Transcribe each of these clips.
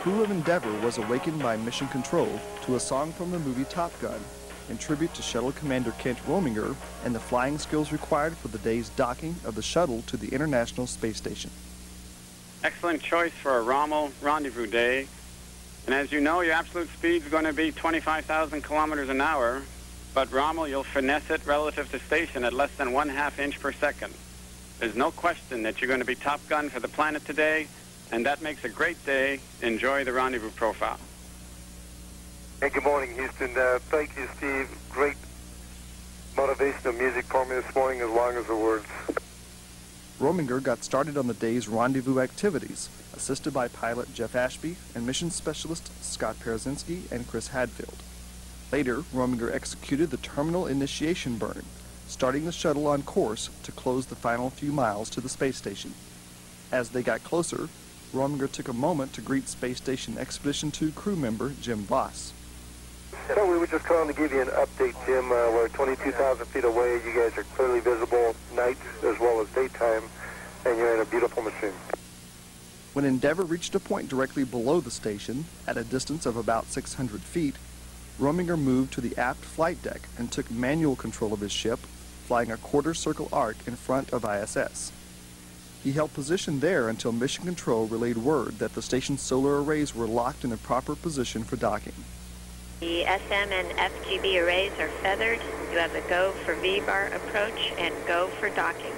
crew of Endeavour was awakened by Mission Control to a song from the movie Top Gun in tribute to Shuttle Commander Kent Rominger and the flying skills required for the day's docking of the shuttle to the International Space Station. Excellent choice for a Rommel rendezvous day. And as you know, your absolute speed is going to be 25,000 kilometers an hour, but Rommel, you'll finesse it relative to station at less than one half inch per second. There's no question that you're going to be Top Gun for the planet today, and that makes a great day. Enjoy the rendezvous profile. Hey, good morning, Houston. Uh, thank you, Steve. Great motivational music for me this morning, as long as the words. Rominger got started on the day's rendezvous activities, assisted by pilot Jeff Ashby and mission specialist Scott Parazynski and Chris Hadfield. Later, Rominger executed the terminal initiation burn, starting the shuttle on course to close the final few miles to the space station. As they got closer, Rominger took a moment to greet Space Station Expedition 2 crew member Jim Voss. So we were just calling to give you an update, Jim. Uh, we're 22,000 feet away. You guys are clearly visible night as well as daytime, and you're in a beautiful machine. When Endeavour reached a point directly below the station, at a distance of about 600 feet, Rominger moved to the aft flight deck and took manual control of his ship, flying a quarter circle arc in front of ISS. He held position there until Mission Control relayed word that the station's solar arrays were locked in a proper position for docking. The SM and FGB arrays are feathered. You have a go for V-bar approach and go for docking.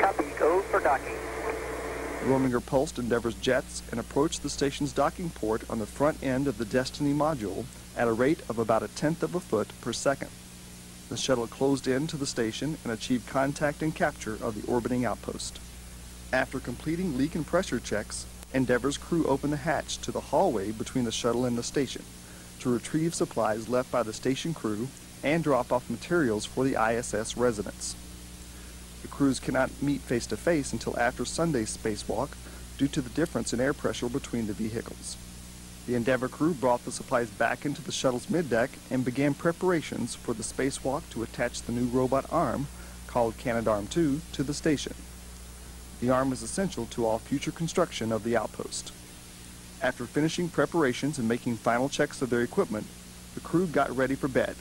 Copy, go for docking. Rominger pulsed Endeavour's jets and approached the station's docking port on the front end of the Destiny module at a rate of about a tenth of a foot per second. The shuttle closed in to the station and achieved contact and capture of the orbiting outpost. After completing leak and pressure checks, Endeavour's crew opened the hatch to the hallway between the shuttle and the station to retrieve supplies left by the station crew and drop off materials for the ISS residents. The crews cannot meet face to face until after Sunday's spacewalk due to the difference in air pressure between the vehicles. The Endeavour crew brought the supplies back into the shuttle's middeck and began preparations for the spacewalk to attach the new robot arm, called Canadarm2, to the station. The arm is essential to all future construction of the outpost. After finishing preparations and making final checks of their equipment, the crew got ready for bed,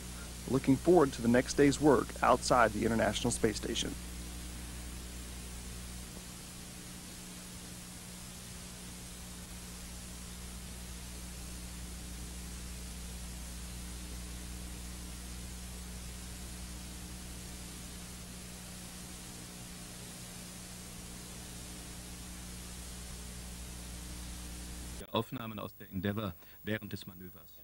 looking forward to the next day's work outside the International Space Station. Während des Manövers.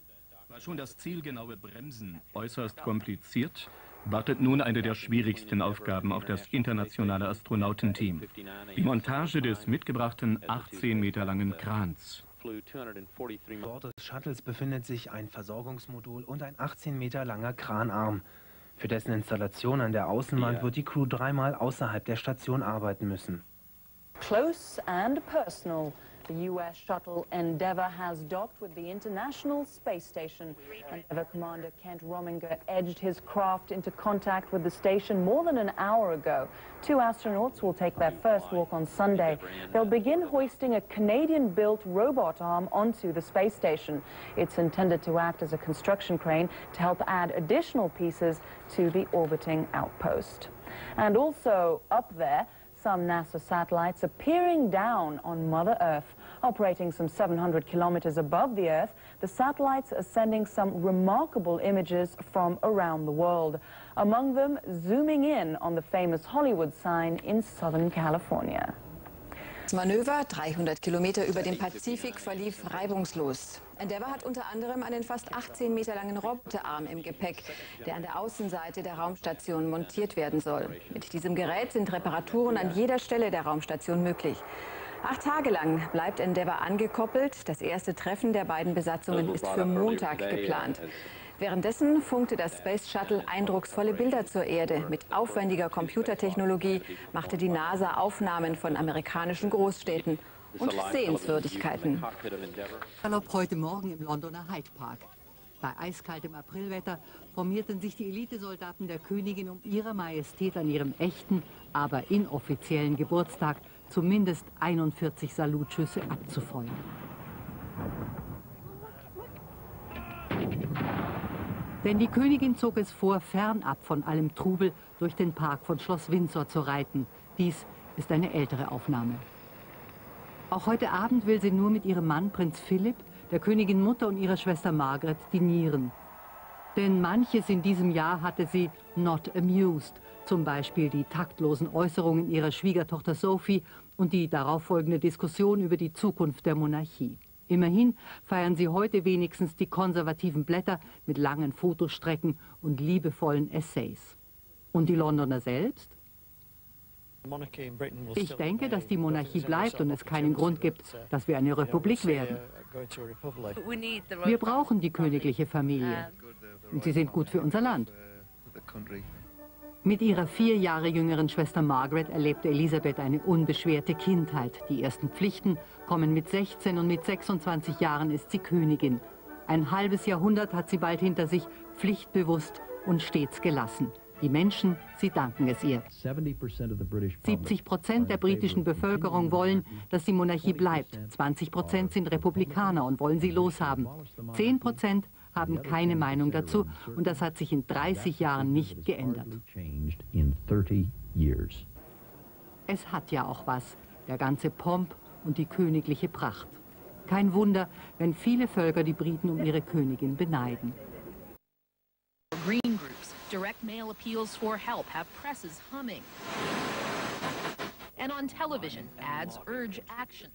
War schon das zielgenaue Bremsen äußerst kompliziert, wartet nun eine der schwierigsten Aufgaben auf das internationale Astronautenteam. Die Montage des mitgebrachten 18 Meter langen Krans. Bord des Shuttles befindet sich ein Versorgungsmodul und ein 18 Meter langer Kranarm. Für dessen Installation an der Außenwand wird die Crew dreimal außerhalb der Station arbeiten müssen. Close and personal. The U.S. shuttle Endeavour has docked with the International Space Station. Endeavour Commander Kent Rominger edged his craft into contact with the station more than an hour ago. Two astronauts will take their first walk on Sunday. They'll begin hoisting a Canadian-built robot arm onto the space station. It's intended to act as a construction crane to help add additional pieces to the orbiting outpost. And also up there, some NASA satellites are peering down on Mother Earth. Operating some 700 kilometers above the Earth, the satellites are sending some remarkable images from around the world. Among them, zooming in on the famous Hollywood sign in Southern California. Das Manöver, 300 Kilometer über dem Pazifik, verlief reibungslos. Endeavour hat unter anderem einen fast 18 Meter langen Roboterarm im Gepäck, der an der Außenseite der Raumstation montiert werden soll. Mit diesem Gerät sind Reparaturen an jeder Stelle der Raumstation möglich. Acht Tage lang bleibt Endeavour angekoppelt. Das erste Treffen der beiden Besatzungen ist für Montag geplant. Währenddessen funkte das Space Shuttle eindrucksvolle Bilder zur Erde. Mit aufwendiger Computertechnologie machte die NASA Aufnahmen von amerikanischen Großstädten und Sehenswürdigkeiten. Galopp heute Morgen im Londoner Hyde Park. Bei eiskaltem Aprilwetter formierten sich die Elitesoldaten der Königin um ihre Majestät an ihrem echten, aber inoffiziellen Geburtstag zumindest 41 Salutschüsse abzufeuern. Denn die Königin zog es vor, fernab von allem Trubel durch den Park von Schloss Windsor zu reiten. Dies ist eine ältere Aufnahme. Auch heute Abend will sie nur mit ihrem Mann Prinz Philipp, der Königin Mutter und ihrer Schwester Margaret dinieren. Denn manches in diesem Jahr hatte sie not amused, zum Beispiel die taktlosen Äußerungen ihrer Schwiegertochter Sophie und die darauffolgende Diskussion über die Zukunft der Monarchie. Immerhin feiern sie heute wenigstens die konservativen Blätter mit langen Fotostrecken und liebevollen Essays. Und die Londoner selbst? Ich denke, dass die Monarchie bleibt und es keinen Grund gibt, dass wir eine Republik werden. Wir brauchen die königliche Familie. Und sie sind gut für unser Land. Mit ihrer vier Jahre jüngeren Schwester Margaret erlebte Elisabeth eine unbeschwerte Kindheit. Die ersten Pflichten kommen mit 16 und mit 26 Jahren ist sie Königin. Ein halbes Jahrhundert hat sie bald hinter sich, pflichtbewusst und stets gelassen. Die Menschen, sie danken es ihr. 70 Prozent der britischen Bevölkerung wollen, dass die Monarchie bleibt. 20 Prozent sind Republikaner und wollen sie loshaben. 10 Prozent haben keine Meinung dazu und das hat sich in 30 Jahren nicht geändert. Es hat ja auch was, der ganze Pomp und die königliche Pracht. Kein Wunder, wenn viele Völker die Briten um ihre Königin beneiden. Green groups, direct mail appeals for help have presses humming. And on television, ads urge action.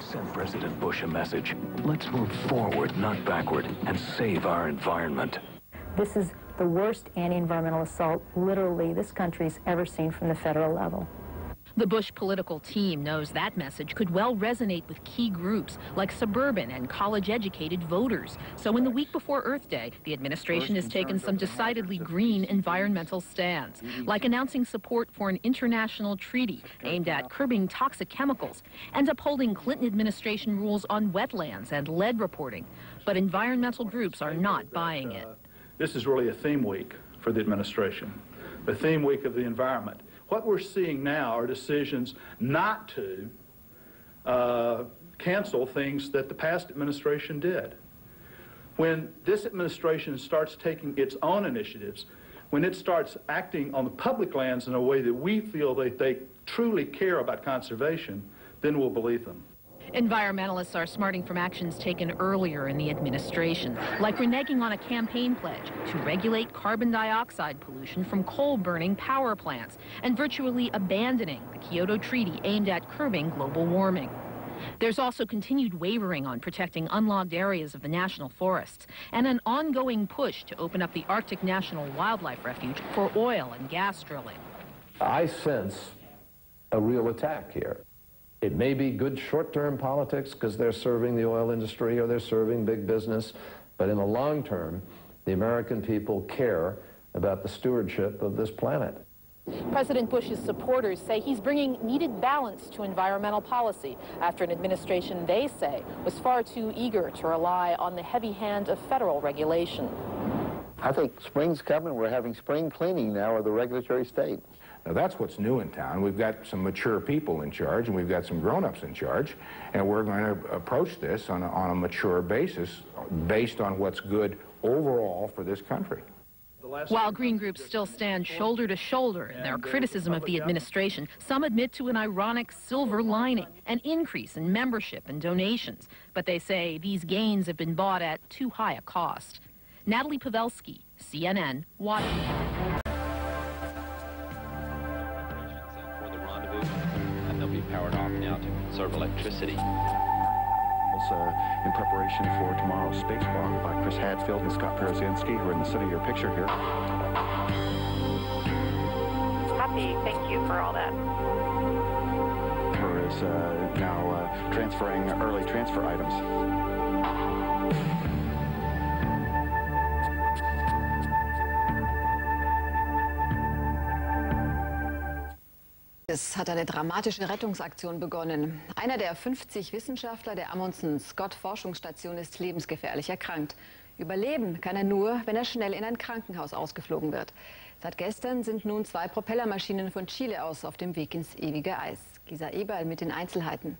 Send President Bush a message. Let's move forward, not backward, and save our environment. This is the worst anti-environmental assault literally this country's ever seen from the federal level. The Bush political team knows that message could well resonate with key groups like suburban and college-educated voters. So in the week before Earth Day, the administration has taken some decidedly green environmental stands, like announcing support for an international treaty aimed at curbing toxic chemicals and upholding Clinton administration rules on wetlands and lead reporting. But environmental groups are not buying it. Uh, this is really a theme week for the administration, the theme week of the environment. What we're seeing now are decisions not to uh, cancel things that the past administration did. When this administration starts taking its own initiatives, when it starts acting on the public lands in a way that we feel that they truly care about conservation, then we'll believe them. Environmentalists are smarting from actions taken earlier in the administration, like reneging on a campaign pledge to regulate carbon dioxide pollution from coal-burning power plants and virtually abandoning the Kyoto Treaty aimed at curbing global warming. There's also continued wavering on protecting unlogged areas of the national forests and an ongoing push to open up the Arctic National Wildlife Refuge for oil and gas drilling. I sense a real attack here. It may be good short-term politics because they're serving the oil industry or they're serving big business, but in the long term, the American people care about the stewardship of this planet. President Bush's supporters say he's bringing needed balance to environmental policy after an administration they say was far too eager to rely on the heavy hand of federal regulation. I think spring's coming. We're having spring cleaning now of the regulatory state. Now that's what's new in town. We've got some mature people in charge and we've got some grown-ups in charge and we're going to approach this on a, on a mature basis based on what's good overall for this country. While green groups still stand shoulder to shoulder in their criticism of the administration, some admit to an ironic silver lining, an increase in membership and donations. But they say these gains have been bought at too high a cost. Natalie Pawelski, CNN, Washington. Powered now to conserve electricity. Also, in preparation for tomorrow's spacewalk by Chris Hadfield and Scott Parazynski, who are in the center of your picture here. Happy, thank you for all that. Her is uh, now uh, transferring early transfer items. Es hat eine dramatische Rettungsaktion begonnen. Einer der 50 Wissenschaftler der Amundsen Scott Forschungsstation ist lebensgefährlich erkrankt. Überleben kann er nur, wenn er schnell in ein Krankenhaus ausgeflogen wird. Seit gestern sind nun zwei Propellermaschinen von Chile aus auf dem Weg ins ewige Eis. Gisa Eberl mit den Einzelheiten.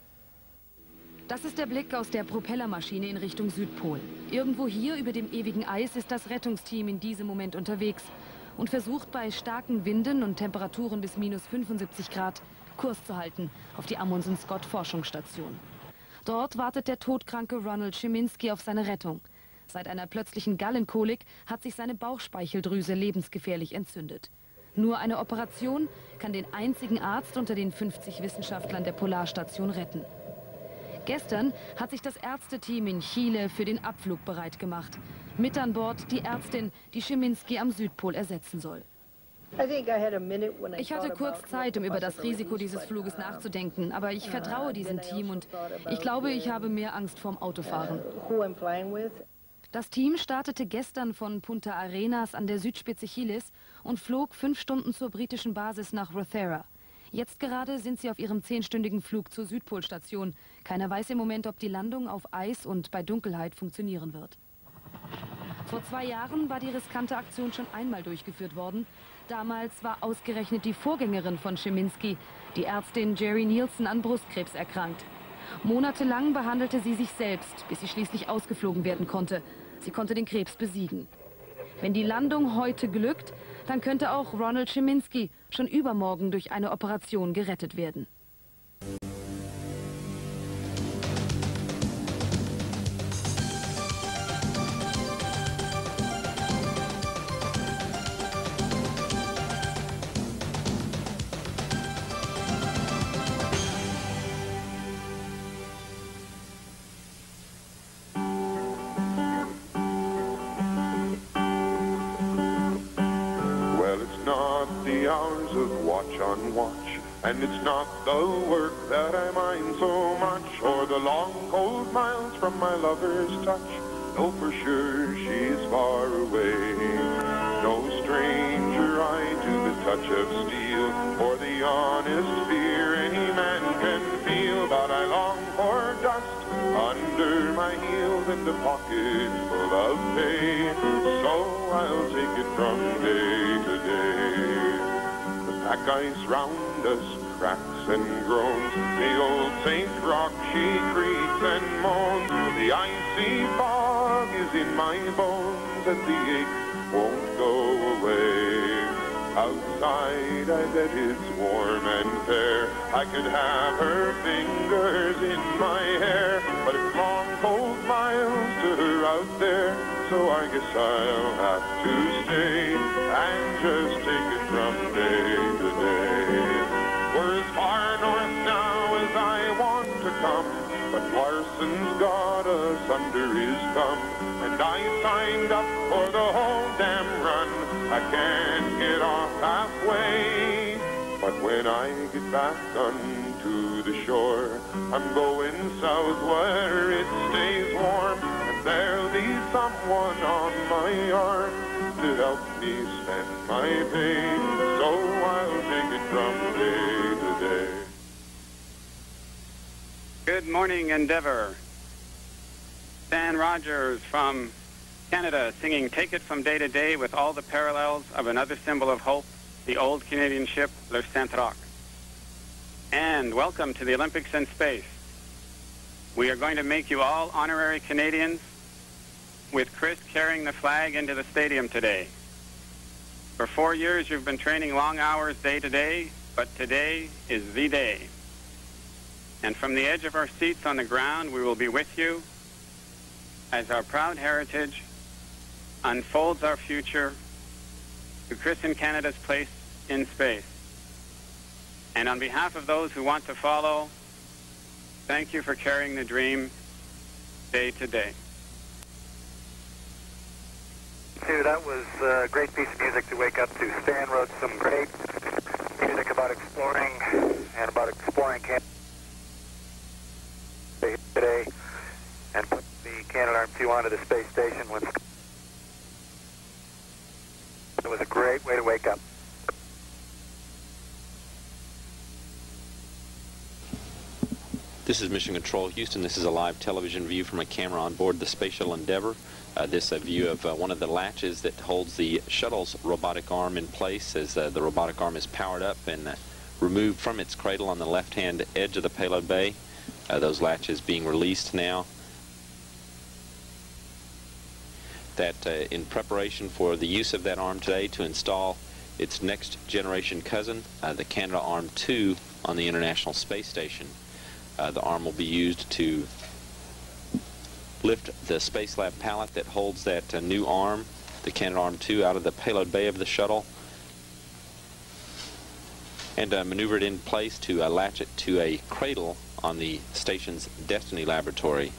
Das ist der Blick aus der Propellermaschine in Richtung Südpol. Irgendwo hier über dem ewigen Eis ist das Rettungsteam in diesem Moment unterwegs und versucht bei starken Winden und Temperaturen bis minus 75 Grad Kurs zu halten auf die Amundsen-Scott-Forschungsstation. Dort wartet der todkranke Ronald Schiminski auf seine Rettung. Seit einer plötzlichen Gallenkolik hat sich seine Bauchspeicheldrüse lebensgefährlich entzündet. Nur eine Operation kann den einzigen Arzt unter den 50 Wissenschaftlern der Polarstation retten. Gestern hat sich das Ärzteteam in Chile für den Abflug bereit gemacht. Mit an Bord die Ärztin, die Schiminski am Südpol ersetzen soll. Ich hatte kurz Zeit, um über das Risiko dieses Fluges nachzudenken, aber ich vertraue diesem Team und ich glaube, ich habe mehr Angst vorm Autofahren. Das Team startete gestern von Punta Arenas an der Südspitze Chiles und flog fünf Stunden zur britischen Basis nach Rothera. Jetzt gerade sind sie auf ihrem zehnstündigen Flug zur Südpolstation. Keiner weiß im Moment, ob die Landung auf Eis und bei Dunkelheit funktionieren wird. Vor zwei Jahren war die riskante Aktion schon einmal durchgeführt worden. Damals war ausgerechnet die Vorgängerin von Schiminski, die Ärztin Jerry Nielsen, an Brustkrebs erkrankt. Monatelang behandelte sie sich selbst, bis sie schließlich ausgeflogen werden konnte. Sie konnte den Krebs besiegen. Wenn die Landung heute glückt, dann könnte auch Ronald Schiminski schon übermorgen durch eine Operation gerettet werden. From day to day. The pack ice round us cracks and groans. The old St. Roch, she creaks and moans. The icy fog is in my bones and the ache won't go away. Outside, I bet it's warm and fair. I could have her fingers in my hair, but it's long, cold miles to her out there. So I guess I'll have to stay and just take it from day to day. We're as far north now as I want to come, but Larsen's got us under his thumb, and I signed up for the whole damn run. I can't get off halfway, but when I get back unto the shore, I'm going south where it stays warm, on my arm to help me spend my pain. So I'll take it from day to day. Good morning, Endeavour. Stan Rogers from Canada singing Take It From Day to Day with all the parallels of another symbol of hope, the old Canadian ship, Le Saint Roch. And welcome to the Olympics in space. We are going to make you all honorary Canadians with Chris carrying the flag into the stadium today. For four years, you've been training long hours day to day, but today is the day. And from the edge of our seats on the ground, we will be with you as our proud heritage unfolds our future to christen Canada's place in space. And on behalf of those who want to follow, thank you for carrying the dream day to day. That was a great piece of music to wake up to. Stan wrote some great music about exploring and about exploring Canada today and put the Canadarm2 onto the space station. It was a great way to wake up. This is Mission Control Houston. This is a live television view from a camera on board the Space Shuttle Endeavour. Uh, this a view of uh, one of the latches that holds the shuttle's robotic arm in place as uh, the robotic arm is powered up and uh, removed from its cradle on the left-hand edge of the payload bay. Uh, those latches being released now. That uh, in preparation for the use of that arm today to install its next generation cousin, uh, the Canadarm2 on the International Space Station. Uh, the arm will be used to lift the Spacelab pallet that holds that uh, new arm, the Canadarm2, out of the payload bay of the shuttle and uh, maneuver it in place to uh, latch it to a cradle on the station's Destiny laboratory.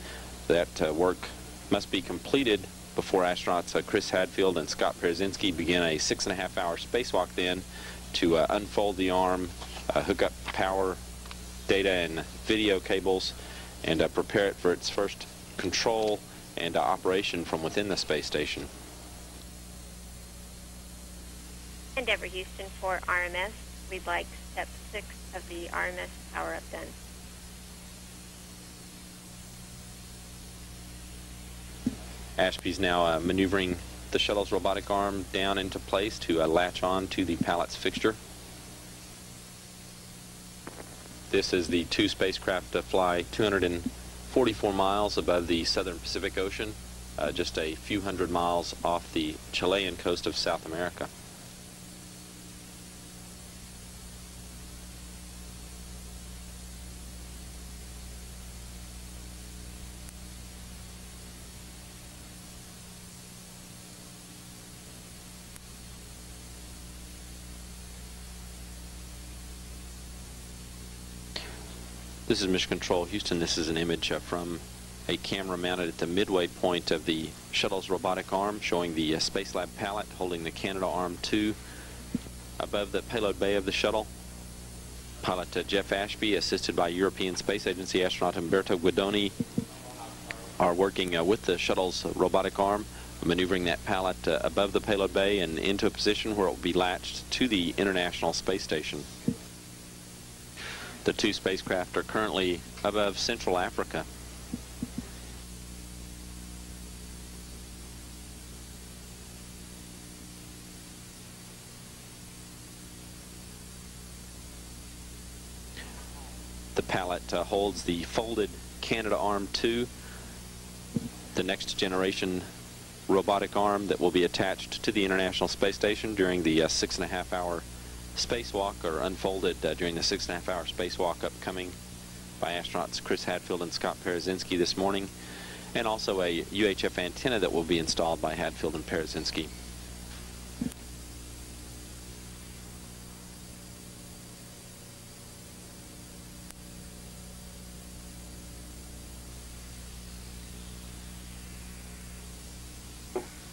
That uh, work must be completed before astronauts uh, Chris Hadfield and Scott Parazynski begin a six and a half hour spacewalk then to unfold the arm, hook up power, data and video cables, and prepare it for its first control and operation from within the space station. Endeavour Houston for RMS we'd like step six of the RMS power up done. Ashby's now uh, maneuvering the shuttle's robotic arm down into place to uh, latch on to the pallet's fixture. This is the two spacecraft to fly 244 miles above the southern Pacific Ocean, uh, just a few hundred miles off the Chilean coast of South America. This is Mission Control Houston. This is an image uh, from a camera mounted at the midway point of the shuttle's robotic arm showing the uh, Spacelab pallet holding the Canada Arm 2 above the payload bay of the shuttle. Pilot uh, Jeff Ashby, assisted by European Space Agency astronaut Umberto Guidoni, are working uh, with the shuttle's robotic arm, maneuvering that pallet uh, above the payload bay and into a position where it will be latched to the International Space Station. The two spacecraft are currently above Central Africa. The pallet uh, holds the folded Canada Arm 2, the next generation robotic arm that will be attached to the International Space Station during the uh, six and a half hour spacewalk or unfolded uh, during the six and a half hour spacewalk upcoming by astronauts Chris Hadfield and Scott Parazynski this morning, and also a UHF antenna that will be installed by Hadfield and Parazynski.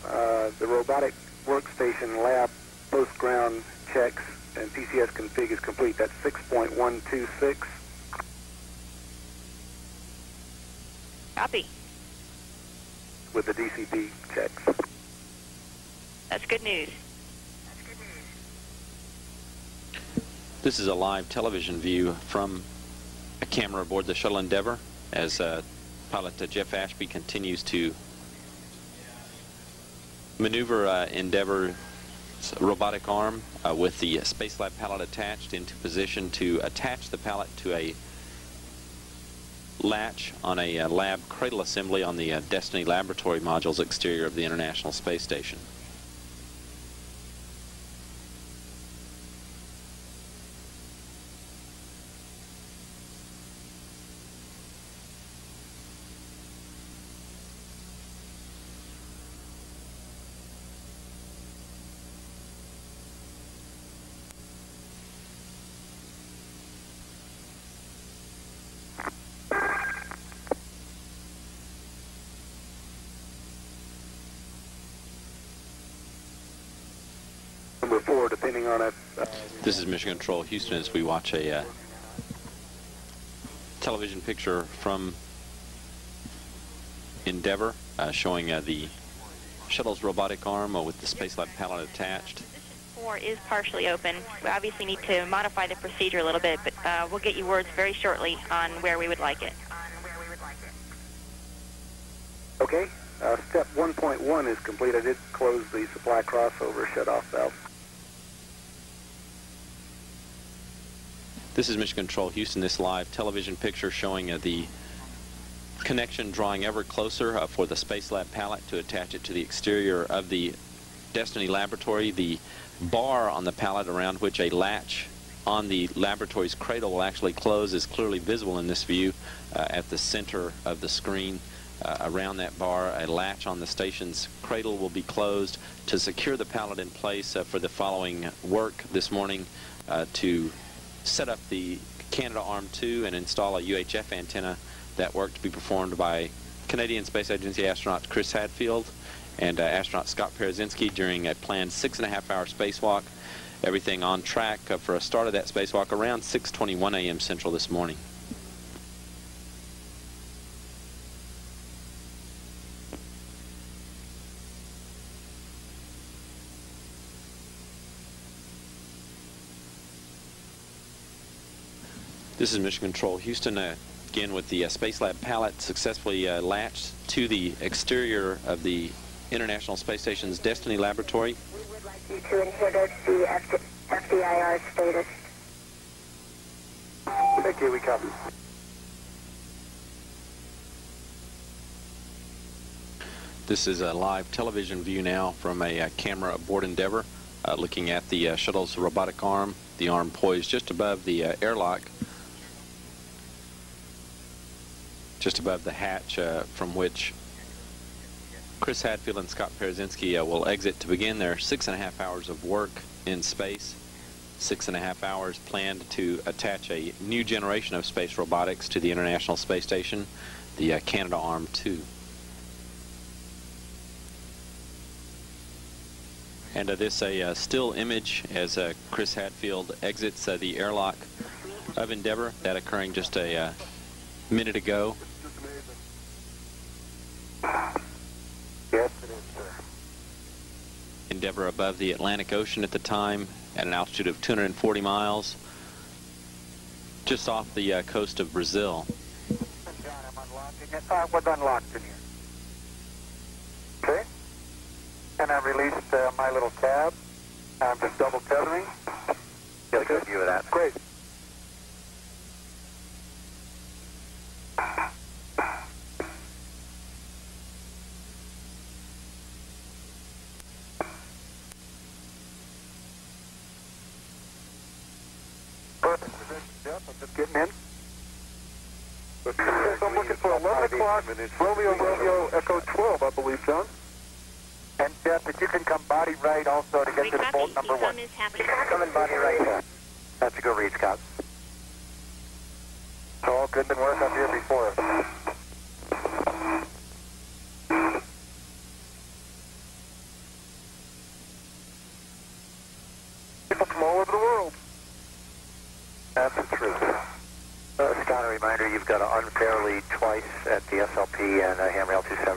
Uh, the robotic workstation lab post-ground checks and PCS config is complete. That's 6.126. Copy. With the DCP checks. That's good news. This is a live television view from a camera aboard the Shuttle Endeavour as uh, pilot uh, Jeff Ashby continues to maneuver uh, Endeavour robotic arm uh, with the Spacelab pallet attached into position to attach the pallet to a latch on a uh, lab cradle assembly on the uh, Destiny Laboratory module's exterior of the International Space Station. Number four, depending on it. Uh, this is Mission Control Houston as we watch a uh, television picture from Endeavour uh, showing uh, the shuttle's robotic arm uh, with the Space Lab pallet attached. Four is partially open. We obviously need to modify the procedure a little bit, but uh, we'll get you words very shortly on where we would like it. Okay. Uh, step 1.1 is complete. I did close the supply crossover shut-off valve. This is Mission Control Houston, this live television picture showing uh, the connection drawing ever closer uh, for the Space Lab pallet to attach it to the exterior of the Destiny laboratory. The bar on the pallet around which a latch on the laboratory's cradle will actually close is clearly visible in this view uh, at the center of the screen. Uh, around that bar, a latch on the station's cradle will be closed to secure the pallet in place uh, for the following work this morning uh, to set up the Canada ARM-2 and install a UHF antenna. That work to be performed by Canadian Space Agency astronaut Chris Hadfield and uh, astronaut Scott Parazynski during a planned six and a half hour spacewalk. Everything on track uh, for a start of that spacewalk around 6.21 a.m. Central this morning. This is Mission Control Houston, uh, again with the uh, Spacelab pallet successfully uh, latched to the exterior of the International Space Station's Destiny Laboratory. We would like you to inhibit the FD FDIR status. Thank you, we copy. This is a live television view now from a uh, camera aboard Endeavour, uh, looking at the uh, shuttle's robotic arm, the arm poised just above the uh, airlock just above the hatch uh, from which Chris Hadfield and Scott Parazynski uh, will exit to begin their six and a half hours of work in space. Six and a half hours planned to attach a new generation of space robotics to the International Space Station, the uh, Canadarm2. And uh, this a uh, still image as uh, Chris Hadfield exits uh, the airlock of Endeavour, that occurring just a uh, minute ago. Yes, it is, sir. Endeavour above the Atlantic Ocean at the time at an altitude of 240 miles, just off the uh, coast of Brazil. John, I'm unlocking it. Uh, what's unlocked in here? Okay. And I released uh, my little cab. I'm just double tethering. Get a good view of that. Great. Perfect. Yep, I'm just getting in. Okay, so I'm looking for 11 o'clock, Romeo, Romeo, Echo 12, I believe, John. And uh, Jeff, if you can come body right also to get to the bolt number one. is happening. Come in body right. That's a good read, Scott. So all good been work up here before us. People from all over the world. That's the truth. Uh, Scott, a reminder, you've got to at the SLP and uh, Hamrail 270.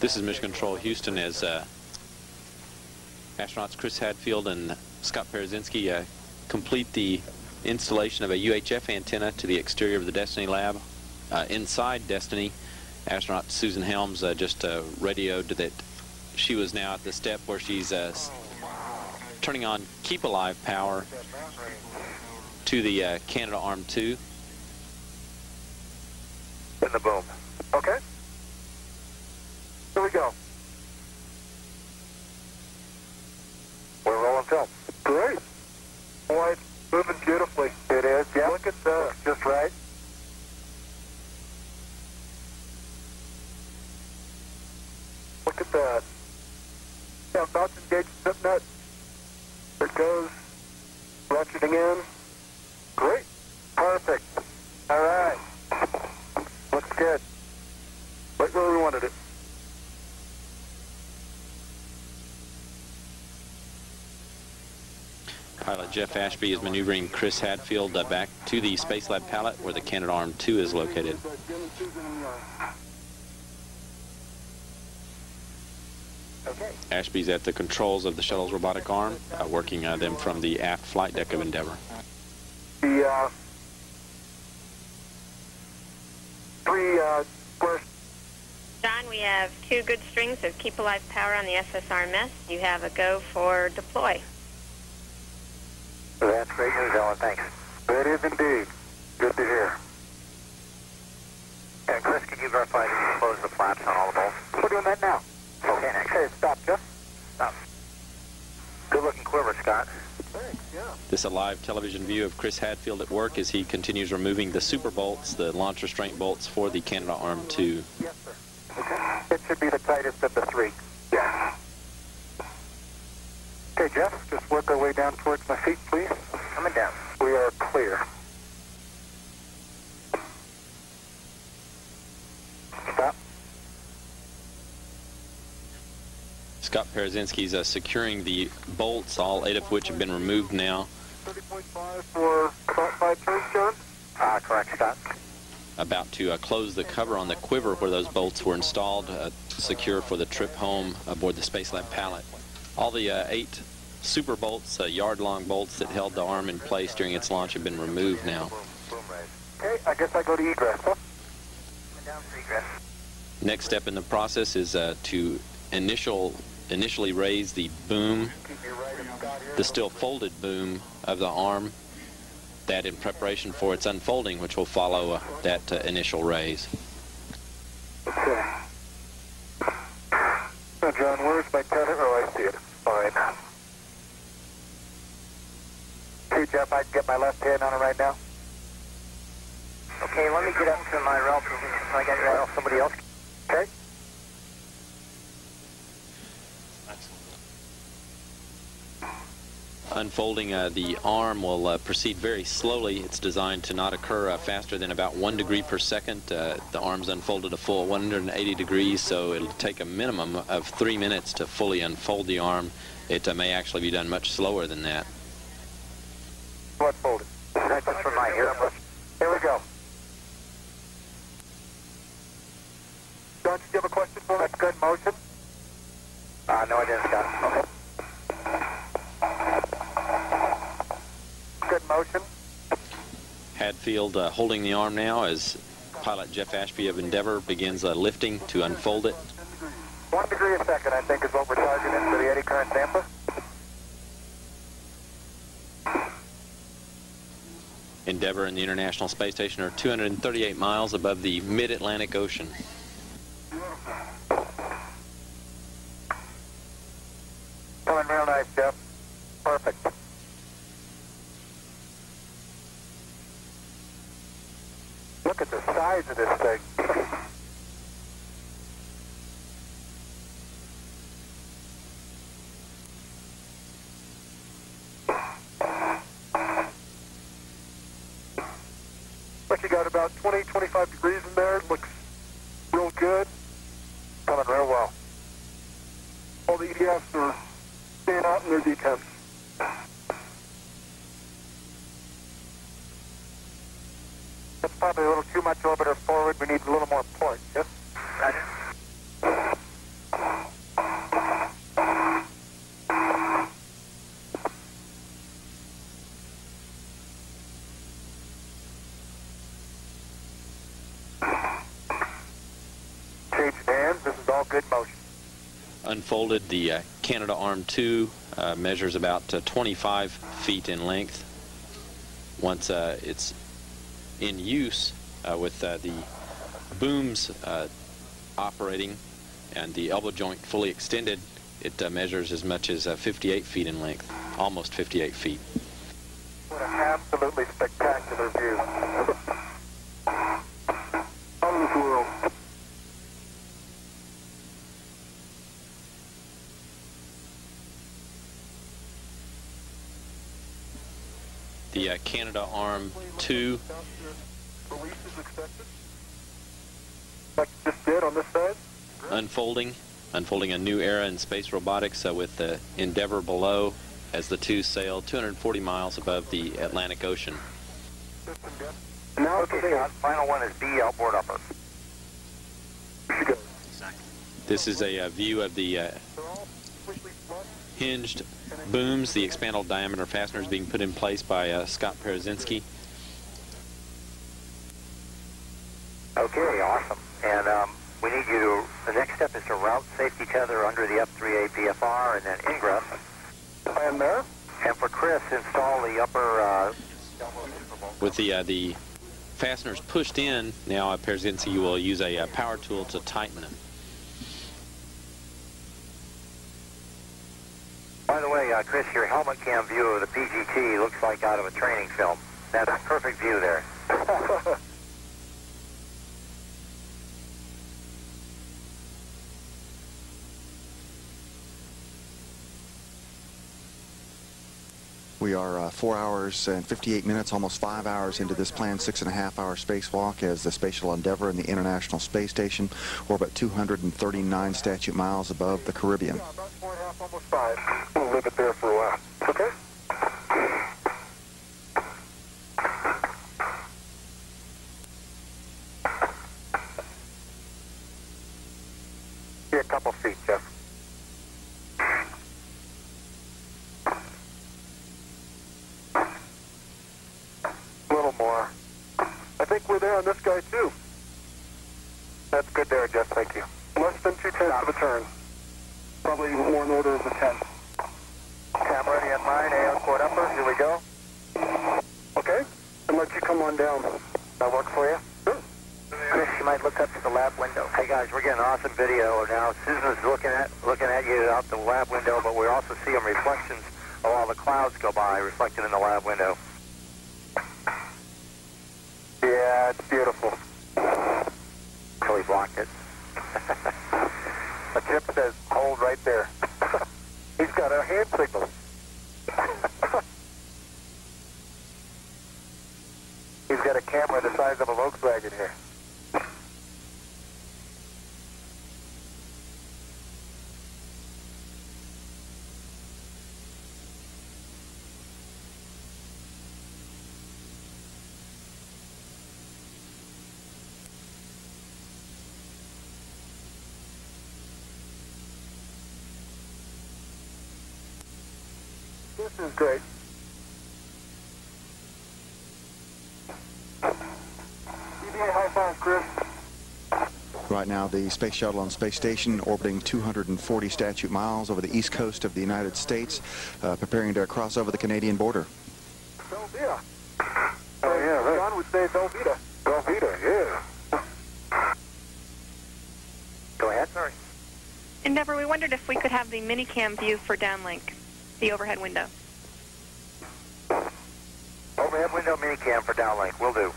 This is Mission Control. Houston As uh, astronauts Chris Hadfield and Scott Parazynski uh, complete the installation of a UHF antenna to the exterior of the Destiny lab. Uh, inside Destiny, astronaut Susan Helms uh, just uh, radioed that she was now at the step where she's uh, turning on keep alive power to the Canada Arm 2 Jeff Ashby is maneuvering Chris Hadfield uh, back to the Space Lab pallet where the Canadarm2 is located. Okay. Ashby's at the controls of the shuttle's robotic arm, uh, working uh, them from the aft flight deck of Endeavour. The uh, three uh, square John, we have two good strings of Keep Alive power on the SSR SSRMS. You have a go for deploy. That's great news, Ellen. Thanks. It is indeed. Good to hear. And Chris, can you verify that you closed the flaps on all the bolts? We're doing that now. Okay, next. Hey, stop, Jeff. Stop. Good looking quiver, Scott. Thanks, yeah. This a live television view of Chris Hadfield at work as he continues removing the super bolts, the launch restraint bolts for the Canada Arm 2. Yes, sir. Okay. It should be the tightest of the three. Yeah. Okay, Jeff, just work our way down towards my feet, please. Coming down. We are clear. Stop. Scott Parazynski's uh, securing the bolts, all eight of which have been removed now. 30.5 for turns, John? Ah, correct, Scott. About to uh, close the cover on the quiver where those bolts were installed, uh, secure for the trip home aboard the Spacelab pallet. All the uh, eight super bolts, uh, yard-long bolts that held the arm in place during its launch have been removed now. Okay, I guess I go to egress, huh? Egress. Next step in the process is uh, to initial initially raise the boom, the still folded boom of the arm, that in preparation for its unfolding, which will follow uh, that uh, initial raise. Okay. Now, John, where's my tether? Oh, I see it. Fine. See, Jeff, I can get my left hand on it right now. Okay, let me get up to my rail position. I got your somebody else. Okay. Unfolding uh, the arm will uh, proceed very slowly. It's designed to not occur uh, faster than about one degree per second. Uh, the arm's unfolded a full 180 degrees, so it'll take a minimum of three minutes to fully unfold the arm. It uh, may actually be done much slower than that. What folded? That's just for my here. Here we go. John, did you have a question for me? That's good motion. Uh, no, I didn't, Scott. Okay. Good motion. Hadfield uh, holding the arm now as pilot Jeff Ashby of Endeavour begins uh, lifting to unfold it. One degree a second, I think, is what we're targeting for the eddy current damper. Endeavour and the International Space Station are 238 miles above the mid-Atlantic Ocean. Coming real nice, Jeff. Perfect. Look at the size of this thing. Look, you got about 20, 25 degrees in there. Looks real good. Coming real well. All the EDFs are staying out in their detents. That's probably a little too much orbiter forward. We need a little more port. Yes? Roger. Changing hands. This is all good motion. Unfolded, the uh, Canada Arm 2 uh, measures about uh, 25 feet in length. Once uh, it's in use uh, with uh, the booms uh, operating and the elbow joint fully extended, it uh, measures as much as uh, 58 feet in length, almost 58 feet. What an absolutely spectacular view. Out of this world. Uh, 2. On this side? Unfolding, unfolding a new era in space robotics uh, with the Endeavour below as the two sail 240 miles above the Atlantic Ocean. Now, okay, final one is B outboard upper. This is a, uh, view of the uh, hinged booms, the expandable diameter fasteners being put in place by uh, Scott Parazynski. Okay, awesome. And um, we need you to, the next step is to route safety tether under the F3A PFR and then ingress. And there? And for Chris, install the upper... Uh, With the uh, the fasteners pushed in, now uh, Parazynski will use a uh, power tool to tighten them. By the way, uh, Cam view of the PGT looks like out of a training film. That's a perfect view there. We are uh, four hours and 58 minutes, almost five hours into this planned six and a half hour spacewalk as the Shuttle Endeavour and the International Space Station orbit 239 statute miles above the Caribbean. Almost five. We'll leave it there for a while. Okay? Be a couple feet, Jeff. A little more. I think we're there on this guy, too. That's good there, Jeff. Thank you. Less than two tenths of a turn. Probably more in order of a tenth. Cam ready on mine, A outboard upper. Here we go. Okay. And let you come on down. That work for you? Sure. Chris, you might look up to the lab window. Hey guys, we're getting awesome video now. Susan's looking at looking at you out the lab window, but we're also seeing reflections of all the clouds go by reflected in the lab window. Yeah, it's beautiful. So he blocked it. A chip says, hold right there. He's got a hand signal. He's got a camera the size of a Volkswagen here. This is great. EVA high five, Chris. Right now, the Space Shuttle and Space Station orbiting 240 statute miles over the east coast of the United States, uh, preparing to cross over the Canadian border. Velveeta. Oh, yeah, right. John would say Velveeta. Velveeta, yeah. Go ahead. Sorry. Endeavour, we wondered if we could have the minicam view for downlink, the overhead window. Overhead window minicam for downlink. Will do.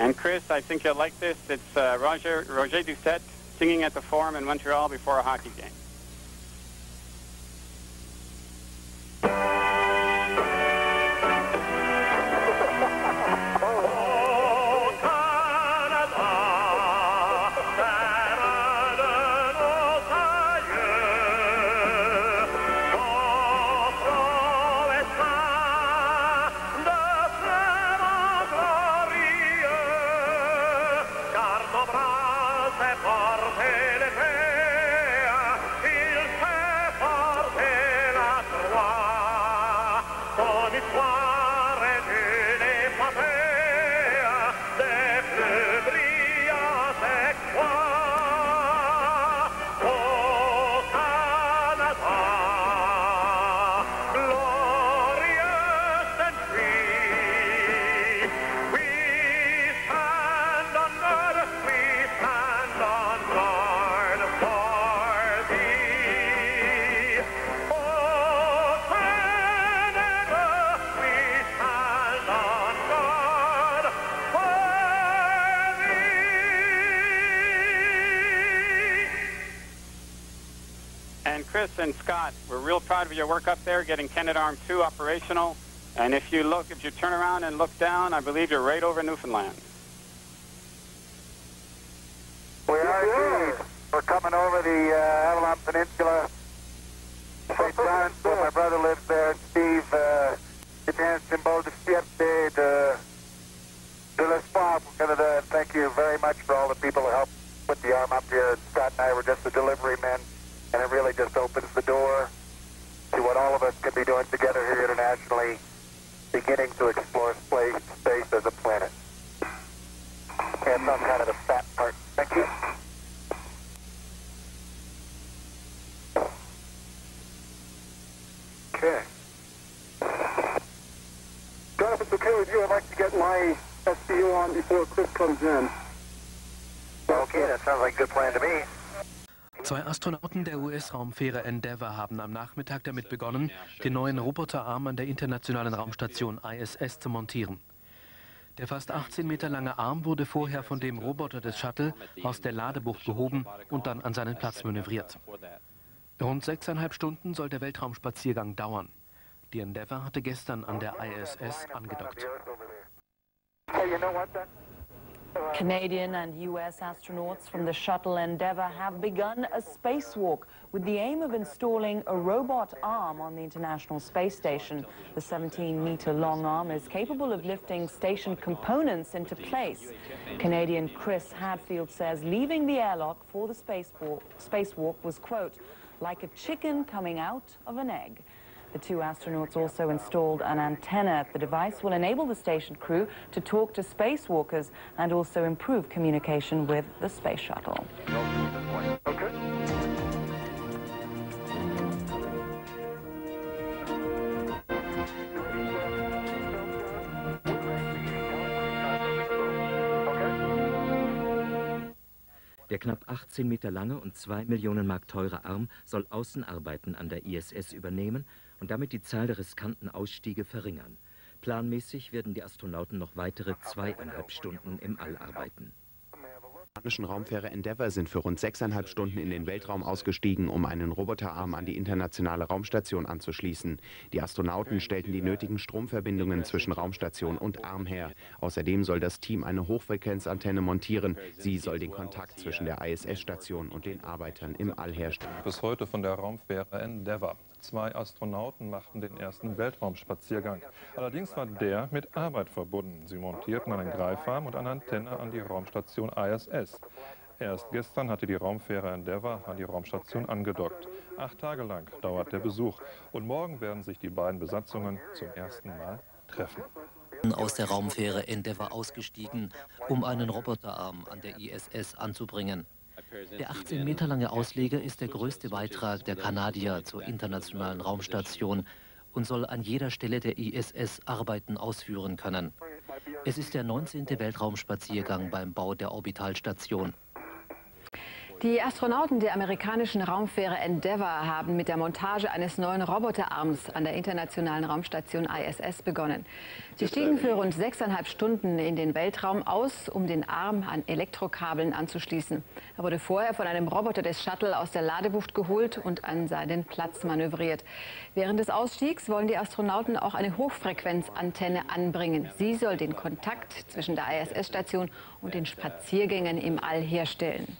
And Chris, I think you'll like this. It's uh, Roger Roger Doucet singing at the Forum in Montreal before a hockey game. Work up there, getting Canadarm2 operational. And if you look, if you turn around and look down, I believe you're right over Newfoundland. Der US-Raumfähre Endeavour haben am Nachmittag damit begonnen, den neuen Roboterarm an der internationalen Raumstation ISS zu montieren. Der fast 18 Meter lange Arm wurde vorher von dem Roboter des Shuttle aus der Ladebucht gehoben und dann an seinen Platz manövriert. Rund sechseinhalb Stunden soll der Weltraumspaziergang dauern. Die Endeavour hatte gestern an der ISS angedockt. Hey, you know what? Canadian and U.S. astronauts from the shuttle Endeavour have begun a spacewalk with the aim of installing a robot arm on the International Space Station. The 17-meter-long arm is capable of lifting station components into place. Canadian Chris Hadfield says leaving the airlock for the spacewalk, spacewalk was, quote, like a chicken coming out of an egg. The two astronauts also installed an antenna. The device will enable the station crew to talk to spacewalkers and also improve communication with the space shuttle. Der knapp 18 Meter lange und 2 Millionen Mark teure Arm soll Außenarbeiten an der ISS übernehmen und damit die Zahl der riskanten Ausstiege verringern. Planmäßig werden die Astronauten noch weitere zweieinhalb Stunden im All arbeiten. Der amerikanischen Raumfähre Endeavour sind für rund sechseinhalb Stunden in den Weltraum ausgestiegen, um einen Roboterarm an die internationale Raumstation anzuschließen. Die Astronauten stellten die nötigen Stromverbindungen zwischen Raumstation und Arm her. Außerdem soll das Team eine Hochfrequenzantenne montieren. Sie soll den Kontakt zwischen der ISS-Station und den Arbeitern im All herstellen. Bis heute von der Raumfähre Endeavour. Zwei Astronauten machten den ersten Weltraumspaziergang. Allerdings war der mit Arbeit verbunden. Sie montierten einen Greifarm und eine Antenne an die Raumstation ISS. Erst gestern hatte die Raumfähre Endeavour an die Raumstation angedockt. Acht Tage lang dauert der Besuch und morgen werden sich die beiden Besatzungen zum ersten Mal treffen. Aus der Raumfähre Endeavour ausgestiegen, um einen Roboterarm an der ISS anzubringen. Der 18 Meter lange Ausleger ist der größte Beitrag der Kanadier zur internationalen Raumstation und soll an jeder Stelle der ISS Arbeiten ausführen können. Es ist der 19. Weltraumspaziergang beim Bau der Orbitalstation. Die Astronauten der amerikanischen Raumfähre Endeavour haben mit der Montage eines neuen Roboterarms an der internationalen Raumstation ISS begonnen. Sie stiegen für rund sechseinhalb Stunden in den Weltraum aus, um den Arm an Elektrokabeln anzuschließen. Er wurde vorher von einem Roboter des Shuttle aus der Ladebucht geholt und an seinen Platz manövriert. Während des Ausstiegs wollen die Astronauten auch eine Hochfrequenzantenne anbringen. Sie soll den Kontakt zwischen der ISS-Station und den Spaziergängen im All herstellen.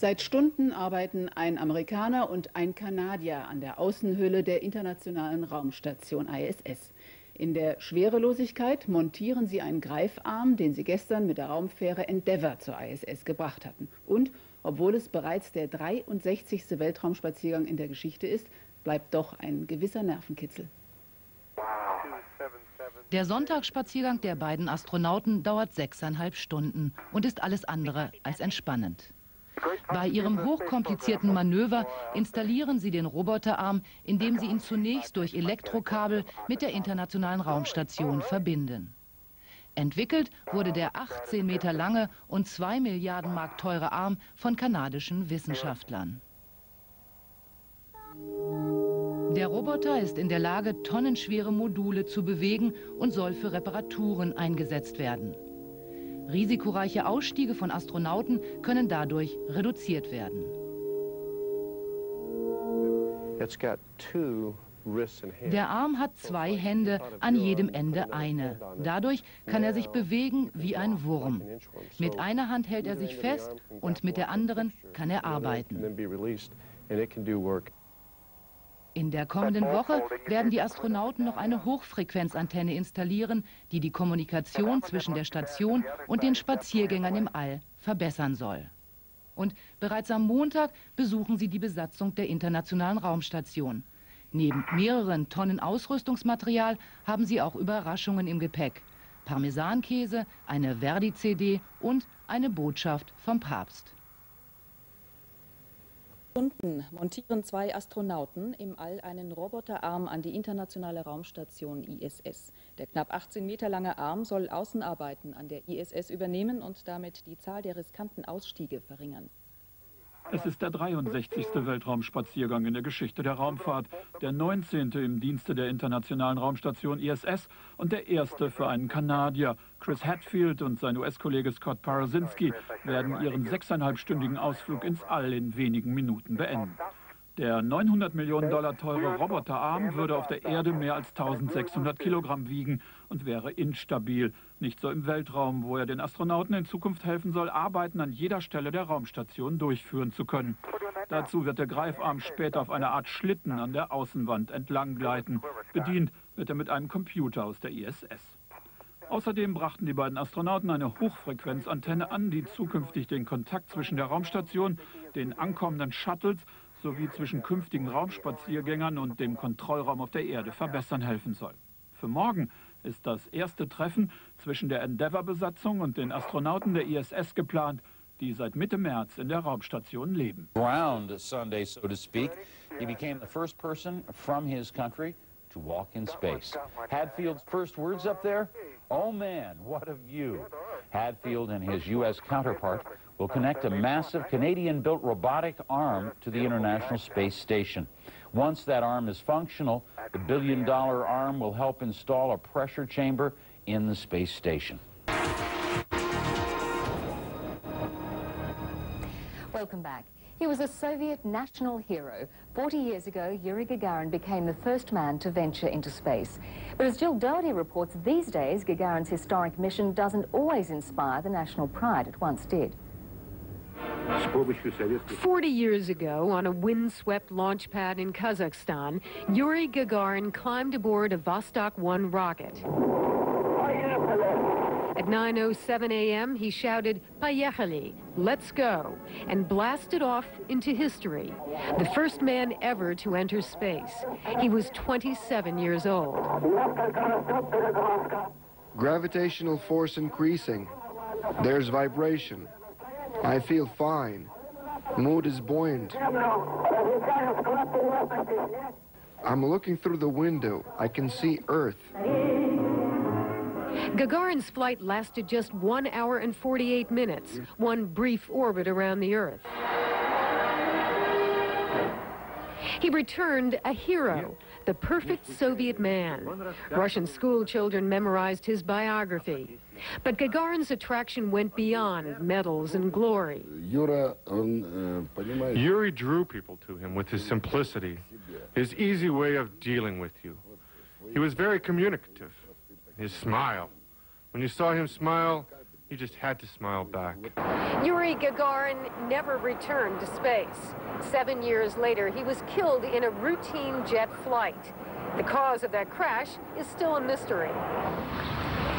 Seit Stunden arbeiten ein Amerikaner und ein Kanadier an der Außenhülle der internationalen Raumstation ISS. In der Schwerelosigkeit montieren sie einen Greifarm, den sie gestern mit der Raumfähre Endeavour zur ISS gebracht hatten. Und obwohl es bereits der 63. Weltraumspaziergang in der Geschichte ist, bleibt doch ein gewisser Nervenkitzel. Der Sonntagsspaziergang der beiden Astronauten dauert sechseinhalb Stunden und ist alles andere als entspannend. Bei ihrem hochkomplizierten Manöver installieren sie den Roboterarm, indem sie ihn zunächst durch Elektrokabel mit der internationalen Raumstation verbinden. Entwickelt wurde der 18 Meter lange und 2 Milliarden Mark teure Arm von kanadischen Wissenschaftlern. Der Roboter ist in der Lage, tonnenschwere Module zu bewegen und soll für Reparaturen eingesetzt werden. Risikoreiche Ausstiege von Astronauten können dadurch reduziert werden. Der Arm hat zwei Hände, an jedem Ende eine. Dadurch kann er sich bewegen wie ein Wurm. Mit einer Hand hält er sich fest und mit der anderen kann er arbeiten. In der kommenden Woche werden die Astronauten noch eine Hochfrequenzantenne installieren, die die Kommunikation zwischen der Station und den Spaziergängern im All verbessern soll. Und bereits am Montag besuchen sie die Besatzung der Internationalen Raumstation. Neben mehreren Tonnen Ausrüstungsmaterial haben sie auch Überraschungen im Gepäck. Parmesankäse, eine Verdi-CD und eine Botschaft vom Papst. Stunden montieren zwei Astronauten im All einen Roboterarm an die internationale Raumstation ISS. Der knapp 18 Meter lange Arm soll Außenarbeiten an der ISS übernehmen und damit die Zahl der riskanten Ausstiege verringern. Es ist der 63. Weltraumspaziergang in der Geschichte der Raumfahrt, der 19. im Dienste der internationalen Raumstation ISS und der erste für einen Kanadier. Chris Hadfield und sein US-Kollege Scott Parasinski werden ihren sechseinhalbstündigen Ausflug ins All in wenigen Minuten beenden. Der 900 Millionen Dollar teure Roboterarm würde auf der Erde mehr als 1600 Kilogramm wiegen und wäre instabil. Nicht so im Weltraum, wo er den Astronauten in Zukunft helfen soll, Arbeiten an jeder Stelle der Raumstation durchführen zu können. Dazu wird der Greifarm später auf einer Art Schlitten an der Außenwand entlang gleiten. Bedient wird er mit einem Computer aus der ISS. Außerdem brachten die beiden Astronauten eine Hochfrequenzantenne an, die zukünftig den Kontakt zwischen der Raumstation, den ankommenden Shuttles sowie zwischen künftigen Raumspaziergängern und dem Kontrollraum auf der Erde verbessern helfen soll. Für morgen ist das erste Treffen zwischen der Endeavour-Besatzung und den Astronauten der ISS geplant, die seit Mitte März in der Raumstation leben. Ground Sunday, so to speak. He became the first person from his country to walk in space. Hadfield's first words up there? Oh man, what a view. Hadfield and his U.S. counterpart will connect a massive Canadian-built robotic arm to the International Space Station. Once that arm is functional, the billion-dollar arm will help install a pressure chamber in the space station. Welcome back. He was a Soviet national hero. 40 years ago, Yuri Gagarin became the first man to venture into space. But as Jill Doherty reports, these days, Gagarin's historic mission doesn't always inspire the national pride it once did. Forty years ago, on a windswept launch pad in Kazakhstan, Yuri Gagarin climbed aboard a Vostok 1 rocket. At 9.07 a.m., he shouted, Poyekhali, let's go, and blasted off into history, the first man ever to enter space. He was 27 years old. Gravitational force increasing. There's vibration. I feel fine. Mood is buoyant. I'm looking through the window. I can see Earth. Gagarin's flight lasted just one hour and 48 minutes, one brief orbit around the Earth. He returned a hero, the perfect Soviet man. Russian school children memorized his biography. But Gagarin's attraction went beyond medals and glory. Um, uh, Yuri drew people to him with his simplicity, his easy way of dealing with you. He was very communicative. His smile. When you saw him smile, you just had to smile back. Yuri Gagarin never returned to space. Seven years later, he was killed in a routine jet flight. The cause of that crash is still a mystery.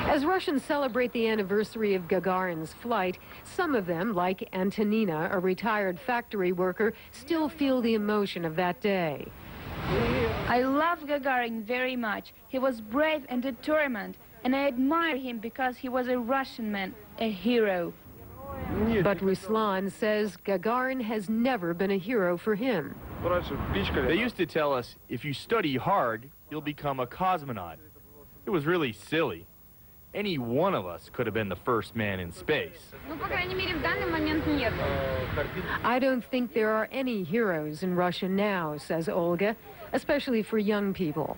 As Russians celebrate the anniversary of Gagarin's flight, some of them, like Antonina, a retired factory worker, still feel the emotion of that day. I love Gagarin very much. He was brave and determined, and I admire him because he was a Russian man, a hero. But Ruslan says Gagarin has never been a hero for him. They used to tell us, if you study hard, you'll become a cosmonaut. It was really silly. Any one of us could have been the first man in space. I don't think there are any heroes in Russia now, says Olga, especially for young people.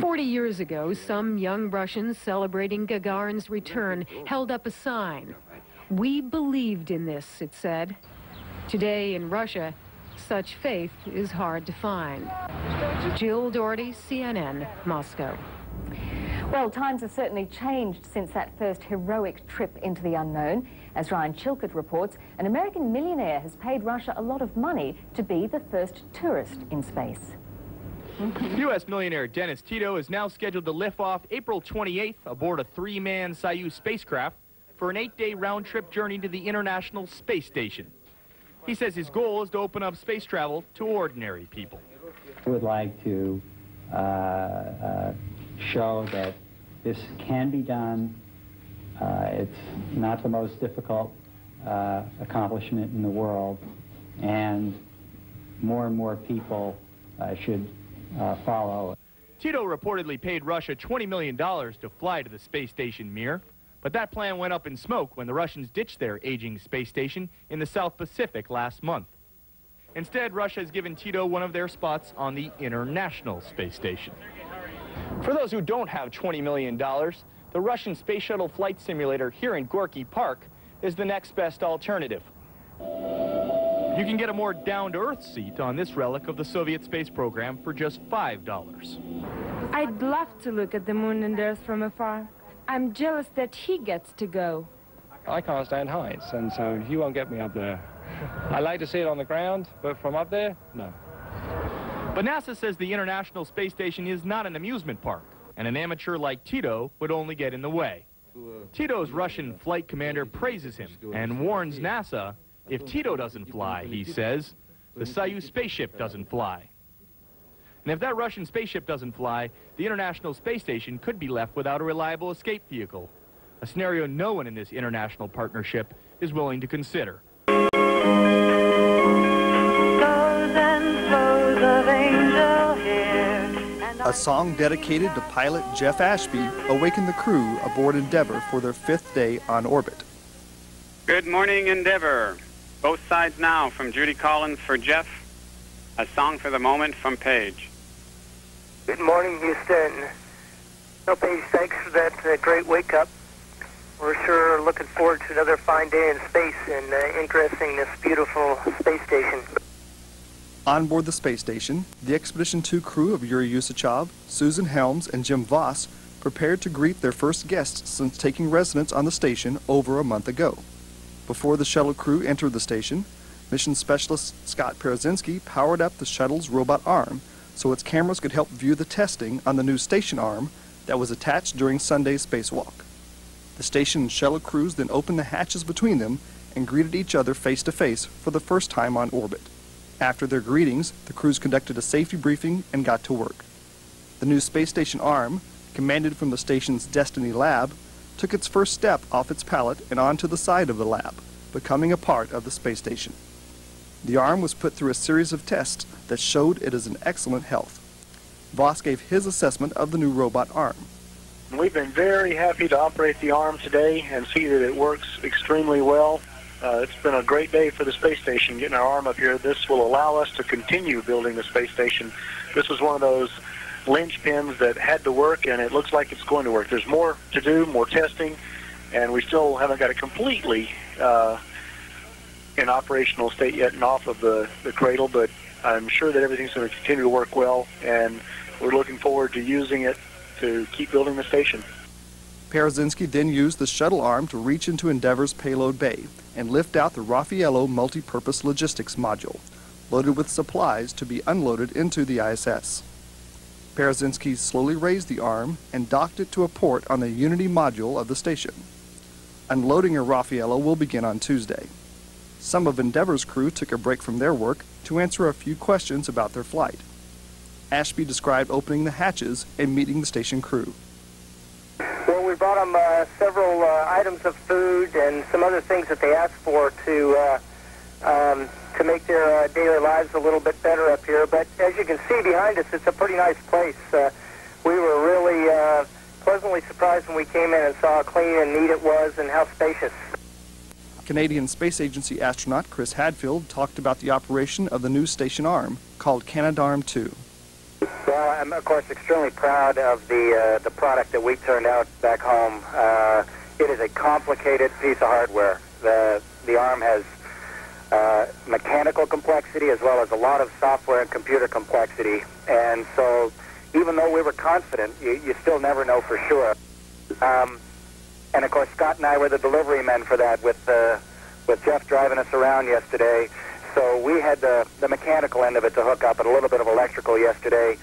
40 years ago, some young Russians celebrating Gagarin's return held up a sign. We believed in this, it said. Today in Russia, such faith is hard to find. Jill Doherty, CNN, Moscow. Well, times have certainly changed since that first heroic trip into the unknown. As Ryan Chilcote reports, an American millionaire has paid Russia a lot of money to be the first tourist in space. U.S. millionaire Dennis Tito is now scheduled to lift off April 28th aboard a three-man Soyuz spacecraft for an eight-day round-trip journey to the International Space Station. He says his goal is to open up space travel to ordinary people. I would like to uh, uh, show that this can be done. Uh, it's not the most difficult uh, accomplishment in the world, and more and more people uh, should uh, follow. Tito reportedly paid Russia $20 million to fly to the space station Mir, but that plan went up in smoke when the Russians ditched their aging space station in the South Pacific last month. Instead, Russia has given Tito one of their spots on the International Space Station. For those who don't have $20 million, the Russian Space Shuttle Flight Simulator here in Gorky Park is the next best alternative. You can get a more down-to-earth seat on this relic of the Soviet space program for just $5. I'd love to look at the moon and Earth from afar. I'm jealous that he gets to go. I can't stand heights, and so you won't get me up there. I like to see it on the ground, but from up there, no. But NASA says the International Space Station is not an amusement park, and an amateur like Tito would only get in the way. Tito's Russian flight commander praises him and warns NASA if Tito doesn't fly, he says, the Soyuz spaceship doesn't fly. And if that Russian spaceship doesn't fly, the International Space Station could be left without a reliable escape vehicle, a scenario no one in this international partnership is willing to consider. A song dedicated to pilot Jeff Ashby awakened the crew aboard Endeavour for their fifth day on orbit. Good morning, Endeavour. Both sides now from Judy Collins for Jeff. A song for the moment from Paige. Good morning, Houston. No, Paige, thanks for that uh, great wake up. We're sure looking forward to another fine day in space and uh, interesting this beautiful space station. On board the space station, the Expedition 2 crew of Yuri Usachov, Susan Helms, and Jim Voss prepared to greet their first guests since taking residence on the station over a month ago. Before the shuttle crew entered the station, mission specialist Scott Parazynski powered up the shuttle's robot arm so its cameras could help view the testing on the new station arm that was attached during Sunday's spacewalk. The station and shuttle crews then opened the hatches between them and greeted each other face to face for the first time on orbit. After their greetings, the crews conducted a safety briefing and got to work. The new space station arm, commanded from the station's Destiny lab, took its first step off its pallet and onto the side of the lab, becoming a part of the space station. The arm was put through a series of tests that showed it is in excellent health. Voss gave his assessment of the new robot arm. We've been very happy to operate the arm today and see that it works extremely well. Uh, it's been a great day for the space station getting our arm up here. This will allow us to continue building the space station. This was one of those linchpins that had to work, and it looks like it's going to work. There's more to do, more testing, and we still haven't got it completely uh, in operational state yet and off of the, the cradle, but I'm sure that everything's going to continue to work well, and we're looking forward to using it to keep building the station. Parazynski then used the shuttle arm to reach into Endeavour's payload bay and lift out the Raffaello multi-purpose logistics module, loaded with supplies to be unloaded into the ISS. Parazynski slowly raised the arm and docked it to a port on the Unity module of the station. Unloading of Raffaello will begin on Tuesday. Some of Endeavour's crew took a break from their work to answer a few questions about their flight. Ashby described opening the hatches and meeting the station crew. Brought them uh, several uh, items of food and some other things that they asked for to uh, um, to make their uh, daily lives a little bit better up here. But as you can see behind us, it's a pretty nice place. Uh, we were really uh, pleasantly surprised when we came in and saw how clean and neat it was and how spacious. Canadian Space Agency astronaut Chris Hadfield talked about the operation of the new station arm called Canadarm2. Well, I'm of course extremely proud of the uh, the product that we turned out back home. Uh, it is a complicated piece of hardware. The the arm has uh, mechanical complexity as well as a lot of software and computer complexity. And so even though we were confident, you, you still never know for sure. Um, and of course, Scott and I were the delivery men for that with, uh, with Jeff driving us around yesterday. So we had the, the mechanical end of it to hook up and a little bit of electrical yesterday.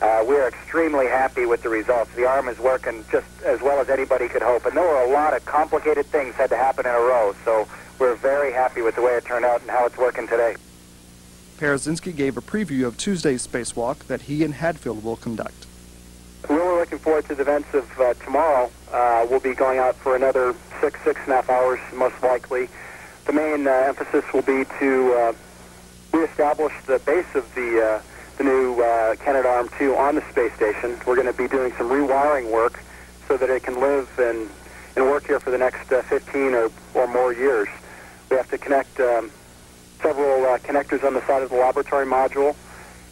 Uh, we're extremely happy with the results. The arm is working just as well as anybody could hope. And there were a lot of complicated things had to happen in a row. So we're very happy with the way it turned out and how it's working today. Parazynski gave a preview of Tuesday's spacewalk that he and Hadfield will conduct. We're really looking forward to the events of uh, tomorrow. Uh, we'll be going out for another six, six and a half hours, most likely. The main uh, emphasis will be to uh, reestablish the base of the, uh, the new uh, Canadarm2 on the space station. We're going to be doing some rewiring work so that it can live and, and work here for the next 15 or, or more years. We have to connect um, several uh, connectors on the side of the laboratory module,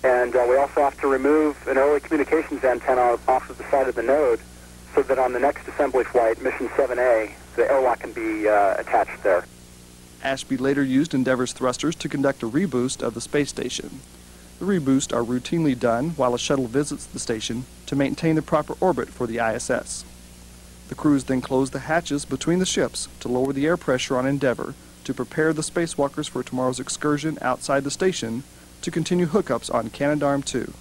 and uh, we also have to remove an early communications antenna off of the side of the node so that on the next assembly flight, mission 7A, the airlock can be uh, attached there. Ashby later used Endeavour's thrusters to conduct a reboost of the space station. The reboosts are routinely done while a shuttle visits the station to maintain the proper orbit for the ISS. The crews then close the hatches between the ships to lower the air pressure on Endeavour to prepare the spacewalkers for tomorrow's excursion outside the station to continue hookups on Canadarm2.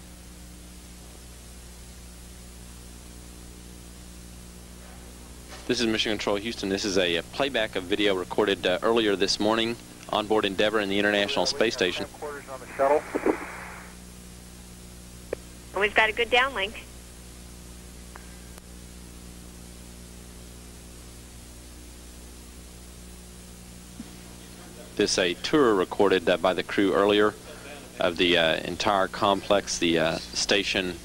This is Mission Control Houston. This is a, a playback of video recorded uh, earlier this morning on board Endeavour in the International Space Station. We've got a good downlink. This a tour recorded uh, by the crew earlier of the uh, entire complex, the uh, station.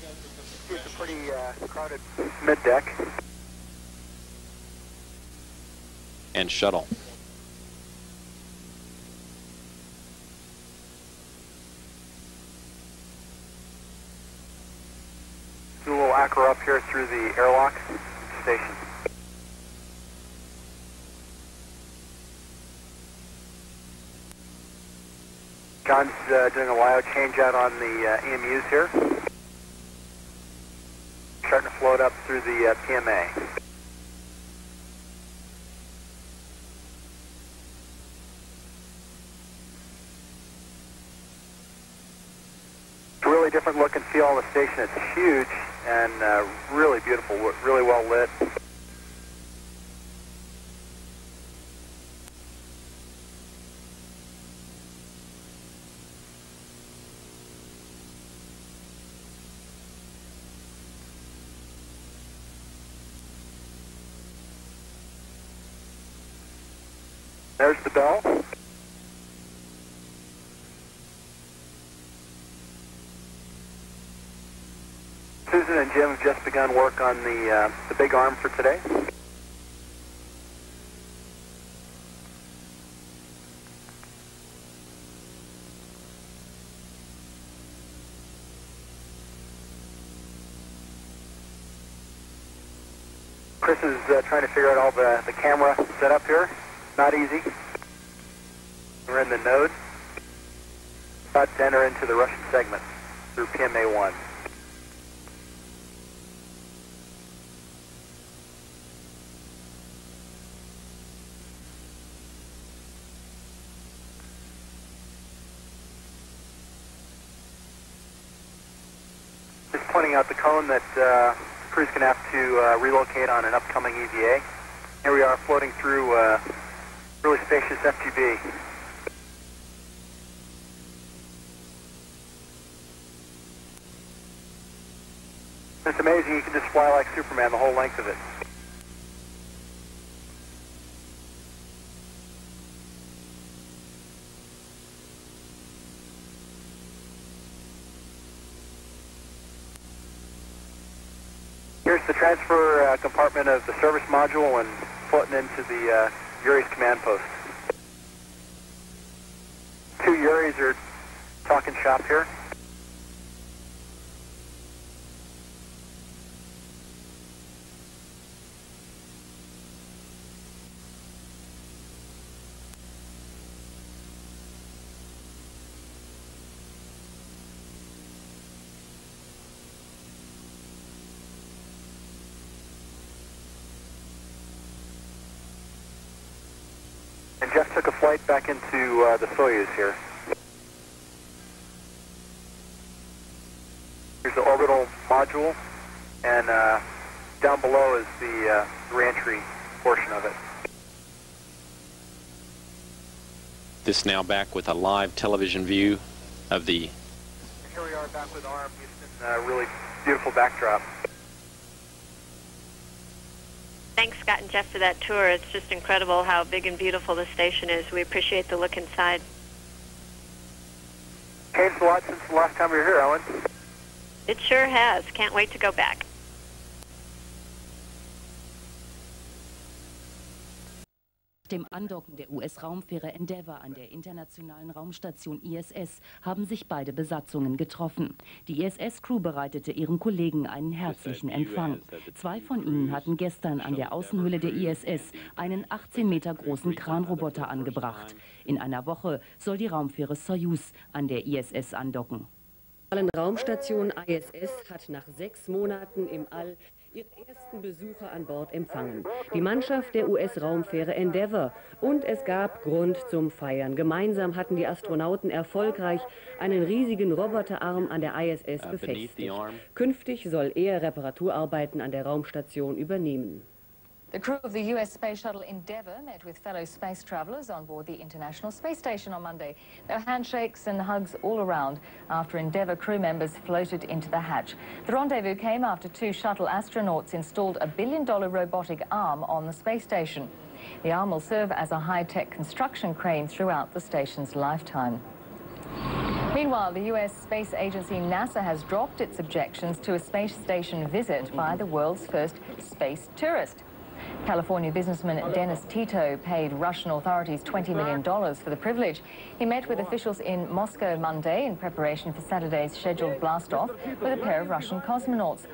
It's a pretty uh, crowded mid-deck. And shuttle. Do a little acro up here through the airlock station. John's uh, doing a LIO change out on the uh, EMUs here. Starting to float up through the uh, PMA. Really different look and feel on the station. It's huge and uh, really beautiful, really well lit. There's the bell. Susan and Begun work on the uh, the big arm for today. Chris is uh, trying to figure out all the, the camera setup here. Not easy. We're in the node. About to enter into the Russian segment through PMA 1. Just pointing out the cone that uh, crew's going to have to uh, relocate on an upcoming EVA. Here we are floating through uh, really spacious FGB. It's amazing you can just fly like Superman the whole length of it. Here's the transfer uh, compartment of the service module and floating into the uh, Yuri's command post. Two Yuris are talking shop here. Back into uh, the Soyuz here. Here's the orbital module, and uh, down below is the uh, reentry portion of it. This now back with a live television view of the Here we are back with ARM Houston, uh, really beautiful backdrop. Thanks, Scott and Jeff, for that tour. It's just incredible how big and beautiful the station is. We appreciate the look inside. Changed a lot since the last time we were here, Ellen. It sure has. Can't wait to go back. Dem Andocken der US-Raumfähre Endeavour an der internationalen Raumstation ISS haben sich beide Besatzungen getroffen. Die ISS-Crew bereitete ihren Kollegen einen herzlichen Empfang. Zwei von ihnen hatten gestern an der Außenhülle der ISS einen 18 Meter großen Kranroboter angebracht. In einer Woche soll die Raumfähre Soyuz an der ISS andocken. Die Raumstation ISS hat nach sechs Monaten im All ihren ersten Besucher an Bord empfangen. Die Mannschaft der US-Raumfähre Endeavour. Und es gab Grund zum Feiern. Gemeinsam hatten die Astronauten erfolgreich einen riesigen Roboterarm an der ISS befestigt. Künftig soll er Reparaturarbeiten an der Raumstation übernehmen. The crew of the US Space Shuttle Endeavour met with fellow space travelers on board the International Space Station on Monday. There were handshakes and hugs all around after Endeavour crew members floated into the hatch. The rendezvous came after two shuttle astronauts installed a billion-dollar robotic arm on the space station. The arm will serve as a high-tech construction crane throughout the station's lifetime. Meanwhile, the U.S. space agency NASA has dropped its objections to a space station visit by the world's first space tourist. California businessman Dennis Tito paid Russian authorities $20 million for the privilege. He met with officials in Moscow Monday in preparation for Saturday's scheduled blastoff with a pair of Russian cosmonauts.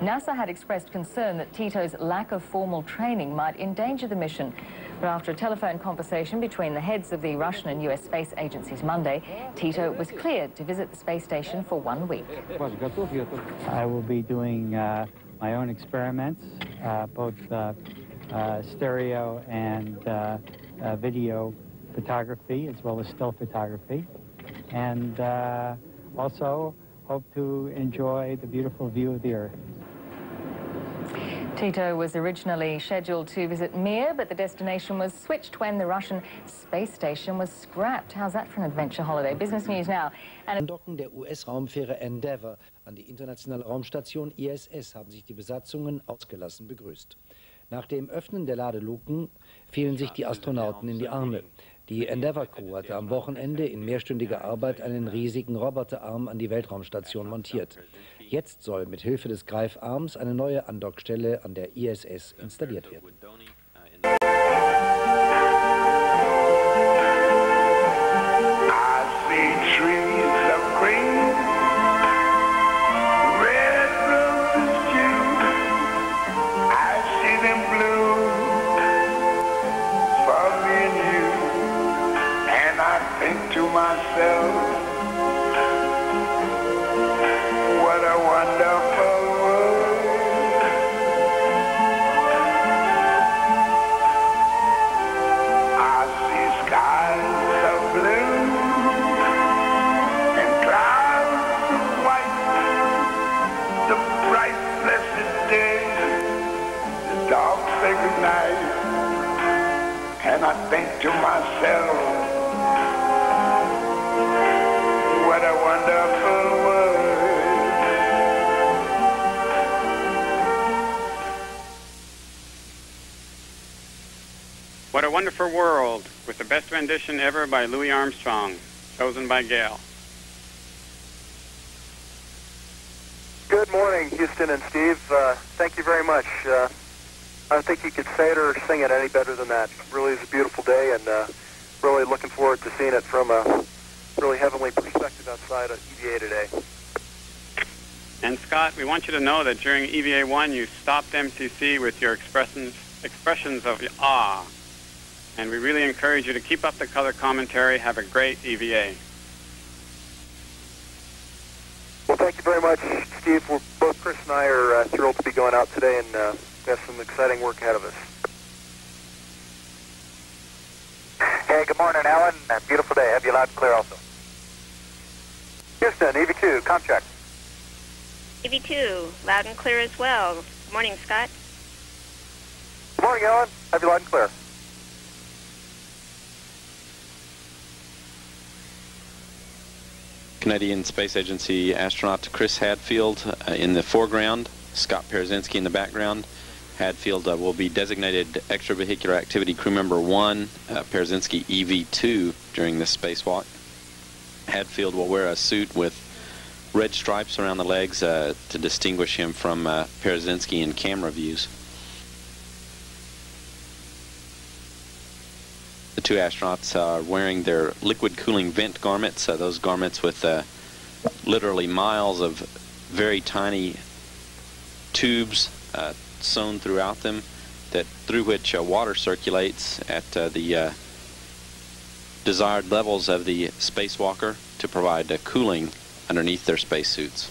NASA had expressed concern that Tito's lack of formal training might endanger the mission. But after a telephone conversation between the heads of the Russian and U.S. space agencies Monday, Tito was cleared to visit the space station for one week. I will be doing uh, my own experiments, uh, both uh, uh, stereo and video photography, as well as still photography. And also hope to enjoy the beautiful view of the Earth. Tito was originally scheduled to visit Mir, but the destination was switched when the Russian space station was scrapped. How's that for an adventure holiday? Business News now. And Andocken der US-Raumfähre Endeavour an die internationale Raumstation ISS haben sich die Besatzungen ausgelassen begrüßt. Nach dem Öffnen der Ladeluken fielen sich die Astronauten in die Arme. Die Endeavour-Crew hatte am Wochenende in mehrstündiger Arbeit einen riesigen Roboterarm an die Weltraumstation montiert. Jetzt soll mit Hilfe des Greifarms eine neue Andockstelle an der ISS installiert werden. Think to myself, what a wonderful world. What a Wonderful World, with the best rendition ever by Louis Armstrong, chosen by Gail. Good morning, Houston and Steve. Uh, thank you very much. Uh, I don't think you could say it or sing it any better than that. Really is a beautiful day, and uh, really looking forward to seeing it from a really heavenly perspective outside of EVA today. And Scott, we want you to know that during EVA 1, you stopped MCC with your expressions, expressions of awe. And we really encourage you to keep up the color commentary. Have a great EVA. Well, thank you very much, Steve. We're, both Chris and I are uh, thrilled to be going out today, and uh, we have some exciting work ahead of us. Hey, good morning, Alan. Beautiful day. Have you loud and clear also. Houston, EV2, contract. EV2, loud and clear as well. Good morning, Scott. Good morning, Alan. Have you loud and clear. Canadian Space Agency astronaut Chris Hadfield uh, in the foreground, Scott Parazynski in the background. Hadfield uh, will be designated extravehicular activity crew member 1, uh, Parazynski EV2 during this spacewalk. Hadfield will wear a suit with red stripes around the legs uh, to distinguish him from uh, Parazynski in camera views. The two astronauts are wearing their liquid cooling vent garments, uh, those garments with uh, literally miles of very tiny tubes uh, sewn throughout them that through which uh, water circulates at uh, the uh, desired levels of the spacewalker to provide cooling underneath their spacesuits.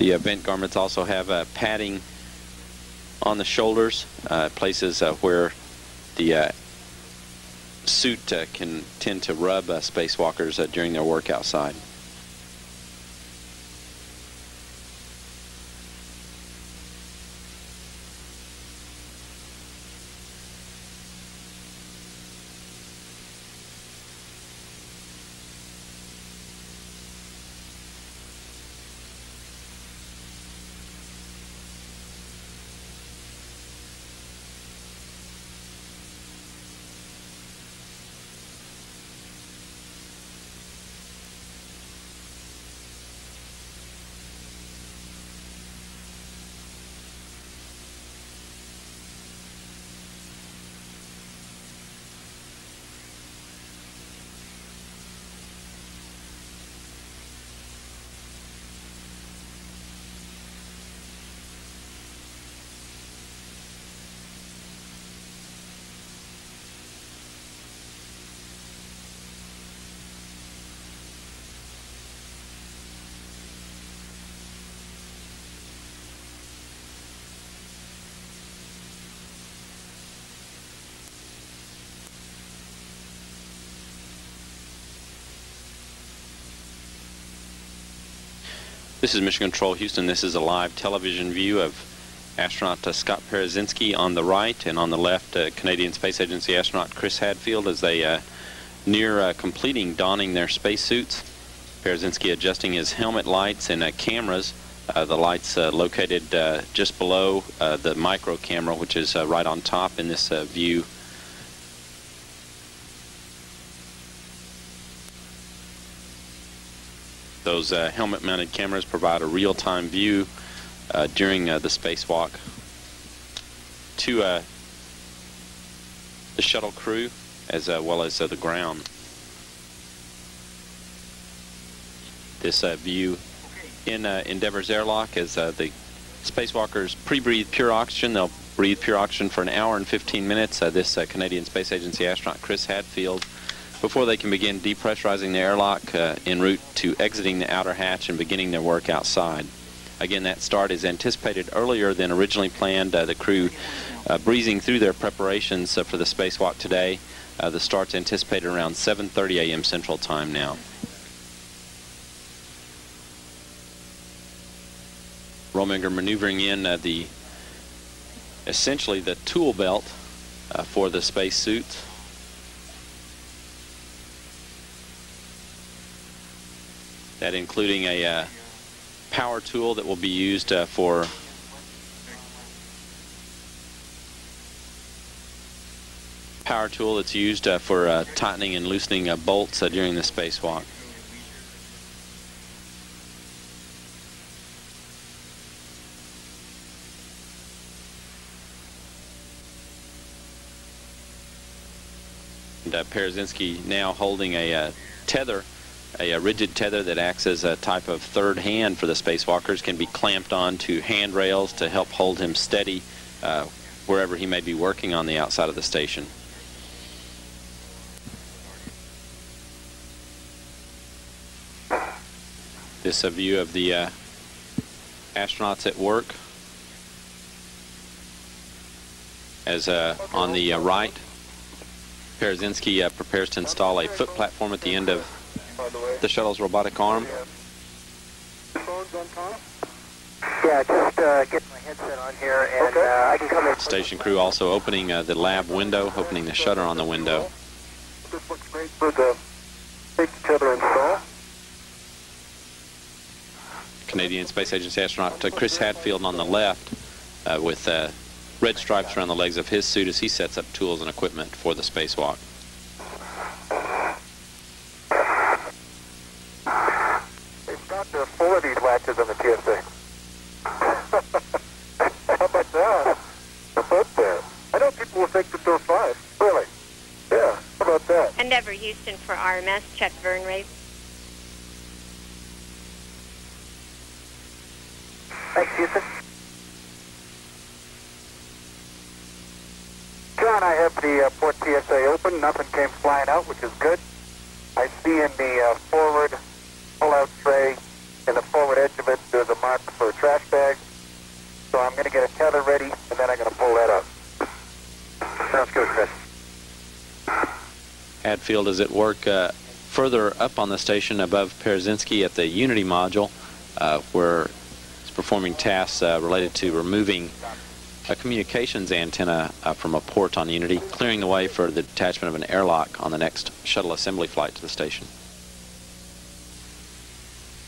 The uh, vent garments also have uh, padding on the shoulders, uh, places where the suit can tend to rub spacewalkers during their work outside. This is Mission Control Houston. This is a live television view of astronaut uh, Scott Parazynski on the right and on the left uh, Canadian Space Agency astronaut Chris Hadfield as they uh, near uh, completing donning their spacesuits. Parazynski adjusting his helmet lights and uh, cameras. Uh, the lights located just below the micro camera which is right on top in this view Those uh, helmet-mounted cameras provide a real-time view uh, during uh, the spacewalk to uh, the shuttle crew as uh, well as the ground. This view in Endeavour's airlock as the spacewalkers pre-breathe pure oxygen. They'll breathe pure oxygen for an hour and 15 minutes. this Canadian Space Agency astronaut Chris Hadfield before they can begin depressurizing the airlock uh, en route to exiting the outer hatch and beginning their work outside. Again, that start is anticipated earlier than originally planned. Uh, the crew uh, breezing through their preparations uh, for the spacewalk today. Uh, the start's anticipated around 7.30 a.m. Central Time now. Rominger maneuvering in uh, the essentially the tool belt for the spacesuits. That including a uh, power tool that will be used uh, for power tool that's used uh, for uh, tightening and loosening bolts uh, during the spacewalk. And uh, now holding a tether a, a, rigid tether that acts as a type of third hand for the spacewalkers can be clamped onto handrails to help hold him steady uh, wherever he may be working on the outside of the station. This is a view of the uh, astronauts at work. As uh, on the uh, right, Parazynski uh, prepares to install a foot platform at the end of the shuttle's robotic arm. Yeah, just uh, get my headset on here, and uh, I can come in. Station crew also opening uh, the lab window, opening the shutter on the window. This looks great for the big tether install. Canadian Space Agency astronaut uh, Chris Hadfield on the left uh, with uh, red stripes around the legs of his suit as he sets up tools and equipment for the spacewalk. They've got uh, four of these latches on the TSA. How about that? What's up there? I know people will think that they're five. Really? Yeah. How about that? Endeavour Houston for RMS, check burn. Thanks, Houston. John, I have the uh, port TSA open. Nothing came flying out, which is good. I see in the uh, forward pull-out tray, in the forward edge of it, there's a mark for a trash bag. So I'm going to get a tether ready, and then I'm going to pull that up. Sounds good, Chris. Hadfield is at work uh, further up on the station above Parazynski at the Unity module, uh, where he's performing tasks uh, related to removing a communications antenna uh, from a port on Unity, clearing the way for the detachment of an airlock on the next shuttle assembly flight to the station.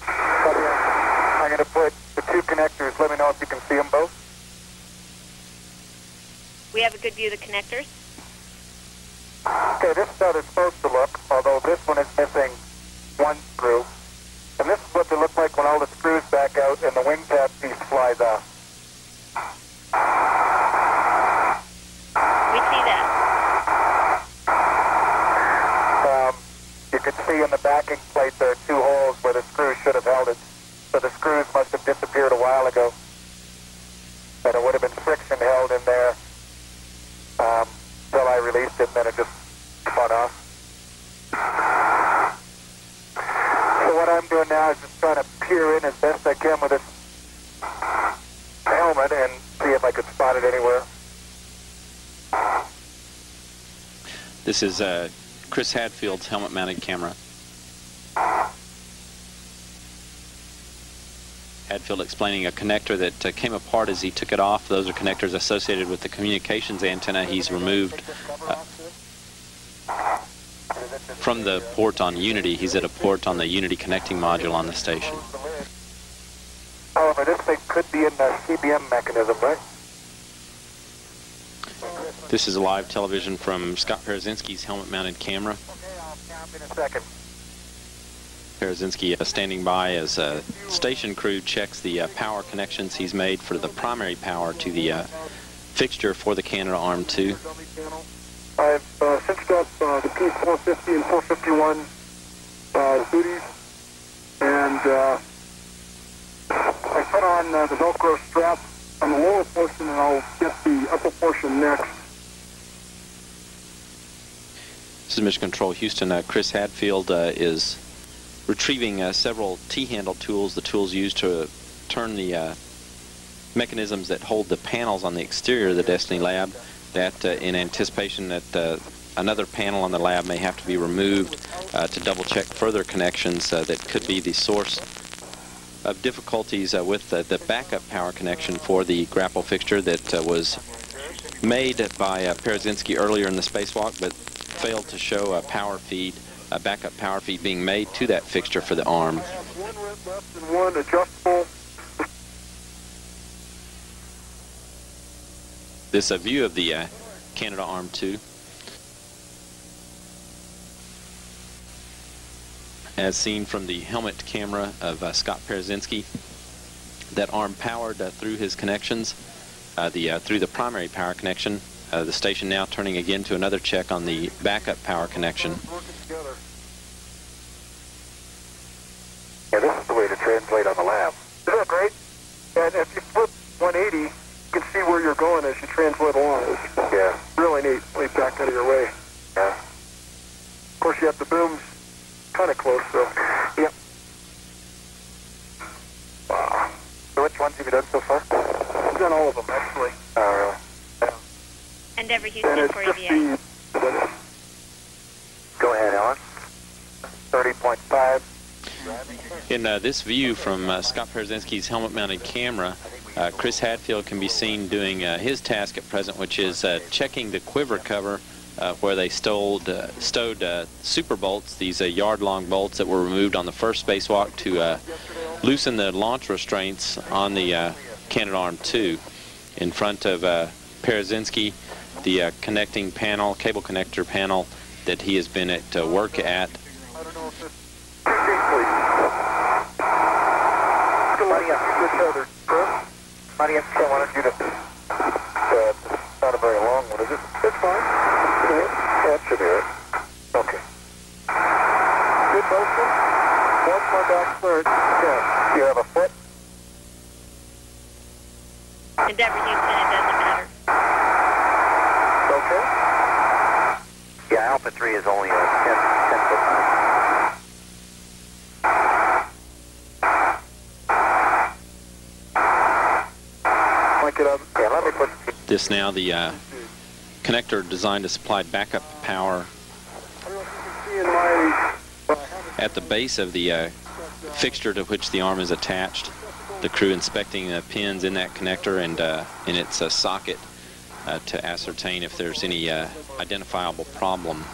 I'm going to put the two connectors. Let me know if you can see them both. We have a good view of the connectors. Okay, this is how they're supposed to look, although this one is missing one screw. And this is what they look like when all the screws back out and the wing tab piece flies off. We see that. Um, you can see in the backing plate there are two holes where the screws should have held it. So the screws must have disappeared a while ago. And it would have been friction held in there um, until I released it, and then it just spun off. So what I'm doing now is just trying to peer in as best I can with this helmet and see if I could spot it anywhere. This is uh, Chris Hadfield's helmet-mounted camera. Hadfield explaining a connector that uh, came apart as he took it off. Those are connectors associated with the communications antenna he's removed uh, from the port on Unity. He's at a port on the Unity connecting module on the station. However, this thing could be in the CBM mechanism, right? This is live television from Scott Parazynski's helmet-mounted camera. In a second. Uh, standing by as uh, station crew checks the uh, power connections he's made for the primary power to the uh, fixture for the Canadarm2. I've uh, cinched up uh, the P450 and 451 uh, duties, and uh, I put on uh, the Velcro strap on the lower portion, and I'll get the upper portion next. This is Mission Control Houston. Uh, Chris Hadfield uh, is retrieving uh, several T-handle tools, the tools used to turn the uh, mechanisms that hold the panels on the exterior of the Destiny Lab, that uh, in anticipation that uh, another panel on the lab may have to be removed to double check further connections that could be the source of difficulties with the, the backup power connection for the grapple fixture that was made by uh, earlier in the spacewalk, but failed to show a power feed, a backup power feed being made to that fixture for the arm. One red left and one adjustable. This a view of the uh, Canadarm2. As seen from the helmet camera of uh, Scott Parazynski, that arm powered uh, through his connections, uh, the uh, through the primary power connection. Uh, the station now turning again to another check on the backup power connection. Yeah, this is the way to translate on the lab. Isn't that great? And if you flip 180, you can see where you're going as you translate along. Houston for EVA. Go ahead, Ellen. 30.5. In uh, this view from uh, Scott Parazynski's helmet-mounted camera, uh, Chris Hadfield can be seen doing uh, his task at present, which is uh, checking the quiver cover uh, where they stowed, stowed super bolts, these yard-long bolts that were removed on the first spacewalk to loosen the launch restraints on the Canadarm2. In front of Parazynski, the connecting panel, cable connector panel that he has been at work at Chris, Money up, I wanted you to, uh, not a very long one, is it? It's fine. Yeah, that should be it. Okay. Good motion. Watch my back third. Yeah. You have a foot? Endeavour Houston, it doesn't matter. Okay. Yeah, Alpha 3 is only a 10, 10 foot nine. Now the uh, connector designed to supply backup power at the base of the uh, fixture to which the arm is attached. The crew inspecting the pins in that connector and uh, in its uh, socket uh, to ascertain if there's any uh, identifiable problem.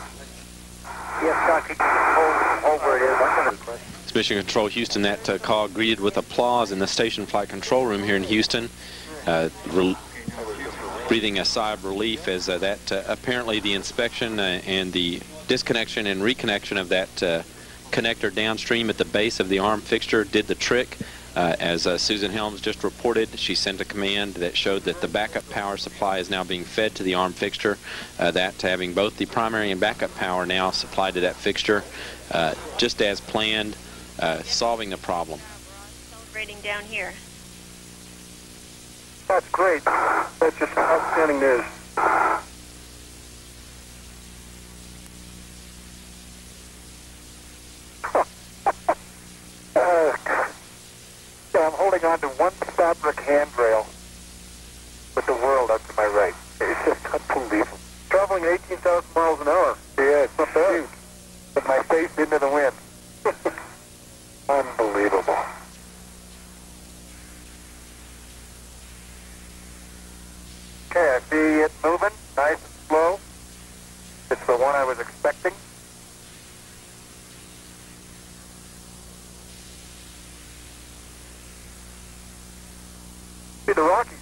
It's Mission Control Houston. That uh, call greeted with applause in the station flight control room here in Houston. Uh, breathing a sigh of relief as uh, that uh, apparently the inspection uh, and the disconnection and reconnection of that uh, connector downstream at the base of the arm fixture did the trick. Uh, as uh, Susan Helms just reported, she sent a command that showed that the backup power supply is now being fed to the arm fixture. that having both the primary and backup power now supplied to that fixture, just as planned, solving the problem. Celebrating down here. That's great. That's just outstanding news. uh, yeah, I'm holding on to one fabric handrail with the world up to my right. It's just unbelievable. Traveling 18,000 miles an hour. Yeah, it's not bad. With my face into the wind. Unbelievable. Okay, I see it moving, nice and slow. It's the one I was expecting. See the Rockies.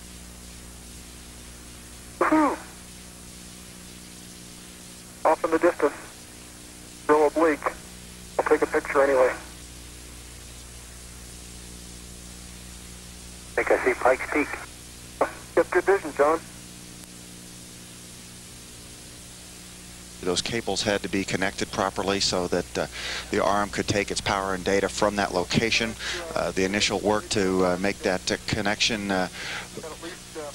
Woohoo! Off in the distance. Real oblique. I'll take a picture anyway. I think I see Pikes Peak. You have good vision, John. Those cables had to be connected properly so that uh, the arm could take its power and data from that location. Uh, the initial work to uh, make that uh, connection uh,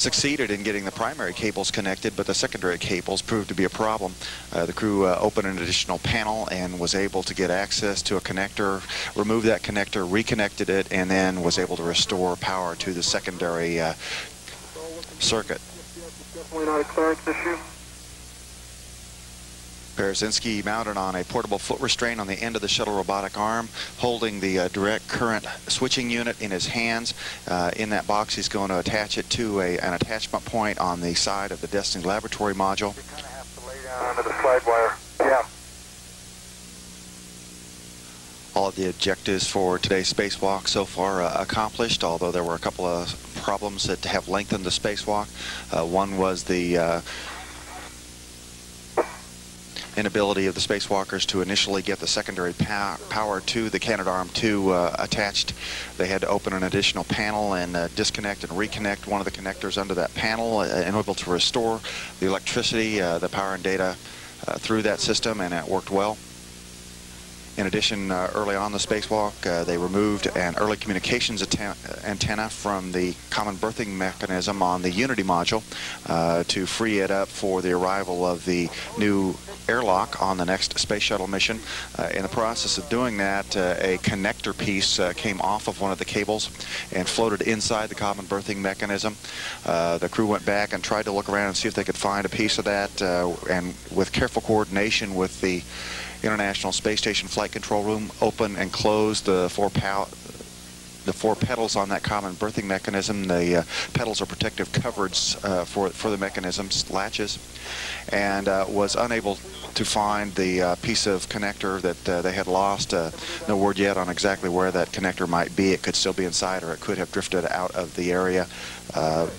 succeeded in getting the primary cables connected, but the secondary cables proved to be a problem. Uh, the crew opened an additional panel and was able to get access to a connector, remove that connector, reconnected it, and then was able to restore power to the secondary circuit. Definitely not a clearance issue. Parazynski mounted on a portable foot restraint on the end of the shuttle robotic arm, holding the uh, direct current switching unit in his hands. Uh, in that box, he's going to attach it to a, an attachment point on the side of the Destiny Laboratory module. You kind of have to lay down under the slide wire. Yeah. All of the objectives for today's spacewalk so far uh, accomplished, although there were a couple of problems that have lengthened the spacewalk. Uh, one was the uh, inability of the spacewalkers to initially get the secondary pow power to the Canadarm2 uh, attached. They had to open an additional panel and uh, disconnect and reconnect one of the connectors under that panel uh, in order to restore the electricity, uh, the power and data uh, through that system, and it worked well. In addition, uh, early on the spacewalk, uh, they removed an early communications antenna from the common berthing mechanism on the Unity module uh, to free it up for the arrival of the new airlock on the next space shuttle mission. Uh, in the process of doing that, uh, a connector piece uh, came off of one of the cables and floated inside the common berthing mechanism. Uh, the crew went back and tried to look around and see if they could find a piece of that, uh, and with careful coordination with the International Space Station Flight Control Room, open and close the four the four pedals on that common berthing mechanism. The uh, pedals are protective coverage uh, for, for the mechanisms, latches, and uh, was unable to find the uh, piece of connector that uh, they had lost. Uh, no word yet on exactly where that connector might be. It could still be inside or it could have drifted out of the area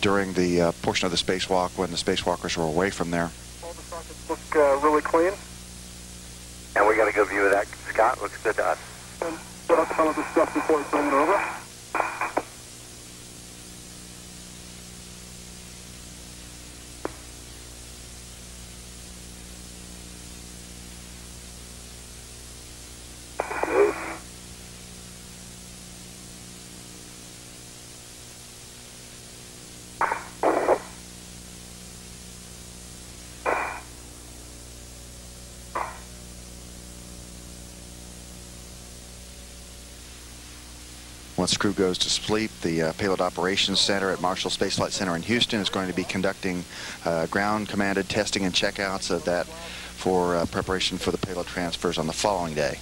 during the portion of the spacewalk when the spacewalkers were away from there. All the sockets look really clean. And we got a good view of that. Scott, looks good to us. And set up some of the stuff before we bring it over. Once crew goes to sleep, the uh, Payload Operations Center at Marshall Space Flight Center in Houston is going to be conducting uh, ground-commanded testing and checkouts of that for uh, preparation for the payload transfers on the following day.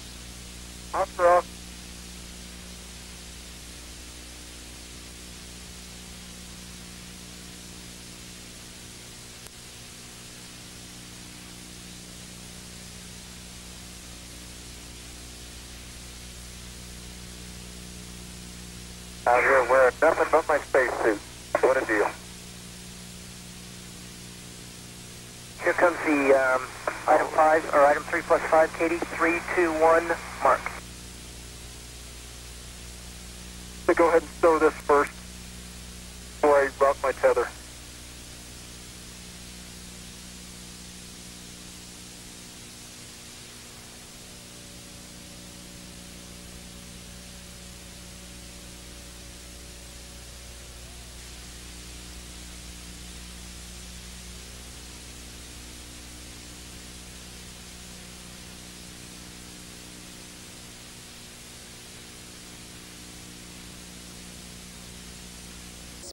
Out here wearing nothing but my spacesuit. What a deal. Here comes the um, item 5, or item 3 plus 5, Katie. 3, 2, 1, mark. So go ahead and stow this first before I route my tether.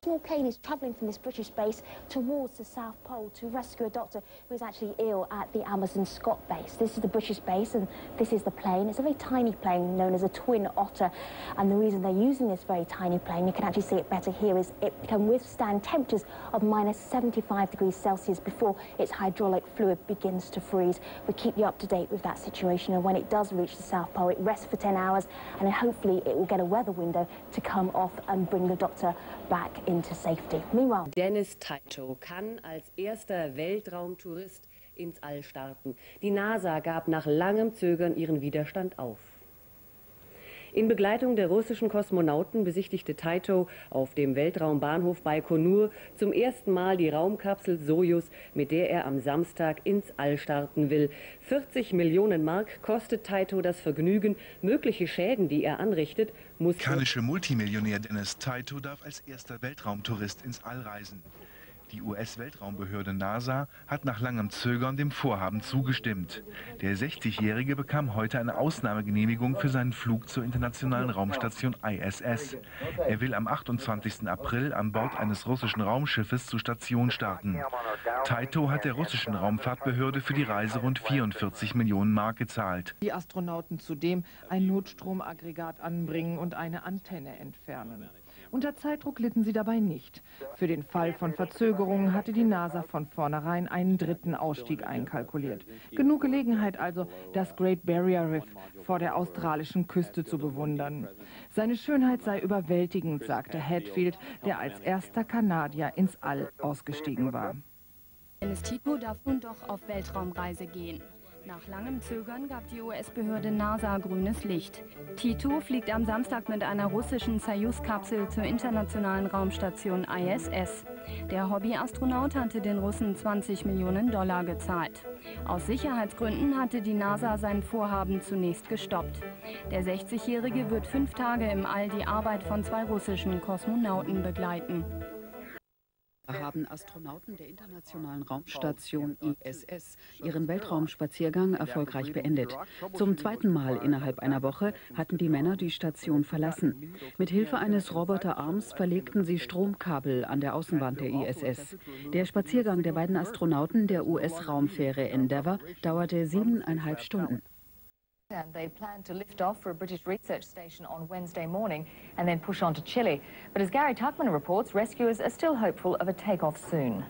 small plane is travelling from this British base towards the South Pole to rescue a doctor who is actually ill at the Amundsen Scott base. This is the British base and this is the plane. It's a very tiny plane known as a Twin Otter and the reason they're using this very tiny plane, you can actually see it better here, is it can withstand temperatures of minus 75 degrees Celsius before its hydraulic fluid begins to freeze. We keep you up to date with that situation and when it does reach the South Pole it rests for 10 hours and hopefully it will get a weather window to come off and bring the doctor back into Dennis Taito kann als erster Weltraumtourist ins All starten. Die NASA gab nach langem Zögern ihren Widerstand auf. In Begleitung der russischen Kosmonauten besichtigte Taito auf dem Weltraumbahnhof Baikonur zum ersten Mal die Raumkapsel Sojus, mit der er am Samstag ins All starten will. 40 Millionen Mark kostet Taito das Vergnügen. Mögliche Schäden, die er anrichtet, muss... Amerikanische Multimillionär Dennis Taito darf als erster Weltraumtourist ins All reisen. Die US-Weltraumbehörde NASA hat nach langem Zögern dem Vorhaben zugestimmt. Der 60-Jährige bekam heute eine Ausnahmegenehmigung für seinen Flug zur internationalen Raumstation ISS. Er will am 28. April an Bord eines russischen Raumschiffes zur Station starten. Taito hat der russischen Raumfahrtbehörde für die Reise rund 44 Millionen Mark gezahlt. Die Astronauten zudem ein Notstromaggregat anbringen und eine Antenne entfernen. Unter Zeitdruck litten sie dabei nicht. Für den Fall von Verzögerungen hatte die NASA von vornherein einen dritten Ausstieg einkalkuliert. Genug Gelegenheit also, das Great Barrier Reef vor der australischen Küste zu bewundern. Seine Schönheit sei überwältigend, sagte Hatfield, der als erster Kanadier ins All ausgestiegen war. Dennis Tito darf nun doch auf Weltraumreise gehen. Nach langem Zögern gab die US-Behörde NASA grünes Licht. Tito fliegt am Samstag mit einer russischen Soyuz-Kapsel zur internationalen Raumstation ISS. Der Hobbyastronaut hatte den Russen 20 Millionen Dollar gezahlt. Aus Sicherheitsgründen hatte die NASA sein Vorhaben zunächst gestoppt. Der 60-Jährige wird fünf Tage im All die Arbeit von zwei russischen Kosmonauten begleiten. Haben Astronauten der Internationalen Raumstation ISS ihren Weltraumspaziergang erfolgreich beendet. Zum zweiten Mal innerhalb einer Woche hatten die Männer die Station verlassen. Mit Hilfe eines Roboterarms verlegten sie Stromkabel an der Außenwand der ISS. Der Spaziergang der beiden Astronauten der US-Raumfähre Endeavour dauerte siebeneinhalb Stunden. And they plan to lift off for a British research station on Wednesday morning and then push on to Chile. But as Gary Tuchman reports, rescuers are still hopeful of a takeoff soon.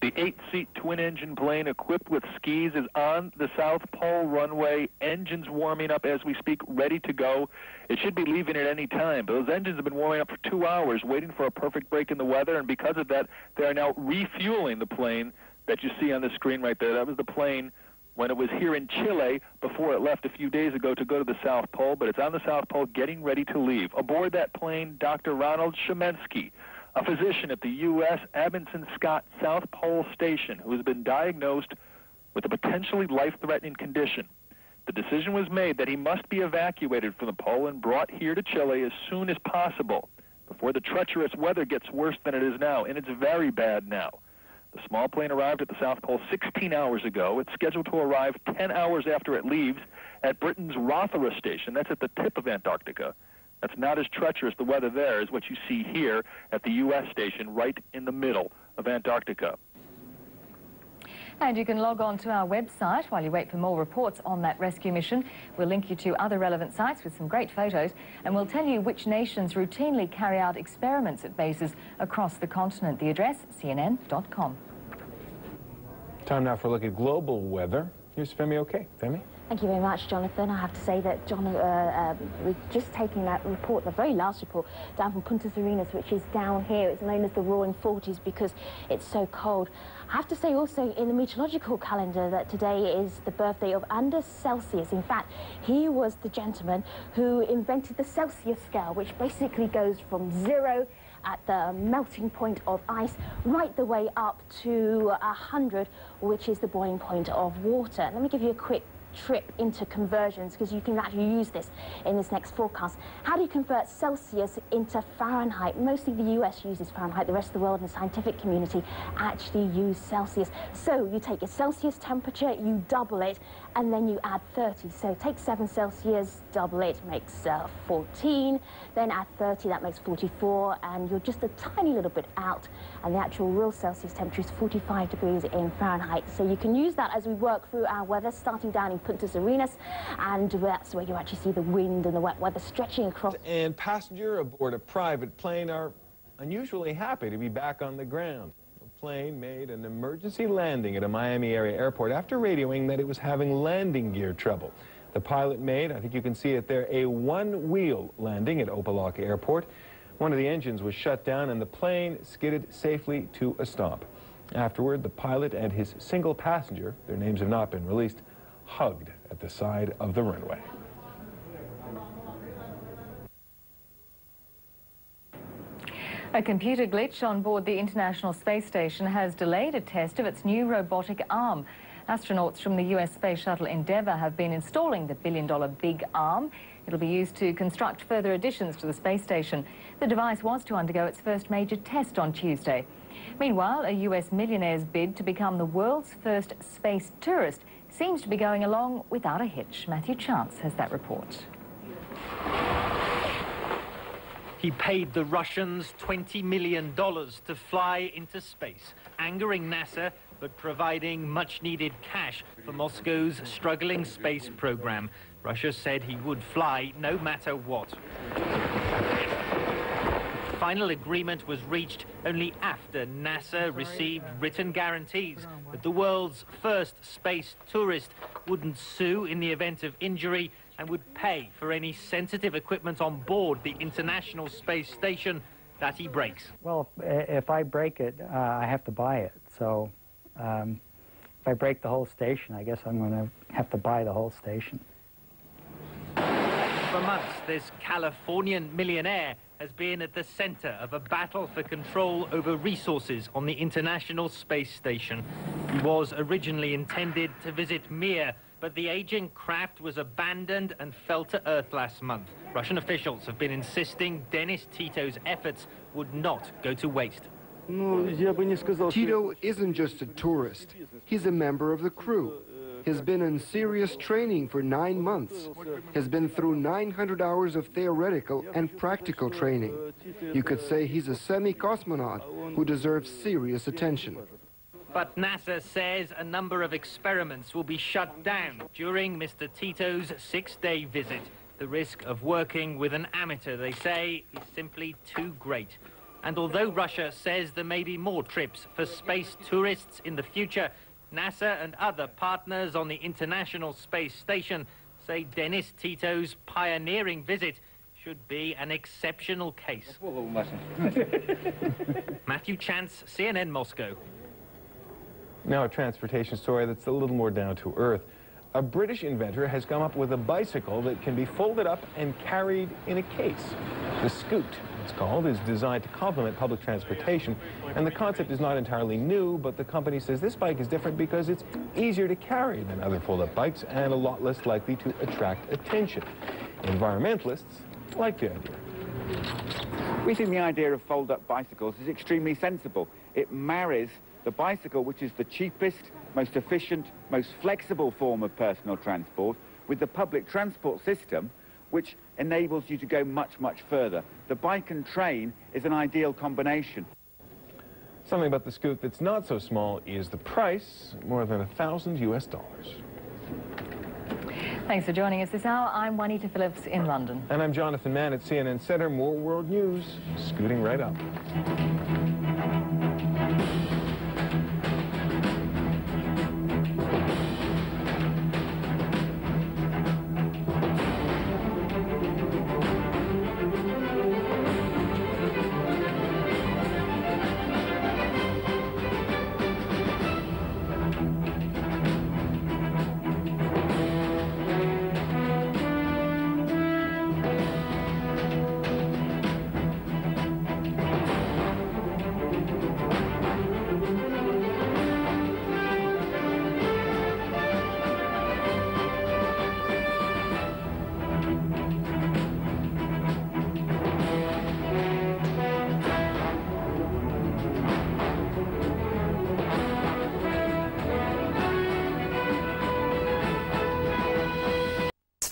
The eight-seat twin-engine plane equipped with skis is on the South Pole runway. Engines warming up as we speak, ready to go. It should be leaving at any time. But those engines have been warming up for two hours, waiting for a perfect break in the weather. And because of that, they are now refueling the plane that you see on the screen right there. That was the plane when it was here in Chile before it left a few days ago to go to the South Pole, but it's on the South Pole getting ready to leave. Aboard that plane, Dr. Ronald Shemenski, a physician at the U.S. Amundsen Scott South Pole Station who has been diagnosed with a potentially life-threatening condition. The decision was made that he must be evacuated from the pole and brought here to Chile as soon as possible before the treacherous weather gets worse than it is now, and it's very bad now. The small plane arrived at the South Pole 16 hours ago. It's scheduled to arrive 10 hours after it leaves at Britain's Rothera station. That's at the tip of Antarctica. That's not as treacherous, the weather there, as what you see here at the U.S. station right in the middle of Antarctica. And you can log on to our website while you wait for more reports on that rescue mission. We'll link you to other relevant sites with some great photos, and we'll tell you which nations routinely carry out experiments at bases across the continent. The address, cnn.com. Time now for a look at global weather. Here's Femi Oke. Femi? Thank you very much, Jonathan. I have to say that John, uh, um, we've just taking that report, the very last report, down from Punta Arenas, which is down here. It's known as the Roaring Forties because it's so cold. I have to say also in the meteorological calendar that today is the birthday of Anders Celsius. In fact, he was the gentleman who invented the Celsius scale, which basically goes from zero at the melting point of ice right the way up to 100, which is the boiling point of water. Let me give you a quick trip into conversions because you can actually use this in this next forecast. How do you convert Celsius into Fahrenheit? Mostly the US uses Fahrenheit. The rest of the world and the scientific community actually use Celsius. So you take your Celsius temperature, you double it, and then you add 30. So take 7 Celsius, double it, makes uh, 14. Then add 30, that makes 44, and you're just a tiny little bit out. And the actual real Celsius temperature is 45 degrees in Fahrenheit. So you can use that as we work through our weather, starting down in Punta Arenas, and that's where you actually see the wind and the wet weather stretching across. And passenger aboard a private plane are unusually happy to be back on the ground. Plane made an emergency landing at a Miami area airport after radioing that it was having landing gear trouble. The pilot made, I think you can see it there, a one-wheel landing at Opa-locka Airport. One of the engines was shut down and the plane skidded safely to a stop. Afterward, the pilot and his single passenger, their names have not been released, hugged at the side of the runway. A computer glitch on board the International Space Station has delayed a test of its new robotic arm. Astronauts from the U.S. Space Shuttle Endeavour have been installing the billion-dollar Big Arm. It'll be used to construct further additions to the space station. The device was to undergo its first major test on Tuesday. Meanwhile, a U.S. millionaire's bid to become the world's first space tourist seems to be going along without a hitch. Matthew Chance has that report. He paid the Russians $20 million to fly into space, angering NASA but providing much-needed cash for Moscow's struggling space program. Russia said he would fly no matter what. Final agreement was reached only after NASA received written guarantees that the world's first space tourist wouldn't sue in the event of injury and would pay for any sensitive equipment on board the International Space Station that he breaks. Well, if I break it, uh, I have to buy it. So um, if I break the whole station, I guess I'm going to have to buy the whole station. For months, this Californian millionaire has been at the center of a battle for control over resources on the International Space Station. He was originally intended to visit Mir, but the aging craft was abandoned and fell to Earth last month. Russian officials have been insisting Dennis Tito's efforts would not go to waste. Tito isn't just a tourist. He's a member of the crew. He's been in serious training for nine months. Has been through 900 hours of theoretical and practical training. You could say he's a semi-cosmonaut who deserves serious attention. But NASA says a number of experiments will be shut down during Mr. Tito's six-day visit. The risk of working with an amateur, they say, is simply too great. And although Russia says there may be more trips for space tourists in the future, NASA and other partners on the International Space Station say Dennis Tito's pioneering visit should be an exceptional case. Matthew Chance, CNN Moscow. Now a transportation story that's a little more down to earth. A British inventor has come up with a bicycle that can be folded up and carried in a case. The Scoot, it's called, is designed to complement public transportation, and the concept is not entirely new, but the company says this bike is different because it's easier to carry than other fold-up bikes and a lot less likely to attract attention. Environmentalists like the idea. We think the idea of fold-up bicycles is extremely sensible. It marries the bicycle, which is the cheapest, most efficient, most flexible form of personal transport, with the public transport system, which enables you to go much, much further. The bike and train is an ideal combination. Something about the Scoot that's not so small is the price, more than a thousand US dollars. Thanks for joining us this hour. I'm Juanita Phillips in London. And I'm Jonathan Mann at CNN Center. More world news scooting right up.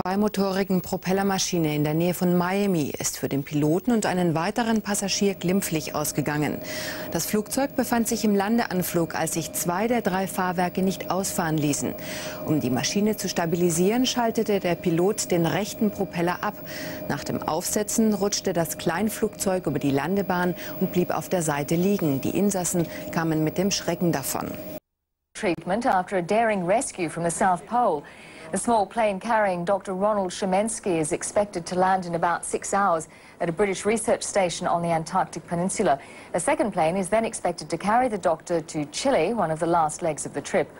Zweimotorigen Propellermaschine in der Nähe von Miami ist für den Piloten und einen weiteren Passagier glimpflich ausgegangen. Das Flugzeug befand sich im Landeanflug, als sich zwei der drei Fahrwerke nicht ausfahren ließen. Um die Maschine zu stabilisieren, schaltete der Pilot den rechten Propeller ab. Nach dem Aufsetzen rutschte das Kleinflugzeug über die Landebahn und blieb auf der Seite liegen. Die Insassen kamen mit dem Schrecken davon. Treatment after a daring rescue from the South Pole. The small plane carrying Dr. Ronald Shemenski is expected to land in about six hours at a British research station on the Antarctic Peninsula. A second plane is then expected to carry the doctor to Chile, one of the last legs of the trip.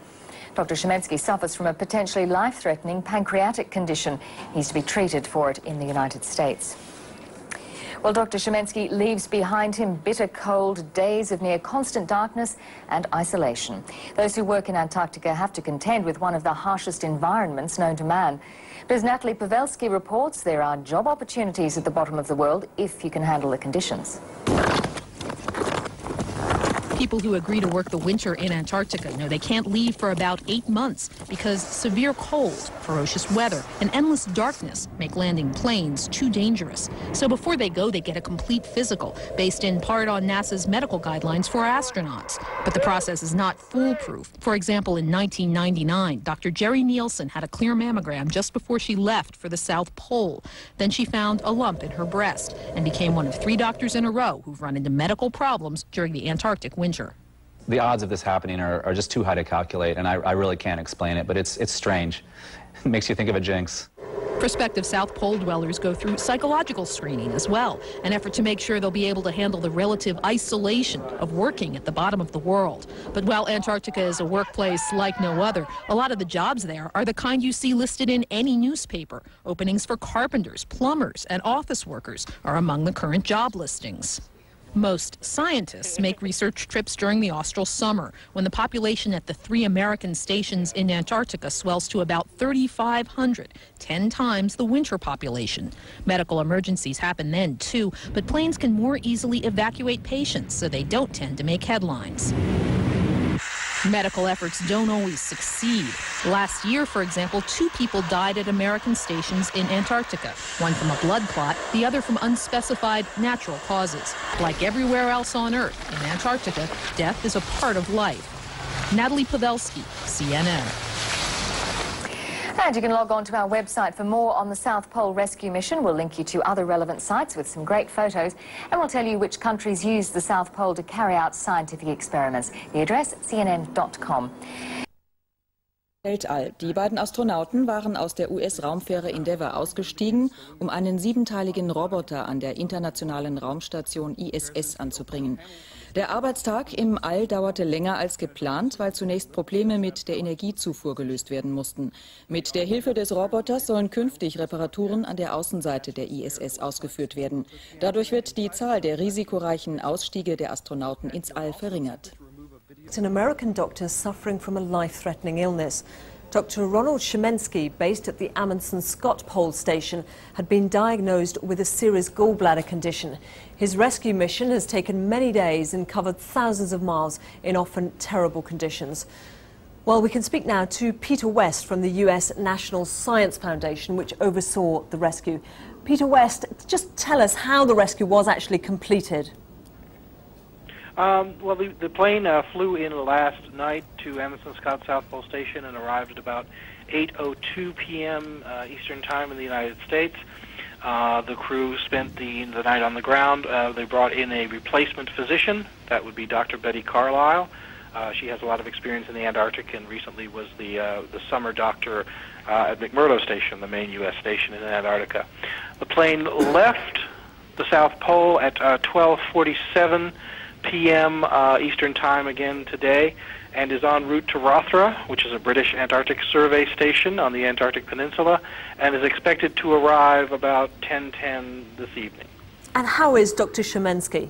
Dr. Shemenski suffers from a potentially life-threatening pancreatic condition. He's to be treated for it in the United States. Well, Dr. Shemenski leaves behind him bitter cold, days of near constant darkness and isolation. Those who work in Antarctica have to contend with one of the harshest environments known to man. But as Natalie Pawelski reports, there are job opportunities at the bottom of the world if you can handle the conditions. People who agree to work the winter in Antarctica know they can't leave for about eight months because severe cold, ferocious weather, and endless darkness make landing planes too dangerous. So before they go, they get a complete physical, based in part on NASA's medical guidelines for astronauts. But the process is not foolproof. For example, in 1999, Dr. Jerri Nielsen had a clear mammogram just before she left for the South Pole. Then she found a lump in her breast and became one of three doctors in a row who've run into medical problems during the Antarctic winter. The odds of this happening are, are just too high to calculate, and I, I really can't explain it, but it's, it's strange. It makes you think of a jinx. Prospective South Pole dwellers go through psychological screening as well, an effort to make sure they'll be able to handle the relative isolation of working at the bottom of the world. But while Antarctica is a workplace like no other, a lot of the jobs there are the kind you see listed in any newspaper. Openings for carpenters, plumbers, and office workers are among the current job listings. Most scientists make research trips during the austral summer, when the population at the three American stations in Antarctica swells to about 3,500, 10 times the winter population. Medical emergencies happen then, too, but planes can more easily evacuate patients, so they don't tend to make headlines. Medical efforts don't always succeed. Last year, for example, two people died at American stations in Antarctica, one from a blood clot, the other from unspecified natural causes. Like everywhere else on Earth, in Antarctica, death is a part of life. Natalie Pawelski, CNN. And you can log on to our website for more on the South Pole Rescue Mission. We'll link you to other relevant sites with some great photos, and we'll tell you which countries used the South Pole to carry out scientific experiments. The address, cnn.com. Weltall. Die beiden Astronauten waren aus der US-Raumfähre Endeavour ausgestiegen, um einen siebenteiligen Roboter an der internationalen Raumstation ISS anzubringen. Der Arbeitstag im All dauerte länger als geplant, weil zunächst Probleme mit der Energiezufuhr gelöst werden mussten. Mit der Hilfe des Roboters sollen künftig Reparaturen an der Außenseite der ISS ausgeführt werden. Dadurch wird die Zahl der risikoreichen Ausstiege der Astronauten ins All verringert. It's an American doctor suffering from a life-threatening illness. Dr. Ronald Shemensky, based at the Amundsen Scott Pole Station, had been diagnosed with a serious gallbladder condition. His rescue mission has taken many days and covered thousands of miles in often terrible conditions. Well, we can speak now to Peter West from the US National Science Foundation, which oversaw the rescue. Peter West, just tell us how the rescue was actually completed. Um, well, the, the plane uh, flew in last night to Amundsen Scott South Pole Station and arrived at about 8:02 p.m. Uh, Eastern Time in the United States. Uh, the crew spent the the night on the ground. Uh, they brought in a replacement physician. That would be Dr. Betty Carlisle. Uh, she has a lot of experience in the Antarctic and recently was the uh, the summer doctor uh, at McMurdo Station, the main U.S. station in Antarctica. The plane left the South Pole at uh, 12:47 p.m. Uh, Eastern Time again today, and is en route to Rothera, which is a British Antarctic survey station on the Antarctic Peninsula, and is expected to arrive about 10:10 this evening. And how is Dr. Shemenski?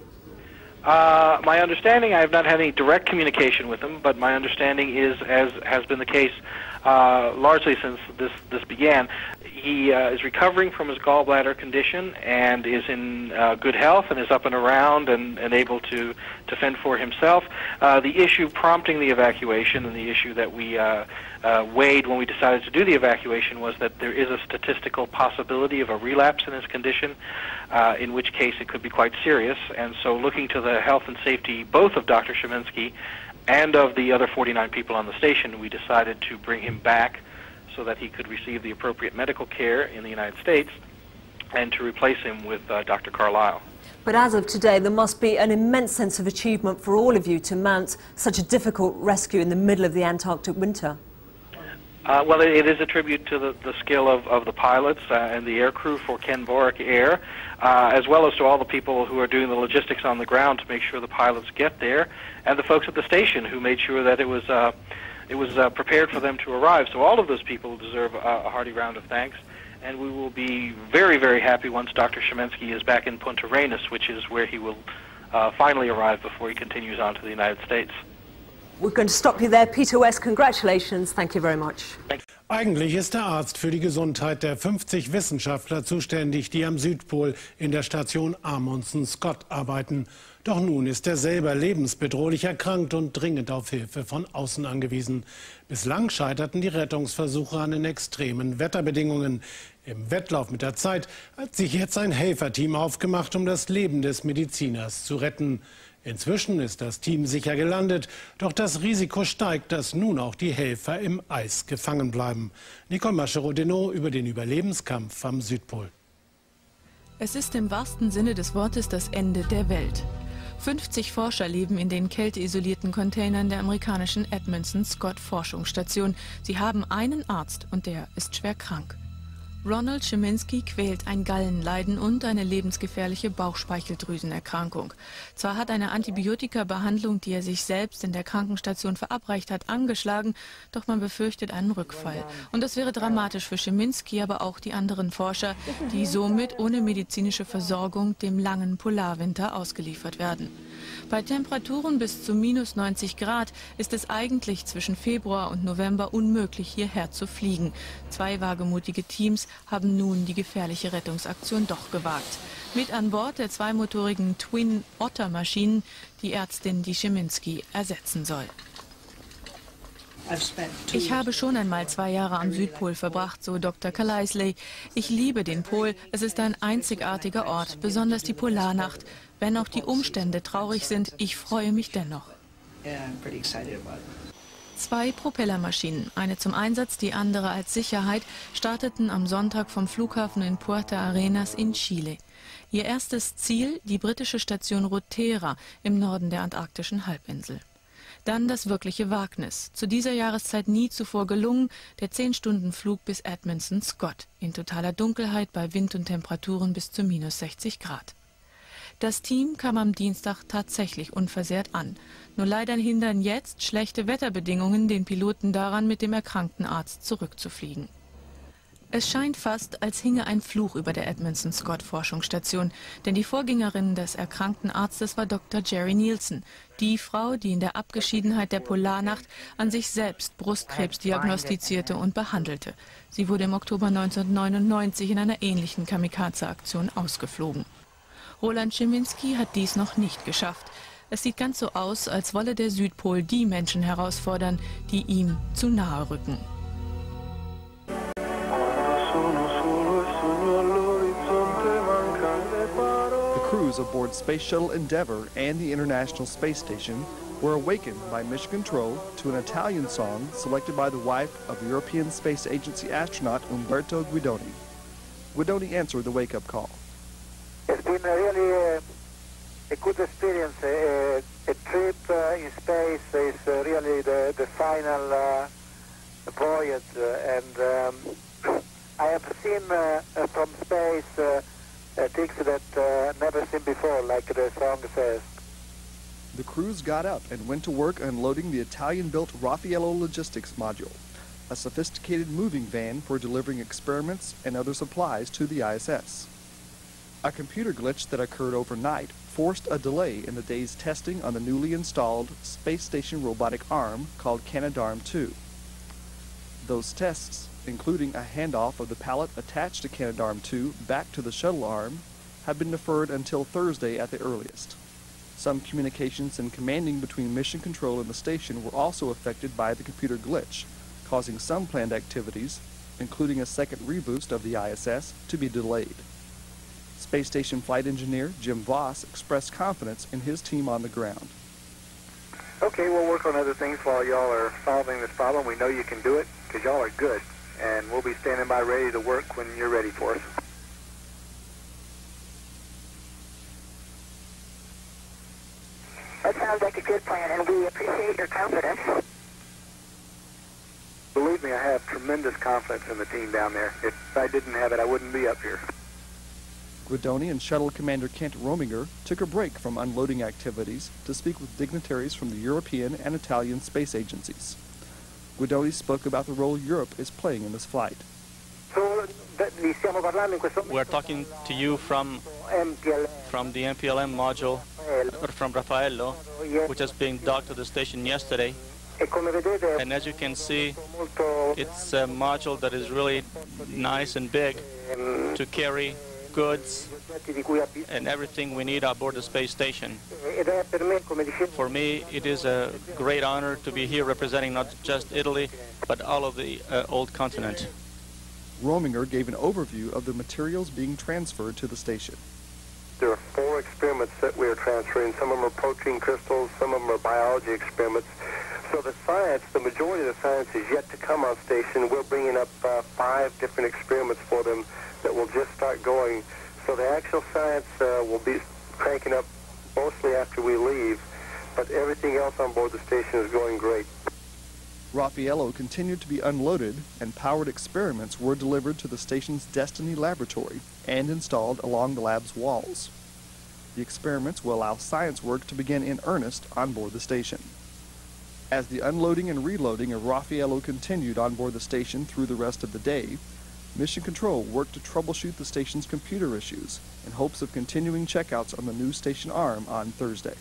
Uh, my understanding, I have not had any direct communication with him, but my understanding is, as has been the case uh, largely since this this began, he uh, is recovering from his gallbladder condition and is in uh, good health and is up and around and, and able to, to fend for himself. Uh, the issue prompting the evacuation and the issue that we uh, uh, weighed when we decided to do the evacuation was that there is a statistical possibility of a relapse in his condition, uh, in which case it could be quite serious. And so looking to the health and safety both of Dr. Shemenski and of the other 49 people on the station, we decided to bring him back so that he could receive the appropriate medical care in the United States and to replace him with uh, Dr. Carlisle. But as of today, there must be an immense sense of achievement for all of you to mount such a difficult rescue in the middle of the Antarctic winter. Uh, well, it, it is a tribute to the, the skill of, of the pilots uh, and the air crew for Kenn Borek Air, uh, as well as to all the people who are doing the logistics on the ground to make sure the pilots get there, and the folks at the station who made sure that it was uh, it was uh, prepared for them to arrive. So all of those people deserve a, a hearty round of thanks. And we will be very, very happy once Dr. Shemenski is back in Punta Arenas, which is where he will uh, finally arrive before he continues on to the United States. We're going to stop you there. Peter West, congratulations. Thank you very much. Eigentlich ist der Arzt für die Gesundheit der 50 Wissenschaftler zuständig, die am Südpol in der Station Amundsen Scott arbeiten. Doch nun ist er selber lebensbedrohlich erkrankt und dringend auf Hilfe von außen angewiesen. Bislang scheiterten die Rettungsversuche an den extremen Wetterbedingungen. Im Wettlauf mit der Zeit hat sich jetzt ein Helferteam aufgemacht, um das Leben des Mediziners zu retten. Inzwischen ist das Team sicher gelandet, doch das Risiko steigt, dass nun auch die Helfer im Eis gefangen bleiben. Nicole Mascherodeno über den Überlebenskampf am Südpol. Es ist im wahrsten Sinne des Wortes das Ende der Welt. 50 Forscher leben in den kälteisolierten Containern der amerikanischen Edmondson Scott Forschungsstation. Sie haben einen Arzt und der ist schwer krank. Ronald Schiminski quält ein Gallenleiden und eine lebensgefährliche Bauchspeicheldrüsenerkrankung. Zwar hat eine Antibiotika-Behandlung, die er sich selbst in der Krankenstation verabreicht hat, angeschlagen, doch man befürchtet einen Rückfall. Und das wäre dramatisch für Schiminski, aber auch die anderen Forscher, die somit ohne medizinische Versorgung dem langen Polarwinter ausgeliefert werden. Bei Temperaturen bis zu minus 90 Grad ist es eigentlich zwischen Februar und November unmöglich, hierher zu fliegen. Zwei wagemutige Teams haben nun die gefährliche Rettungsaktion doch gewagt. Mit an Bord der zweimotorigen Twin Otter Maschinen die Ärztin, die Schiminski ersetzen soll. Ich habe schon einmal zwei Jahre am Südpol verbracht, so Dr. Kalaisley. Ich liebe den Pol. Es ist ein einzigartiger Ort, besonders die Polarnacht. Wenn auch die Umstände traurig sind, ich freue mich dennoch. Zwei Propellermaschinen, eine zum Einsatz, die andere als Sicherheit, starteten am Sonntag vom Flughafen in Puerto Arenas in Chile. Ihr erstes Ziel die britische Station Rotera im Norden der antarktischen Halbinsel. Dann das wirkliche Wagnis. Zu dieser Jahreszeit nie zuvor gelungen, der 10-Stunden-Flug bis Edmondson Scott in totaler Dunkelheit bei Wind und Temperaturen bis zu minus 60 Grad. Das Team kam am Dienstag tatsächlich unversehrt an. Nur leider hindern jetzt schlechte Wetterbedingungen den Piloten daran, mit dem erkrankten Arzt zurückzufliegen. Es scheint fast, als hinge ein Fluch über der Edmondson Scott Forschungsstation, denn die Vorgängerin des erkrankten Arztes war Dr. Jerry Nielsen, die Frau, die in der Abgeschiedenheit der Polarnacht an sich selbst Brustkrebs diagnostizierte und behandelte. Sie wurde im Oktober 1999 in einer ähnlichen Kamikaze-Aktion ausgeflogen. Roland Schiminski hat dies noch nicht geschafft. Es sieht ganz so aus, als wolle der Südpol die Menschen herausfordern, die ihm zu nahe rücken. The crews aboard Space Shuttle Endeavour and the International Space Station were awakened by Mission Control to an Italian song selected by the wife of European Space Agency astronaut Umberto Guidoni. Guidoni answered the wake-up call. It's been a really uh, a good experience. A, a trip uh, in space is uh, really the, the final uh, voyage, uh, and um, I have seen uh, uh, from space uh, uh, things that uh, never seen before, like the song says. The crews got up and went to work unloading the Italian-built Raffaello Logistics module, a sophisticated moving van for delivering experiments and other supplies to the ISS. A computer glitch that occurred overnight forced a delay in the day's testing on the newly installed space station robotic arm called Canadarm2. Those tests, including a handoff of the pallet attached to Canadarm2 back to the shuttle arm, have been deferred until Thursday at the earliest. Some communications and commanding between mission control and the station were also affected by the computer glitch, causing some planned activities, including a second reboost of the ISS, to be delayed. Space Station flight engineer Jim Voss expressed confidence in his team on the ground. Okay, we'll work on other things while y'all are solving this problem. We know you can do it because y'all are good, and we'll be standing by ready to work when you're ready for us. That sounds like a good plan, and we appreciate your confidence. Believe me, I have tremendous confidence in the team down there. If I didn't have it, I wouldn't be up here. Guidoni and Shuttle Commander Kent Rominger took a break from unloading activities to speak with dignitaries from the European and Italian space agencies. Guidoni spoke about the role Europe is playing in this flight. We're talking to you from from the MPLM module or from Raffaello, which has been docked to the station yesterday. And as you can see, it's a module that is really nice and big to carry goods and everything we need aboard the space station. For me, it is a great honor to be here representing not just Italy, but all of the uh, old continent. Rominger gave an overview of the materials being transferred to the station. There are four experiments that we are transferring. Some of them are protein crystals, some of them are biology experiments. So the science, the majority of the science is yet to come on station. We're bringing up uh, five different experiments for them that will just start going. So the actual science uh, will be cranking up mostly after we leave, but everything else on board the station is going great. Raffaello continued to be unloaded, and powered experiments were delivered to the station's Destiny laboratory and installed along the lab's walls. The experiments will allow science work to begin in earnest on board the station. As the unloading and reloading of Raffaello continued on board the station through the rest of the day, Mission Control worked to troubleshoot the station's computer issues in hopes of continuing checkouts on the new station arm on Thursday.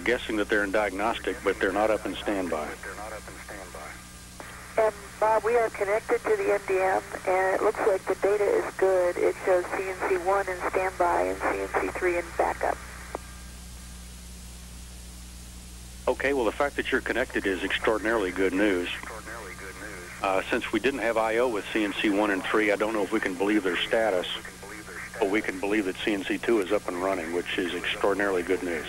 We're guessing that they're in diagnostic, but they're not up in standby. And Bob, we are connected to the MDM, and it looks like the data is good. It shows CNC1 in standby and CNC3 in backup. Okay, well, the fact that you're connected is extraordinarily good news. Uh, since we didn't have I.O. with CNC 1 and 3, I don't know if we can believe their status, but we can believe that CNC 2 is up and running, which is extraordinarily good news.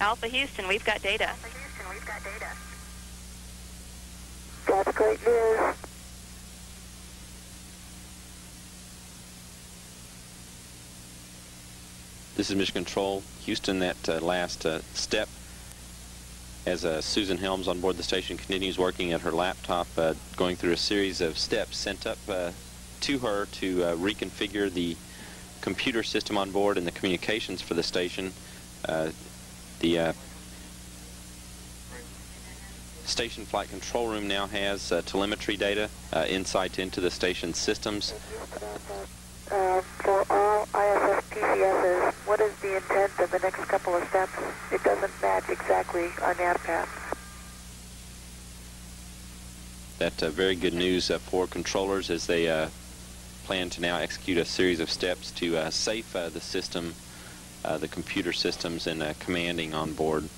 Alpha Houston, we've got data. That's great news. This is Mission Control. Houston, that uh, last uh, step as uh, Susan Helms on board the station continues working at her laptop, uh, going through a series of steps sent up uh, to her to uh, reconfigure the computer system on board and the communications for the station. Uh, the uh, station flight control room now has telemetry data, insight into the station systems. for all ISS PCSs, what is the intent of the next couple of steps? It doesn't match exactly on NavPath. That's uh, very good news uh, for controllers as they uh, plan to now execute a series of steps to uh, safe uh, the system, uh, Uh, the computer systems and uh, commanding on board.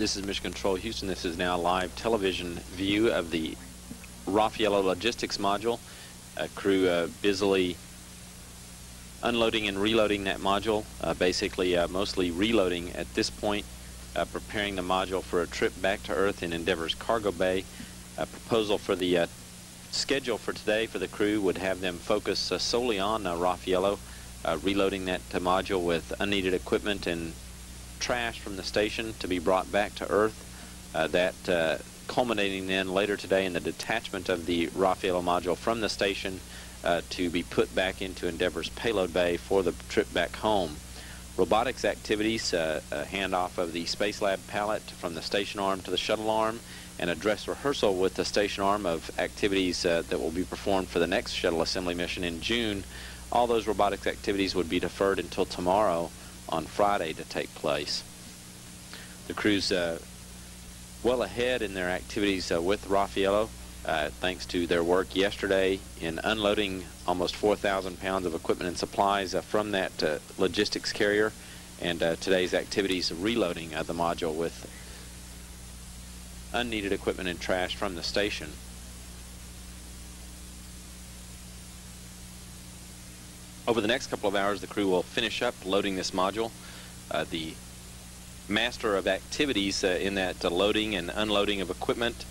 This is Mission Control Houston. This is now live television view of the Raffaello Logistics Module. A crew uh, busily unloading and reloading that module, uh, basically uh, mostly reloading at this point, uh, preparing the module for a trip back to Earth in Endeavour's cargo bay. A proposal for the uh, schedule for today for the crew would have them focus uh, solely on Raffaello, reloading that module with unneeded equipment and trash from the station to be brought back to Earth. Uh, that uh, culminating then later today in the detachment of the Raffaello module from the station uh, to be put back into Endeavour's payload bay for the trip back home. Robotics activities, uh, handoff of the Spacelab pallet from the station arm to the shuttle arm, and a dress rehearsal with the station arm of activities uh, that will be performed for the next shuttle assembly mission in June. All those robotics activities would be deferred until tomorrow on Friday to take place. The crew's uh, well ahead in their activities uh, with Raffaello, uh, thanks to their work yesterday in unloading almost 4,000 pounds of equipment and supplies uh, from that uh, logistics carrier, and uh, today's activities reloading the module with unneeded equipment and trash from the station. Over the next couple of hours, the crew will finish up loading this module. Uh, the master of activities uh, in that uh, loading and unloading of equipment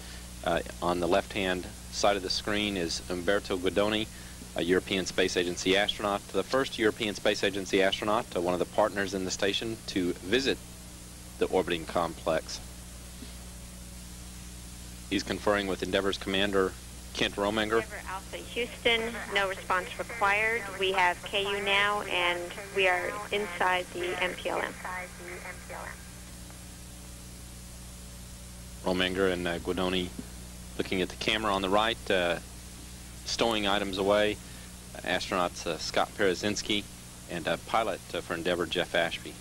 uh, on the left-hand side of the screen is Umberto Guidoni, a European Space Agency astronaut, the first European Space Agency astronaut, uh, one of the partners in the station, to visit the orbiting complex. He's conferring with Endeavour's commander, Kent Rominger. Alpha Houston, no response required. We have KU now, and we are inside the MPLM. Rominger and uh, Guidoni looking at the camera on the right, uh, stowing items away. astronauts uh, Scott Parazynski and pilot uh, for Endeavour, Jeff Ashby.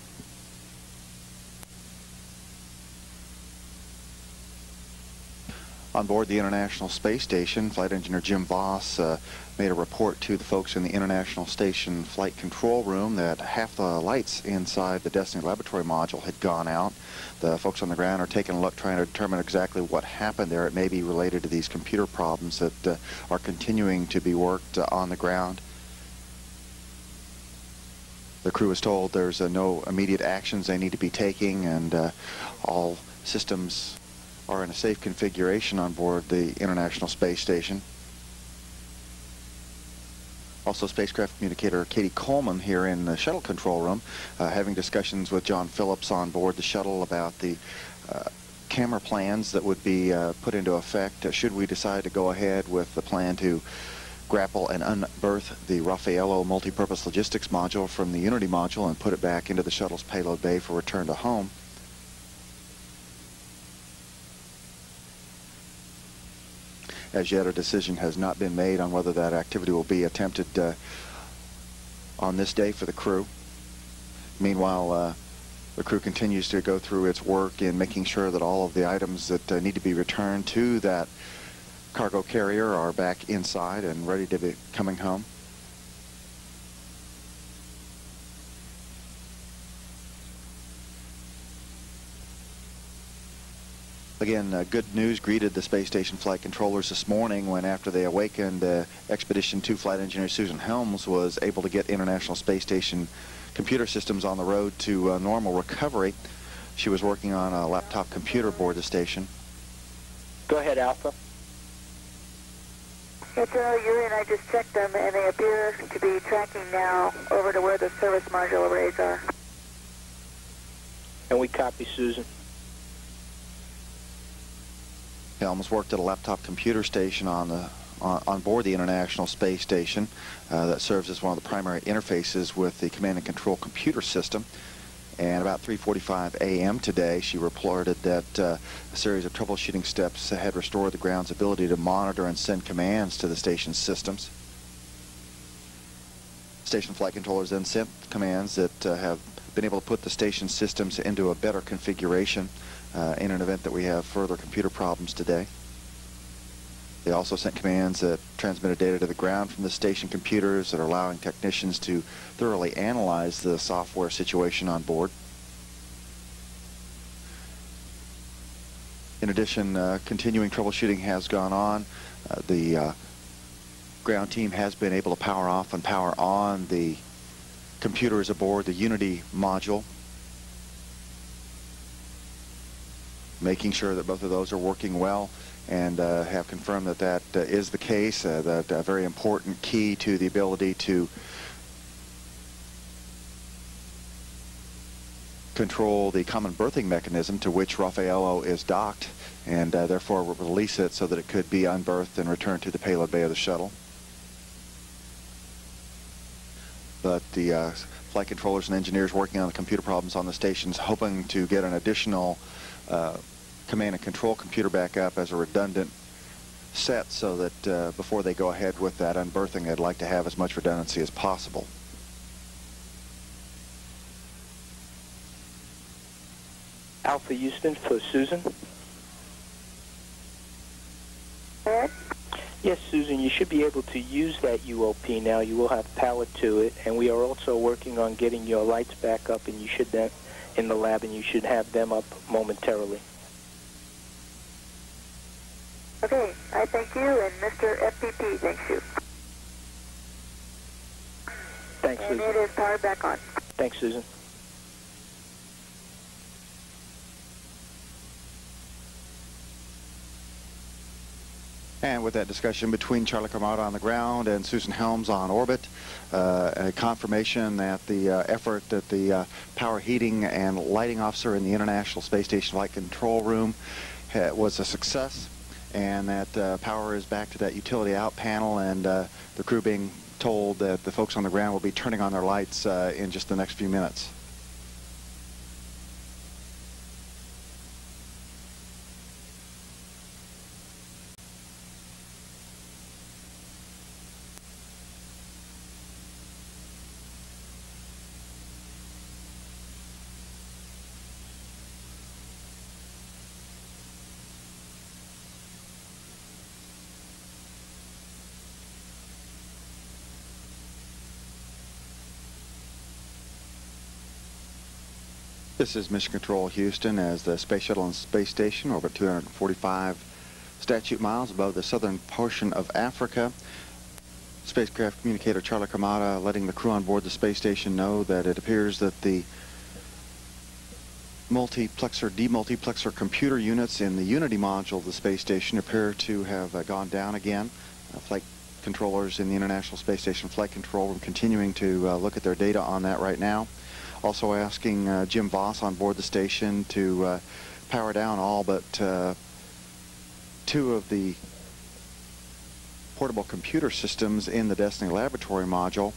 On board the International Space Station, Flight Engineer Jim Voss uh, made a report to the folks in the International Station Flight Control Room that half the lights inside the Destiny Laboratory module had gone out. The folks on the ground are taking a look, trying to determine exactly what happened there. It may be related to these computer problems that uh, are continuing to be worked uh, on the ground. The crew is told there's uh, no immediate actions they need to be taking and uh, all systems are in a safe configuration on board the International Space Station. Also spacecraft communicator Cady Coleman here in the shuttle control room uh, having discussions with John Phillips on board the shuttle about the uh, camera plans that would be uh, put into effect uh, should we decide to go ahead with the plan to grapple and unberth the Raffaello multi-purpose logistics module from the Unity module and put it back into the shuttle's payload bay for return to home. As yet, a decision has not been made on whether that activity will be attempted uh, on this day for the crew. Meanwhile, uh, the crew continues to go through its work in making sure that all of the items that uh, need to be returned to that cargo carrier are back inside and ready to be coming home. Again, uh, good news greeted the space station flight controllers this morning when after they awakened, uh, Expedition 2 flight engineer Susan Helms was able to get International Space Station computer systems on the road to uh, normal recovery. She was working on a laptop computer aboard the station. Go ahead, Alpha. It's Yuri and I just checked them and they appear to be tracking now over to where the service module arrays are. And we copy Susan. Helms worked at a laptop computer station on the on, on board the International Space Station uh, that serves as one of the primary interfaces with the command and control computer system. And about 3.45 a.m. today, she reported that uh, a series of troubleshooting steps had restored the ground's ability to monitor and send commands to the station's systems. Station flight controllers then sent commands that uh, have been able to put the station systems into a better configuration uh, in an event that we have further computer problems today. They also sent commands that transmitted data to the ground from the station computers that are allowing technicians to thoroughly analyze the software situation on board. In addition, uh, continuing troubleshooting has gone on. Uh, the uh, ground team has been able to power off and power on the computers aboard the Unity module making sure that both of those are working well and uh, have confirmed that that uh, is the case, uh, that a very important key to the ability to control the common berthing mechanism to which Raffaello is docked and uh, therefore release it so that it could be unberthed and returned to the payload bay of the shuttle. But the uh, flight controllers and engineers working on the computer problems on the stations hoping to get an additional uh, command and control computer back up as a redundant set so that uh, before they go ahead with that unberthing, they'd like to have as much redundancy as possible. Alpha Houston for Susan. Yes, Susan, you should be able to use that UOP now. You will have power to it, and we are also working on getting your lights back up, and you should then in the lab, and you should have them up momentarily. Okay, I thank you, and Mr. FPP thanks you. Thanks, and Susan. it is powered back on. Thanks, Susan. And with that discussion between Charlie Carmada on the ground and Susan Helms on orbit, uh, a confirmation that the uh, effort that the uh, power heating and lighting officer in the International Space Station Flight Control Room was a success and that uh, power is back to that utility out panel and uh, the crew being told that the folks on the ground will be turning on their lights uh, in just the next few minutes. This is Mission Control Houston as the Space Shuttle and Space Station orbit 245 statute miles above the southern portion of Africa. Spacecraft communicator Charlie Carmada letting the crew on board the space station know that it appears that the multiplexer, demultiplexer computer units in the Unity module of the space station appear to have uh, gone down again. Uh, flight controllers in the International Space Station Flight Control Room continuing to uh, look at their data on that right now. Also asking uh, Jim Voss on board the station to uh, power down all but uh, two of the portable computer systems in the Destiny Laboratory module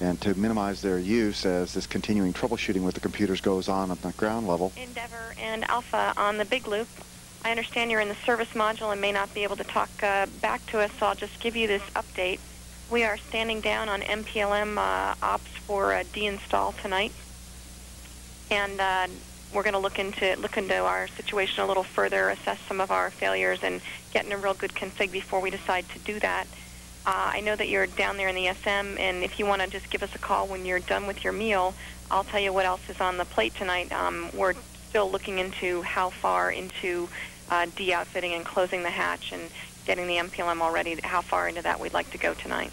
and to minimize their use as this continuing troubleshooting with the computers goes on at the ground level. Endeavour and Alpha on the big loop. I understand you're in the service module and may not be able to talk uh, back to us, so I'll just give you this update. We are standing down on MPLM uh, ops for uh, deinstall tonight and uh, we're going to look into look into our situation a little further, assess some of our failures, and get in a real good config before we decide to do that. Uh, I know that you're down there in the SM, and if you want to just give us a call when you're done with your meal, I'll tell you what else is on the plate tonight. Um, we're still looking into how far into uh, de-outfitting and closing the hatch and getting the MPLM all ready, how far into that we'd like to go tonight.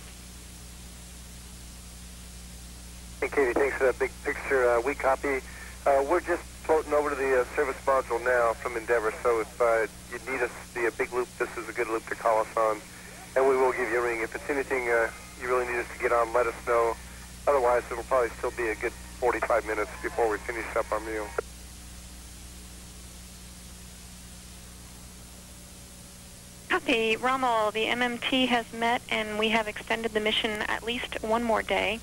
Hey, Cady, thanks for that big picture. Uh, we copy uh, we're just floating over to the uh, service module now from Endeavour, so if uh, you need us via big loop, this is a good loop to call us on, and we will give you a ring. If it's anything uh, you really need us to get on, let us know. Otherwise, it'll probably still be a good 45 minutes before we finish up our meal. Copy. Rommel, the MMT has met, and we have extended the mission at least one more day.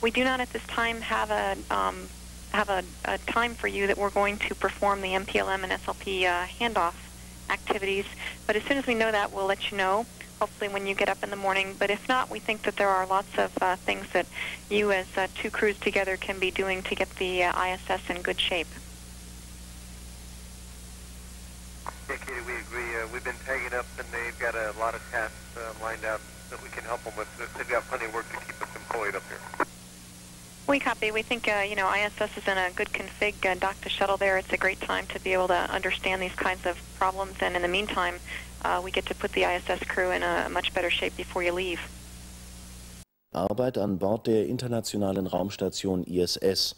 We do not at this time have a um, have a, a, time for you that we're going to perform the MPLM and SLP uh, handoff activities. But as soon as we know that, we'll let you know, hopefully when you get up in the morning. But if not, we think that there are lots of uh, things that you as uh, two crews together can be doing to get the uh, ISS in good shape. Yeah, Cady, we agree. Uh, we've been tagging up, and they've got a lot of tasks uh, lined out that we can help them with. They've got plenty of work to keep us employed up here. We copy. We think, uh, you know, ISS is in a good config. Uh, dock the shuttle there. It's a great time to be able to understand these kinds of problems. And in the meantime, uh, we get to put the ISS crew in a much better shape before you leave. Arbeit an Bord der internationalen Raumstation ISS.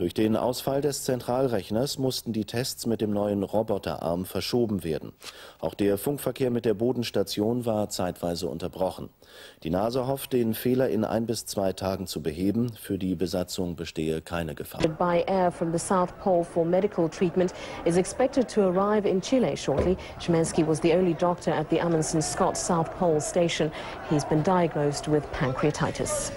Durch den Ausfall des Zentralrechners mussten die Tests mit dem neuen Roboterarm verschoben werden. Auch der Funkverkehr mit der Bodenstation war zeitweise unterbrochen. Die NASA hofft, den Fehler in ein bis zwei Tagen zu beheben. Für die Besatzung bestehe keine Gefahr. By air from the South Pole for medical treatment is expected to arrive in Chile shortly. Chimensky was the only doctor at the Amundsen Scott South Pole station. He's been diagnosed with pancreatitis.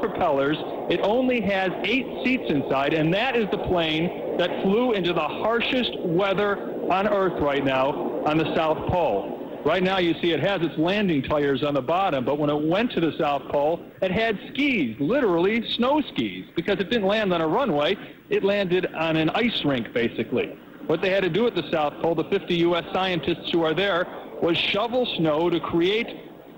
Propellers, it only has eight seats inside, and that is the plane that flew into the harshest weather on Earth right now on the South Pole. Right now, you see it has its landing tires on the bottom, but when it went to the South Pole, it had skis, literally snow skis, because it didn't land on a runway. It landed on an ice rink, basically. What they had to do at the South Pole, the 50 U.S. scientists who are there, was shovel snow to create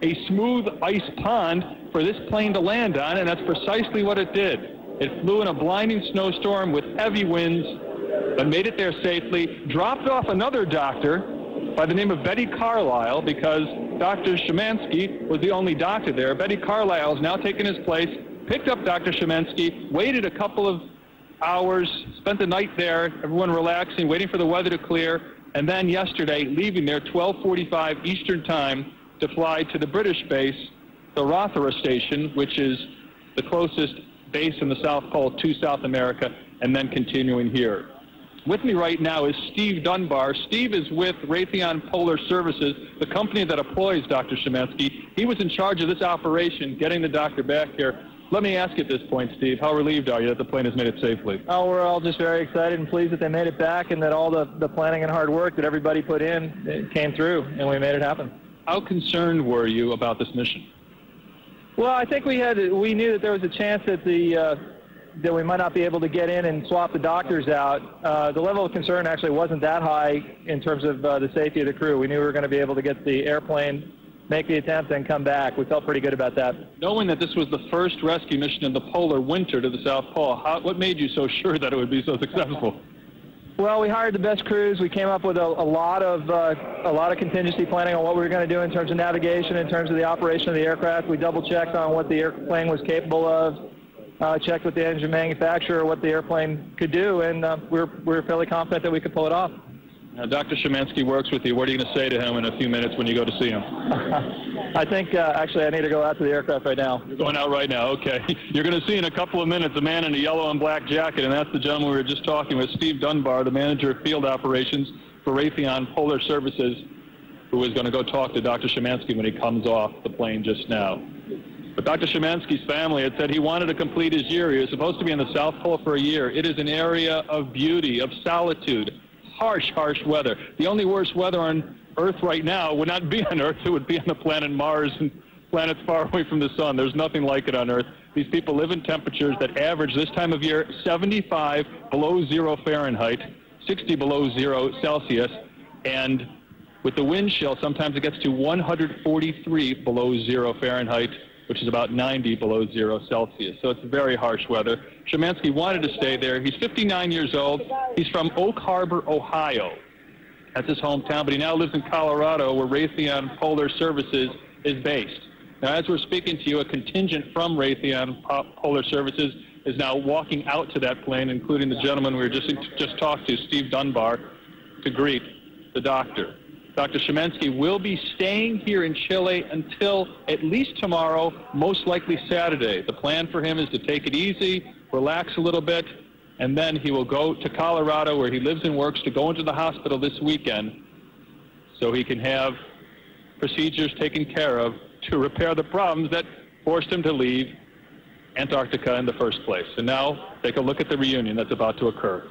a smooth ice pond for this plane to land on, and that's precisely what it did. It flew in a blinding snowstorm with heavy winds, but made it there safely, dropped off another doctor by the name of Betty Carlisle because Dr. Shemenski was the only doctor there. Betty Carlisle has now taken his place, picked up Dr. Shemenski, waited a couple of hours, spent the night there, everyone relaxing, waiting for the weather to clear, and then yesterday leaving there 12:45 Eastern Time to fly to the British base, the Rothera station, which is the closest base in the South Pole to South America, and then continuing here. With me right now is Steve Dunbar. Steve is with Raytheon Polar Services, the company that employs Dr. Shemenski. He was in charge of this operation, getting the doctor back here. Let me ask at this point, Steve, how relieved are you that the plane has made it safely? Oh, we're all just very excited and pleased that they made it back and that all the, the planning and hard work that everybody put in came through and we made it happen. How concerned were you about this mission? Well, I think we had we knew that there was a chance that the uh, that we might not be able to get in and swap the doctors out. Uh, the level of concern actually wasn't that high in terms of uh, the safety of the crew. We knew we were going to be able to get the airplane make the attempt and come back. We felt pretty good about that. Knowing that this was the first rescue mission in the polar winter to the South Pole, how, what made you so sure that it would be so successful? Well, we hired the best crews. We came up with a, a lot of uh, a lot of contingency planning on what we were going to do in terms of navigation, in terms of the operation of the aircraft. We double checked on what the airplane was capable of. Uh, checked with the engine manufacturer what the airplane could do, and uh, we, were, we were fairly confident that we could pull it off. Now, Dr. Shemenski works with you. What are you going to say to him in a few minutes when you go to see him? I think, uh, actually, I need to go out to the aircraft right now. You're going out right now, okay. You're going to see in a couple of minutes a man in a yellow and black jacket, and that's the gentleman we were just talking with, Steve Dunbar, the manager of field operations for Raytheon Polar Services, who is going to go talk to Dr. Shemenski when he comes off the plane just now. But Dr. Shemenski's family had said he wanted to complete his year. He was supposed to be in the South Pole for a year. It is an area of beauty, of solitude, harsh, harsh weather. The only worst weather on Earth right now would not be on Earth. It would be on the planet Mars and planets far away from the sun. There's nothing like it on Earth. These people live in temperatures that average this time of year 75 below zero Fahrenheit, 60 below zero Celsius, and with the wind chill, sometimes it gets to 143 below zero Fahrenheit, which is about 90 below zero Celsius. So it's very harsh weather. Shemenski wanted to stay there. He's 59 years old. He's from Oak Harbor, Ohio. That's his hometown, but he now lives in Colorado where Raytheon Polar Services is based. Now, as we're speaking to you, a contingent from Raytheon Polar Services is now walking out to that plane, including the gentleman we were just, just talked to, Steve Dunbar, to greet the doctor. Dr. Shemenski will be staying here in Chile until at least tomorrow, most likely Saturday. The plan for him is to take it easy, relax a little bit, and then he will go to Colorado where he lives and works to go into the hospital this weekend so he can have procedures taken care of to repair the problems that forced him to leave Antarctica in the first place. And now take a look at the reunion that's about to occur.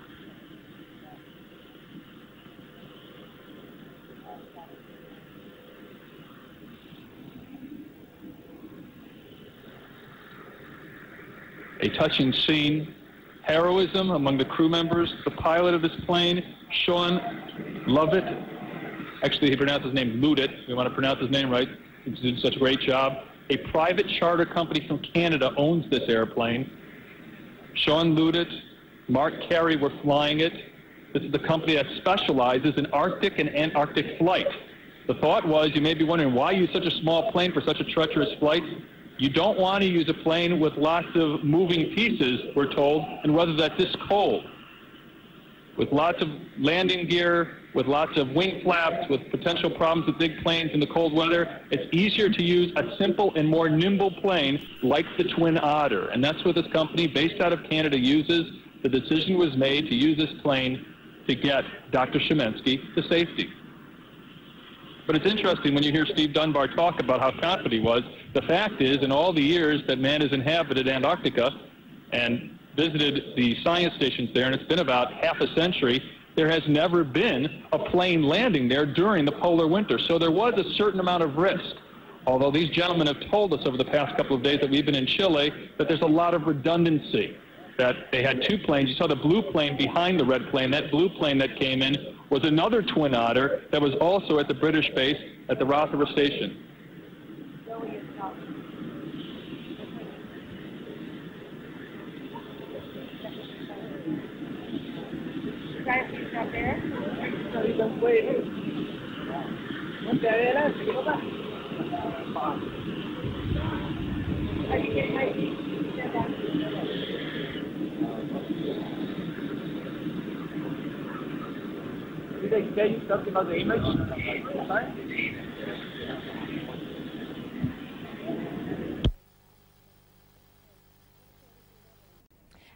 A touching scene. Heroism among the crew members. The pilot of this plane, Sean Lovett. Actually, he pronounced his name Ludit. We want to pronounce his name right. He's doing such a great job. A private charter company from Canada owns this airplane. Sean Ludit, Mark Carey were flying it. This is the company that specializes in Arctic and Antarctic flight. The thought was, you may be wondering, why use such a small plane for such a treacherous flight? You don't want to use a plane with lots of moving pieces, we're told, and whether that's this cold. With lots of landing gear, with lots of wing flaps, with potential problems with big planes in the cold weather, it's easier to use a simple and more nimble plane like the Twin Otter. And that's what this company based out of Canada uses. The decision was made to use this plane to get Dr. Shemenski to safety. But it's interesting when you hear Steve Dunbar talk about how confident he was. The fact is, in all the years that man has inhabited Antarctica and visited the science stations there, and it's been about half a century, there has never been a plane landing there during the polar winter. So there was a certain amount of risk. Although these gentlemen have told us over the past couple of days that we've been in Chile that there's a lot of redundancy, that they had two planes. You saw the blue plane behind the red plane. That blue plane that came in was another Twin Otter that was also at the British base at the Rothera station. Did they tell you something about the image?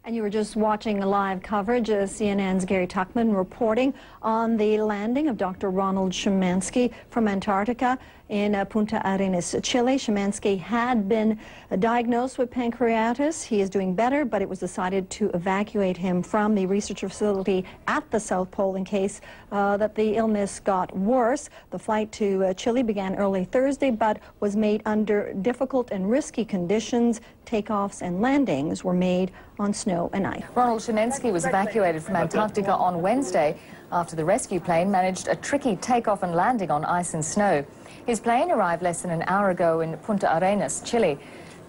And you were just watching a live coverage of CNN's Gary Tuchman reporting on the landing of Dr. Ronald Shemenski from Antarctica in uh, Punta Arenas, Chile. Shemenski had been uh, diagnosed with pancreatitis. He is doing better, but it was decided to evacuate him from the research facility at the South Pole in case uh, that the illness got worse. The flight to uh, Chile began early Thursday, but was made under difficult and risky conditions. Takeoffs and landings were made on snow and ice. Ronald Shemenski was evacuated from Antarctica on Wednesday after the rescue plane managed a tricky takeoff and landing on ice and snow. His plane arrived less than an hour ago in Punta Arenas, Chile.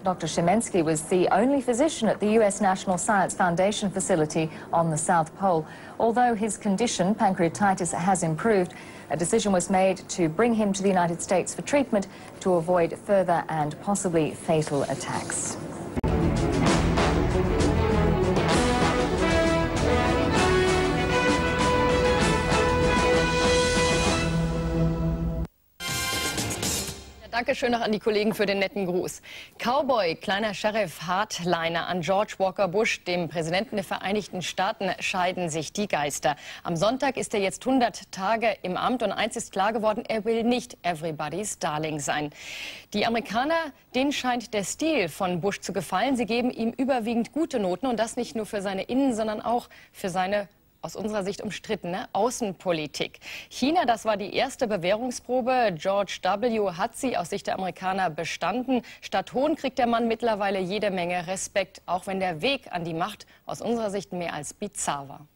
Dr. Shemenski was the only physician at the U.S. National Science Foundation facility on the South Pole. Although his condition, pancreatitis, has improved, a decision was made to bring him to the United States for treatment to avoid further and possibly fatal attacks. Dankeschön noch an die Kollegen für den netten Gruß. Cowboy, kleiner Sheriff, Hardliner an George Walker Bush, dem Präsidenten der Vereinigten Staaten, scheiden sich die Geister. Am Sonntag ist er jetzt 100 Tage im Amt und eins ist klar geworden, er will nicht everybody's darling sein. Die Amerikaner, denen scheint der Stil von Bush zu gefallen. Sie geben ihm überwiegend gute Noten und das nicht nur für seine Innen-, sondern auch für seine aus unserer Sicht umstrittene Außenpolitik. China, das war die erste Bewährungsprobe. George W. hat sie aus Sicht der Amerikaner bestanden. Statt Hohn kriegt der Mann mittlerweile jede Menge Respekt, auch wenn der Weg an die Macht aus unserer Sicht mehr als bizarr war.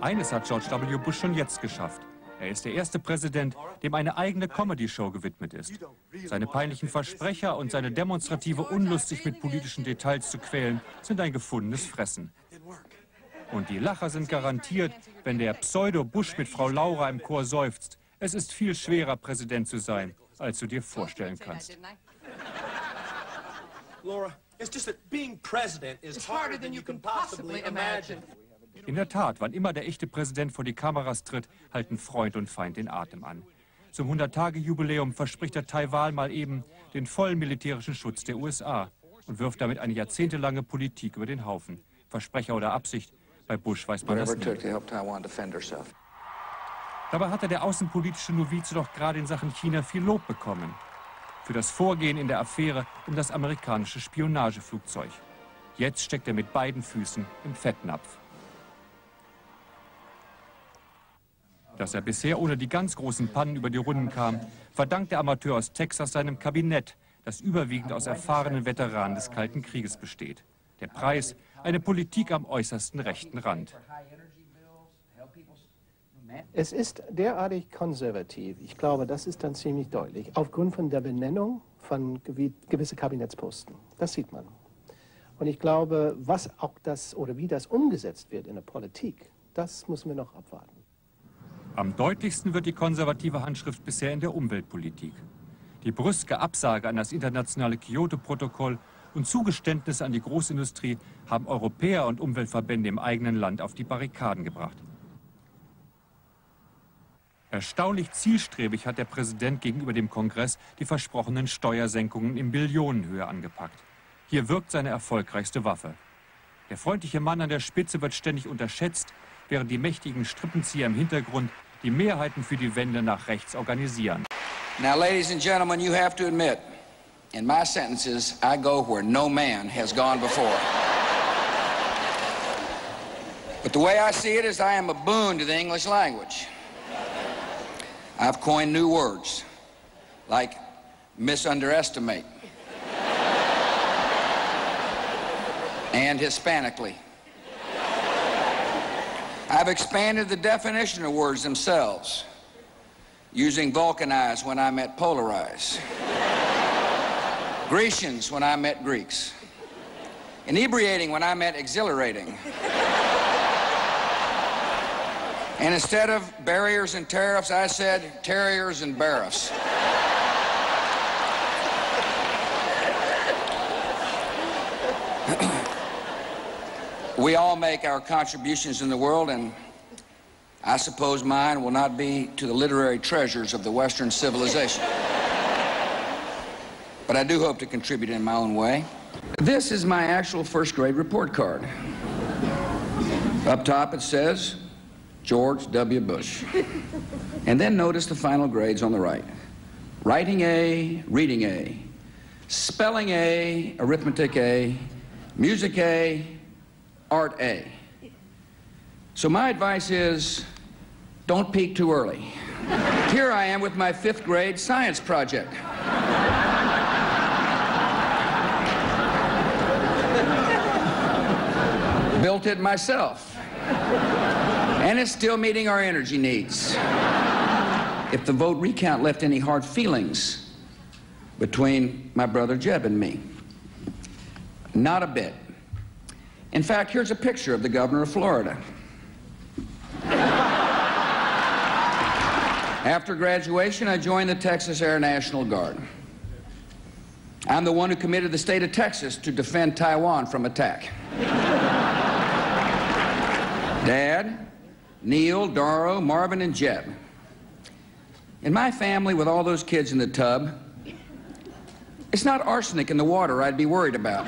Eines hat George W. Bush schon jetzt geschafft. Er ist der erste Präsident, dem eine eigene Comedy-Show gewidmet ist. Seine peinlichen Versprecher und seine demonstrative Unlust, sich mit politischen Details zu quälen, sind ein gefundenes Fressen. Und die Lacher sind garantiert, wenn der Pseudo-Busch mit Frau Laura im Chor seufzt. Es ist viel schwerer, Präsident zu sein, als du dir vorstellen kannst. Laura, it's just that being president is harder than you can possibly imagine. In der Tat, wann immer der echte Präsident vor die Kameras tritt, halten Freund und Feind den Atem an. Zum 100-Tage-Jubiläum verspricht der Taiwan mal eben den vollen militärischen Schutz der USA und wirft damit eine jahrzehntelange Politik über den Haufen. Versprecher oder Absicht, bei Bush weiß man das nicht. Dabei hatte der außenpolitische Novize doch gerade in Sachen China viel Lob bekommen. Für das Vorgehen in der Affäre um das amerikanische Spionageflugzeug. Jetzt steckt er mit beiden Füßen im Fettnapf. Dass er bisher ohne die ganz großen Pannen über die Runden kam, verdankt der Amateur aus Texas seinem Kabinett, das überwiegend aus erfahrenen Veteranen des Kalten Krieges besteht. Der Preis eine Politik am äußersten rechten Rand. Es ist derartig konservativ. Ich glaube, das ist dann ziemlich deutlich. Aufgrund von der Benennung von gewissen Kabinettsposten. Das sieht man. Und ich glaube, was auch das oder wie das umgesetzt wird in der Politik, das müssen wir noch abwarten. Am deutlichsten wird die konservative Handschrift bisher in der Umweltpolitik. Die brüske Absage an das internationale Kyoto-Protokoll und Zugeständnisse an die Großindustrie haben Europäer und Umweltverbände im eigenen Land auf die Barrikaden gebracht. Erstaunlich zielstrebig hat der Präsident gegenüber dem Kongress die versprochenen Steuersenkungen in Billionenhöhe angepackt. Hier wirkt seine erfolgreichste Waffe. Der freundliche Mann an der Spitze wird ständig unterschätzt, während die mächtigen Strippenzieher im Hintergrund die Mehrheiten für die Wende nach rechts organisieren. Now, ladies and gentlemen, you have to admit, In my sentences, I go where no man has gone before. But the way I see it is I am a boon to the English language. I've coined new words like misunderestimate and Hispanically. I've expanded the definition of words themselves, using vulcanize when I meant polarize, Grecians when I met Greeks, inebriating when I met exhilarating. And instead of barriers and tariffs, I said terriers and bariffs. we all make our contributions in the world, and I suppose mine will not be to the literary treasures of the Western civilization. But I do hope to contribute in my own way. This is my actual first grade report card. Up top it says, George W. Bush. and then notice the final grades on the right. Writing A, reading A, spelling A, arithmetic A, music A, art A. So my advice is don't peak too early. Here I am with my fifth grade science project. Built it myself. And it's still meeting our energy needs. If the vote recount left any hard feelings between my brother Jeb and me, not a bit. In fact, here's a picture of the governor of Florida. After graduation, I joined the Texas Air National Guard. I'm the one who committed the state of Texas to defend Taiwan from attack. Dad, Neil, Doro, Marvin, and Jeb. In my family, with all those kids in the tub, it's not arsenic in the water I'd be worried about.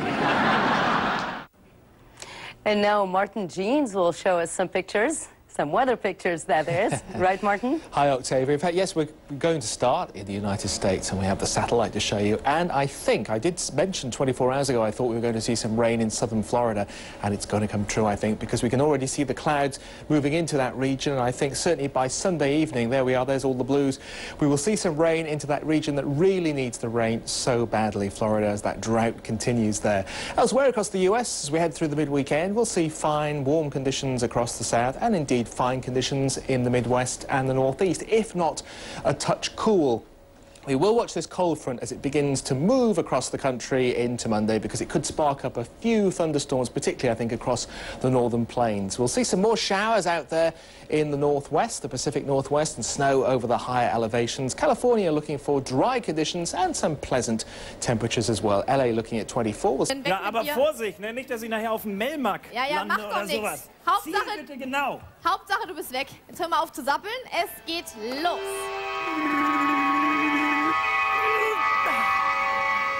And now Martin Jeans will show us some pictures some weather pictures, that is. right, Martin? Hi, Octavia. In fact, yes, we're going to start in the United States, and we have the satellite to show you. And I think, I did mention 24 hours ago, I thought we were going to see some rain in southern Florida, and it's going to come true, I think, because we can already see the clouds moving into that region, and I think certainly by Sunday evening, there we are, there's all the blues, we will see some rain into that region that really needs the rain so badly, Florida, as that drought continues there. Elsewhere across the U.S., as we head through the midweekend, we'll see fine, warm conditions across the south, and indeed fine conditions in the Midwest and the Northeast, if not a touch cool we will watch this cold front as it begins to move across the country into Monday because it could spark up a few thunderstorms, particularly, I think, across the northern plains. We'll see some more showers out there in the northwest, the Pacific Northwest, and snow over the higher elevations. California looking for dry conditions and some pleasant temperatures as well. LA looking at 24. Ja, aber Vorsicht, ne? nicht, dass ich nachher auf dem Melmac ja, ja, lande oder sowas. nichts. Hauptsache, Ziel bitte genau. Hauptsache, du bist weg. Jetzt hör mal auf zu sappeln. Es geht los.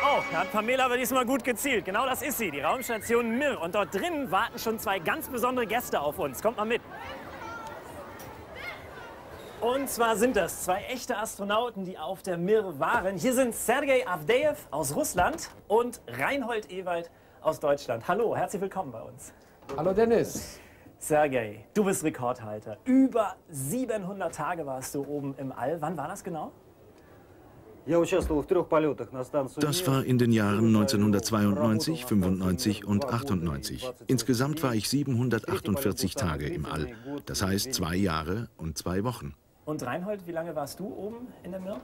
Oh, da hat Pamela aber diesmal gut gezielt. Genau das ist sie, die Raumstation Mir. Und dort drinnen warten schon zwei ganz besondere Gäste auf uns. Kommt mal mit. Und zwar sind das zwei echte Astronauten, die auf der Mir waren. Hier sind Sergei Avdeyev aus Russland und Reinhold Ewald aus Deutschland. Hallo, herzlich willkommen bei uns. Hallo Dennis. Sergei, du bist Rekordhalter. Über 700 Tage warst du oben im All. Wann war das genau? Das war in den Jahren 1992, 95 und 98. Insgesamt war ich 748 Tage im All. Das heißt zwei Jahre und zwei Wochen. Und Reinhold, wie lange warst du oben in der Mir?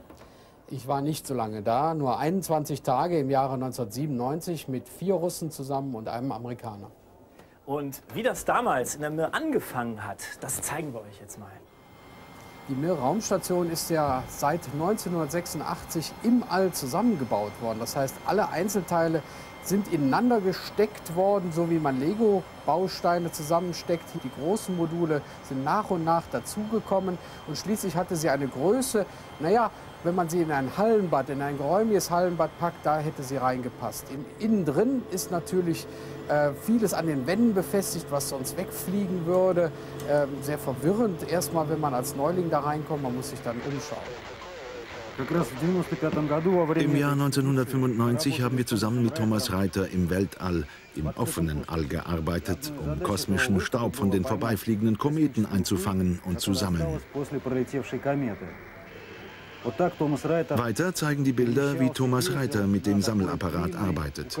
Ich war nicht so lange da, nur 21 Tage im Jahre 1997 mit vier Russen zusammen und einem Amerikaner. Und wie das damals in der Mir angefangen hat, das zeigen wir euch jetzt mal. Die Mir-Raumstation ist ja seit 1986 im All zusammengebaut worden. Das heißt, alle Einzelteile sind ineinander gesteckt worden, so wie man Lego-Bausteine zusammensteckt. Die großen Module sind nach und nach dazugekommen und schließlich hatte sie eine Größe, naja, wenn man sie in ein Hallenbad, in ein geräumiges Hallenbad packt, da hätte sie reingepasst. In, innen drin ist natürlich äh, vieles an den Wänden befestigt, was sonst wegfliegen würde. Ähm, sehr verwirrend erstmal, wenn man als Neuling da reinkommt, man muss sich dann umschauen. Im Jahr 1995 haben wir zusammen mit Thomas Reiter im Weltall, im offenen All gearbeitet, um kosmischen Staub von den vorbeifliegenden Kometen einzufangen und zu sammeln. Weiter zeigen die Bilder, wie Thomas Reiter mit dem Sammelapparat arbeitet.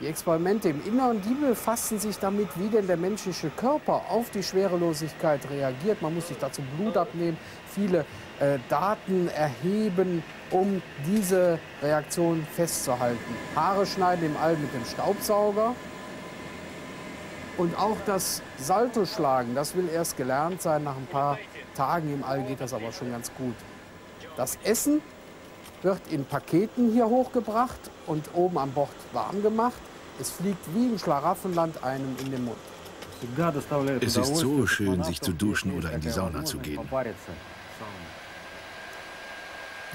Die Experimente im Inneren, die befassen sich damit, wie denn der menschliche Körper auf die Schwerelosigkeit reagiert. Man muss sich dazu Blut abnehmen, viele äh, Daten erheben, um diese Reaktion festzuhalten. Haare schneiden im All mit dem Staubsauger. Und auch das Salto-Schlagen, das will erst gelernt sein. Nach ein paar Tagen im All geht das aber schon ganz gut. Das Essen wird in Paketen hier hochgebracht und oben an Bord warm gemacht. Es fliegt wie im Schlaraffenland einem in den Mund. Es ist so schön, sich zu duschen oder in die Sauna zu gehen.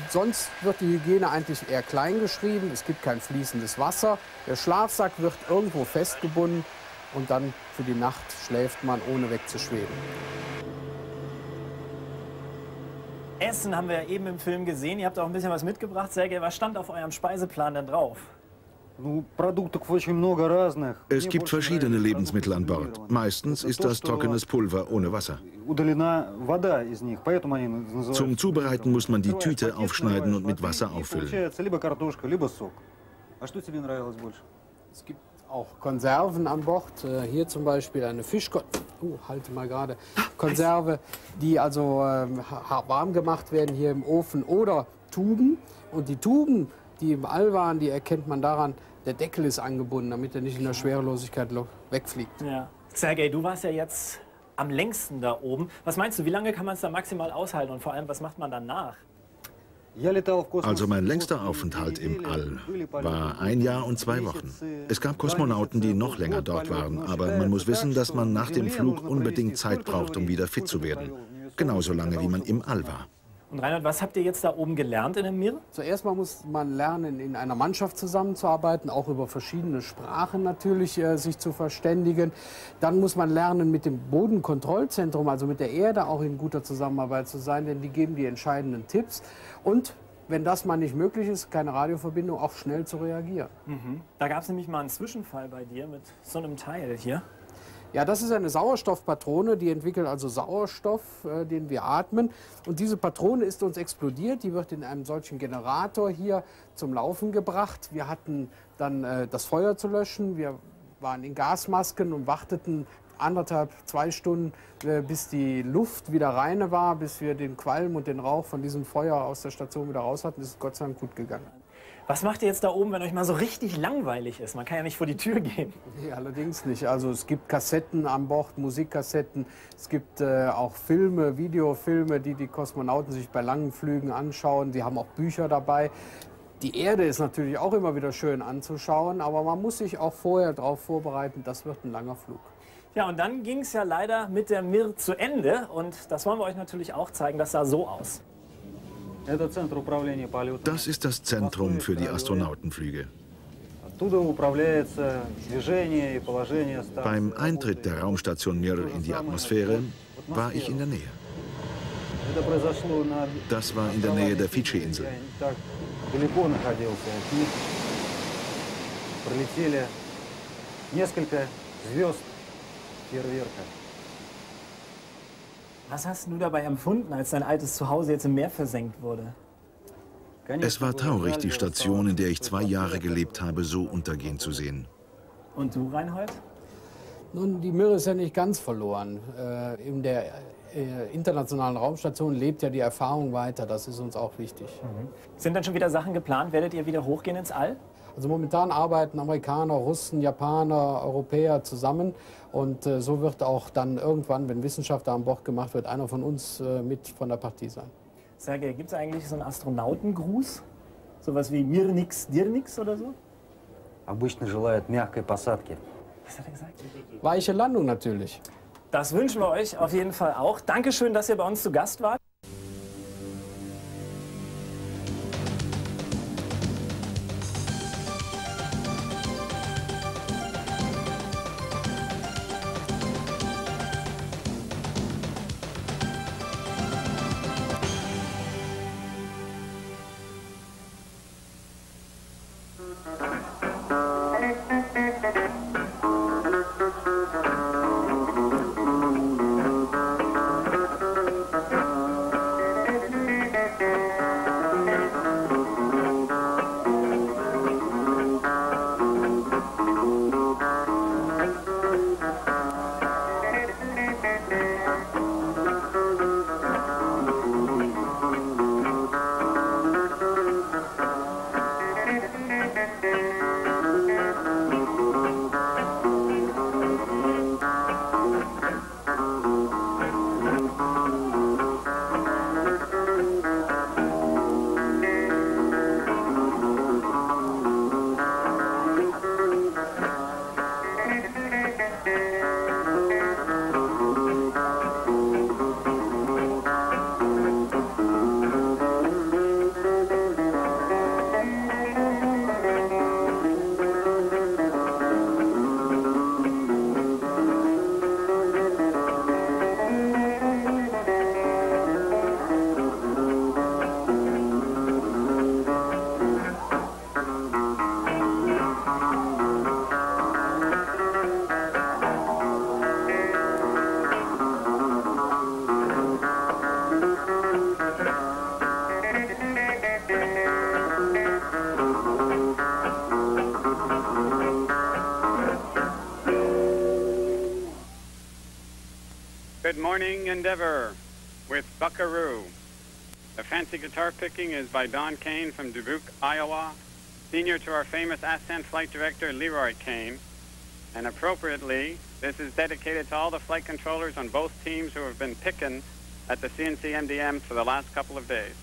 Sonst wird die Hygiene eigentlich eher klein geschrieben. Es gibt kein fließendes Wasser. Der Schlafsack wird irgendwo festgebunden und dann für die Nacht schläft man, ohne wegzuschweben. Essen haben wir ja eben im Film gesehen. Ihr habt auch ein bisschen was mitgebracht. Sergej, was stand auf eurem Speiseplan denn drauf? Es gibt verschiedene Lebensmittel an Bord. Meistens ist das trockenes Pulver ohne Wasser. Zum Zubereiten muss man die Tüte aufschneiden und mit Wasser auffüllen. Es gibt auch Konserven an Bord. Äh, hier zum Beispiel eine Fischkonserve, uh, halte mal gerade, Konserve, die also äh, warm gemacht werden hier im Ofen oder Tuben. Und die Tuben, die im All waren, die erkennt man daran, der Deckel ist angebunden, damit er nicht in der Schwerelosigkeit wegfliegt. Ja. Sergej, du warst ja jetzt am längsten da oben. Was meinst du, wie lange kann man es da maximal aushalten und vor allem, was macht man danach? Also mein längster Aufenthalt im All war ein Jahr und zwei Wochen. Es gab Kosmonauten, die noch länger dort waren, aber man muss wissen, dass man nach dem Flug unbedingt Zeit braucht, um wieder fit zu werden. Genauso lange, wie man im All war. Und Reinhard, was habt ihr jetzt da oben gelernt in dem Mir? Zuerst mal muss man lernen, in einer Mannschaft zusammenzuarbeiten, auch über verschiedene Sprachen natürlich äh, sich zu verständigen. Dann muss man lernen, mit dem Bodenkontrollzentrum, also mit der Erde, auch in guter Zusammenarbeit zu sein, denn die geben die entscheidenden Tipps. Und wenn das mal nicht möglich ist, keine Radioverbindung, auch schnell zu reagieren. Mhm. Da gab es nämlich mal einen Zwischenfall bei dir mit so einem Teil hier. Ja, das ist eine Sauerstoffpatrone, die entwickelt also Sauerstoff, äh, den wir atmen. Und diese Patrone ist uns explodiert, die wird in einem solchen Generator hier zum Laufen gebracht. Wir hatten dann äh, das Feuer zu löschen, wir waren in Gasmasken und warteten anderthalb, zwei Stunden, äh, bis die Luft wieder reine war, bis wir den Qualm und den Rauch von diesem Feuer aus der Station wieder raus hatten. Ist Gott sei Dank gut gegangen. Was macht ihr jetzt da oben, wenn euch mal so richtig langweilig ist? Man kann ja nicht vor die Tür gehen. Nee, allerdings nicht. Also es gibt Kassetten an Bord, Musikkassetten. Es gibt äh, auch Filme, Videofilme, die die Kosmonauten sich bei langen Flügen anschauen. Die haben auch Bücher dabei. Die Erde ist natürlich auch immer wieder schön anzuschauen, aber man muss sich auch vorher darauf vorbereiten, das wird ein langer Flug. Ja, und dann ging es ja leider mit der Mir zu Ende und das wollen wir euch natürlich auch zeigen. Das sah so aus. Das ist das Zentrum für die Astronautenflüge. Beim Eintritt der Raumstation Mir in die Atmosphäre war ich in der Nähe. Das war in der Nähe der Fidschi-Insel. Was hast du dabei empfunden, als dein altes Zuhause jetzt im Meer versenkt wurde? Es war traurig, die Station, in der ich zwei Jahre gelebt habe, so untergehen zu sehen. Und du, Reinhold? Nun, die Mir ist ja nicht ganz verloren. Äh, in der äh, internationalen Raumstation lebt ja die Erfahrung weiter. Das ist uns auch wichtig. Mhm. Sind dann schon wieder Sachen geplant? Werdet ihr wieder hochgehen ins All? Also momentan arbeiten Amerikaner, Russen, Japaner, Europäer zusammen. Und äh, so wird auch dann irgendwann, wenn Wissenschaftler an Bord gemacht wird, einer von uns äh, mit von der Partie sein. Sergej, gibt es eigentlich so einen Astronautengruß? Sowas wie mir nix, dir nix oder so? Обычно желают мягкой посадки. Was hat er gesagt? Weiche Landung natürlich. Das wünschen wir euch auf jeden Fall auch. Dankeschön, dass ihr bei uns zu Gast wart. Morning, Endeavour, with Buckaroo. The fancy guitar picking is by Don Cain from Dubuque, Iowa, senior to our famous Ascent flight director, Leroy Cain. And appropriately, this is dedicated to all the flight controllers on both teams who have been picking at the CNC MDM for the last couple of days.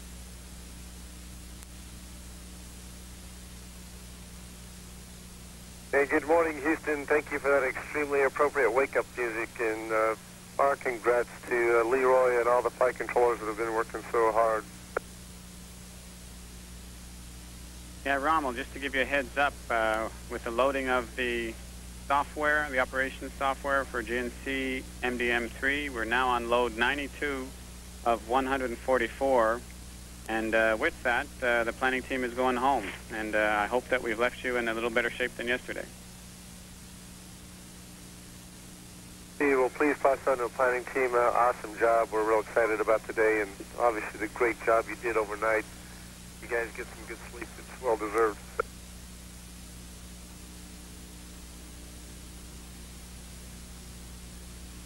Hey, good morning, Houston. Thank you for that extremely appropriate wake-up music, and uh, our congrats to uh, Leroy and all the flight controllers that have been working so hard. Yeah, Rommel, just to give you a heads up, uh, with the loading of the software, the operations software for GNC MDM3, we're now on load 92 of 144. And uh, with that, uh, the planning team is going home. And uh, I hope that we've left you in a little better shape than yesterday. Steve, well, please pass on to the planning team. Uh, awesome job. We're real excited about today, and obviously the great job you did overnight. You guys get some good sleep. It's well deserved.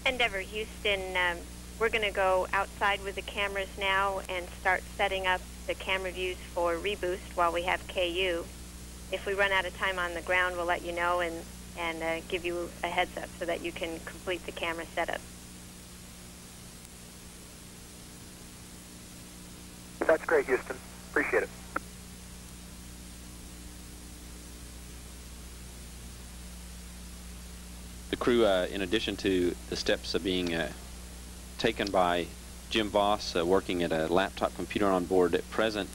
Endeavour Houston, um, we're going to go outside with the cameras now and start setting up the camera views for reboost while we have KU. If we run out of time on the ground, we'll let you know and, and uh, give you a heads up so that you can complete the camera setup. That's great, Houston. Appreciate it. The crew, uh, in addition to the steps being uh, taken by Jim Voss, uh, working at a laptop computer on board at present,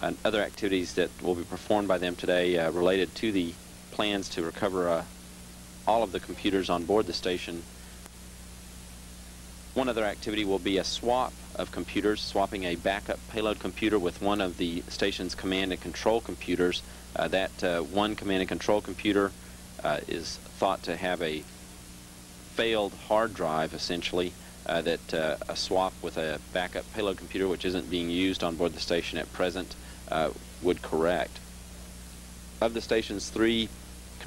and other activities that will be performed by them today uh, related to the plans to recover uh, all of the computers on board the station. One other activity will be a swap of computers, swapping a backup payload computer with one of the station's command and control computers. Uh, that uh, one command and control computer uh, is thought to have a failed hard drive, essentially, uh, that uh, a swap with a backup payload computer, which isn't being used on board the station at present, uh, would correct. Of the station's three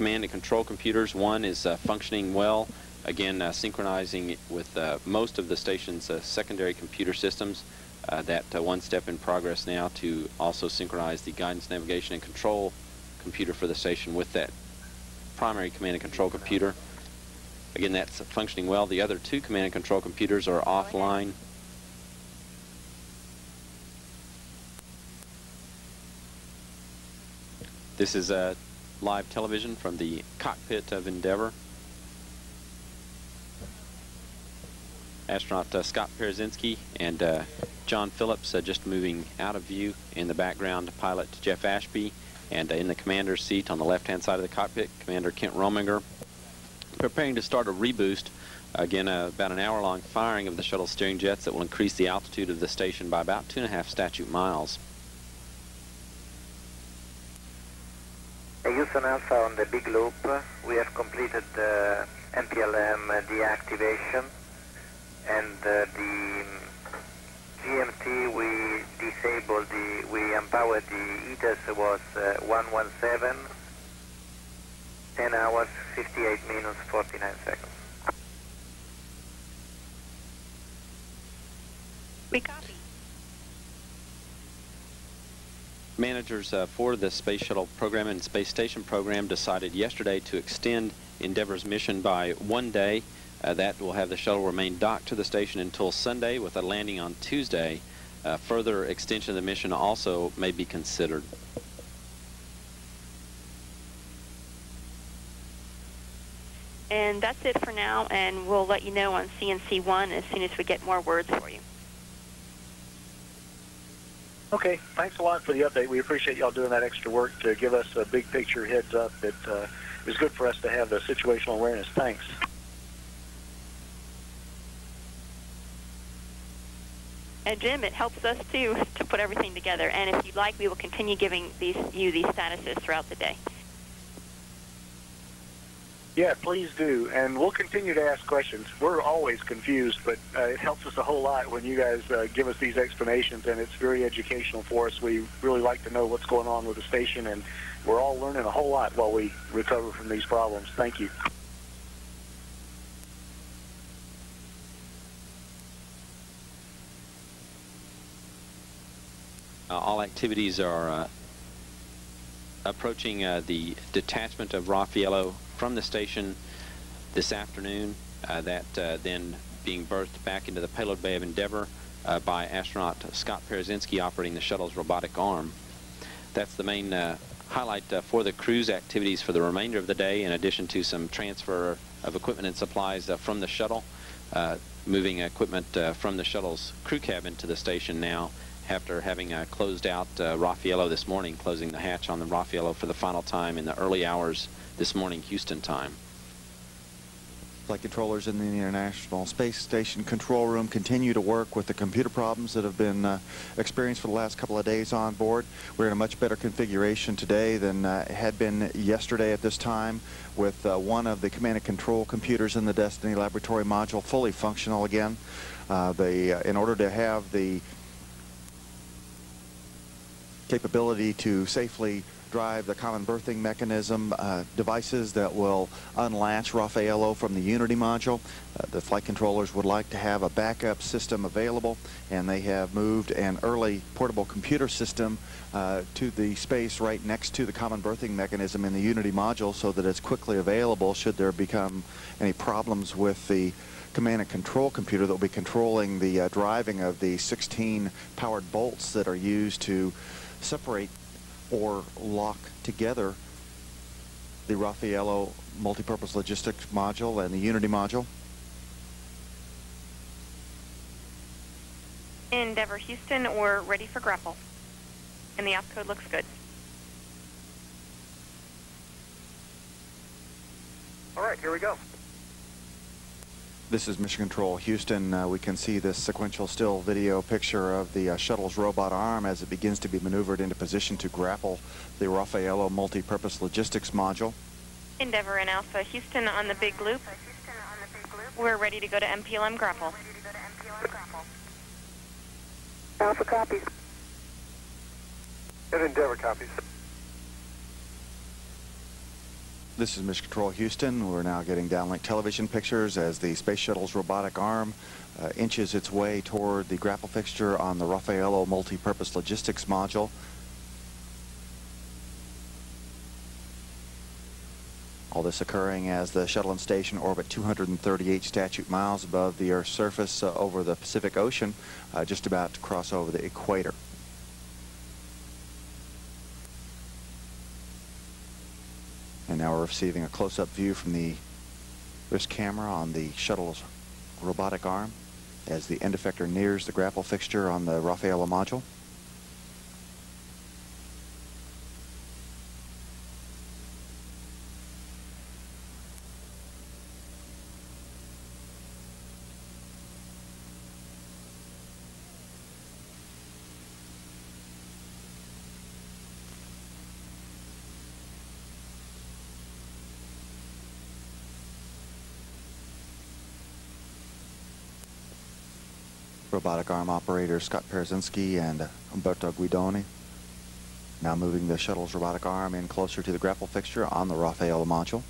command and control computers, one is functioning well, again uh, synchronizing with uh, most of the station's uh, secondary computer systems. that one step in progress now to also synchronize the guidance, navigation, and control computer for the station with that primary command and control computer. Again, that's functioning well. The other two command and control computers are offline. This is a live television from the cockpit of Endeavour. astronaut uh, Scott Parazynski and uh, John Phillips uh, just moving out of view in the background, pilot Jeff Ashby, and uh, in the commander's seat on the left-hand side of the cockpit, Commander Kent Rominger, preparing to start a reboost. Again, uh, about an hour-long firing of the shuttle steering jets that will increase the altitude of the station by about two and a half statute miles. Houston Alpha on the big loop. We have completed the MPLM deactivation and uh, the GMT we disabled the, we empowered the ETS was uh, 117, 10 hours, 58 minutes, 49 seconds. We. Managers uh, for the Space Shuttle program and Space Station program decided yesterday to extend Endeavour's mission by one day. Uh, that will have the shuttle remain docked to the station until Sunday with a landing on Tuesday. Uh, further extension of the mission also may be considered. And that's it for now, and we'll let you know on CNC1 as soon as we get more words for you. Okay, thanks a lot for the update. We appreciate y'all doing that extra work to give us a big picture heads up. It uh, was good for us to have the situational awareness. Thanks. And Jim, it helps us too to put everything together. And if you'd like, we will continue giving these you these statuses throughout the day. Yeah, please do. And we'll continue to ask questions. We're always confused, but uh, it helps us a whole lot when you guys uh, give us these explanations, and it's very educational for us. We really like to know what's going on with the station, and we're all learning a whole lot while we recover from these problems. Thank you. Uh, all activities are uh, approaching uh, the detachment of Raffaello from the station this afternoon. Uh, that uh, then being berthed back into the payload bay of Endeavour uh, by astronaut Scott Parazynski operating the shuttle's robotic arm. That's the main highlight for the cruise activities for the remainder of the day in addition to some transfer of equipment and supplies from the shuttle. moving equipment from the shuttle's crew cabin to the station now after having uh, closed out uh, Raffaello this morning, closing the hatch on the Raffaello for the final time in the early hours this morning Houston time. Flight controllers in the International Space Station control room continue to work with the computer problems that have been uh, experienced for the last couple of days on board. We're in a much better configuration today than uh, had been yesterday at this time with uh, one of the command and control computers in the Destiny Laboratory module fully functional again. Uh, the, uh, in order to have the capability to safely drive the common berthing mechanism uh, devices that will unlatch Raffaello from the Unity module. Uh, the flight controllers would like to have a backup system available and they have moved an early portable computer system uh, to the space right next to the common berthing mechanism in the Unity module so that it's quickly available should there become any problems with the command and control computer that will be controlling the uh, driving of the 16 powered bolts that are used to separate or lock together the Raffaello multipurpose logistics module and the Unity module. Endeavour Houston, we're ready for grapple. And the opcode looks good. All right, here we go. This is Mission Control Houston. Uh, we can see this sequential still video picture of the uh, shuttle's robot arm as it begins to be maneuvered into position to grapple the Raffaello multi-purpose logistics module. Endeavour and Alpha Houston on the big loop. We're ready to go to MPLM grapple. Alpha copies. And Endeavour copies. This is Mission Control Houston. We're now getting downlink television pictures as the Space Shuttle's robotic arm uh, inches its way toward the grapple fixture on the Raffaello multi-purpose logistics module. All this occurring as the shuttle and station orbit 238 statute miles above the Earth's surface uh, over the Pacific Ocean, uh, just about to cross over the equator. And now we're receiving a close-up view from the wrist camera on the shuttle's robotic arm as the end effector nears the grapple fixture on the Raffaello module. Robotic arm operators Scott Parazynski and Umberto Guidoni. Now moving the shuttle's robotic arm in closer to the grapple fixture on the Raffaello module.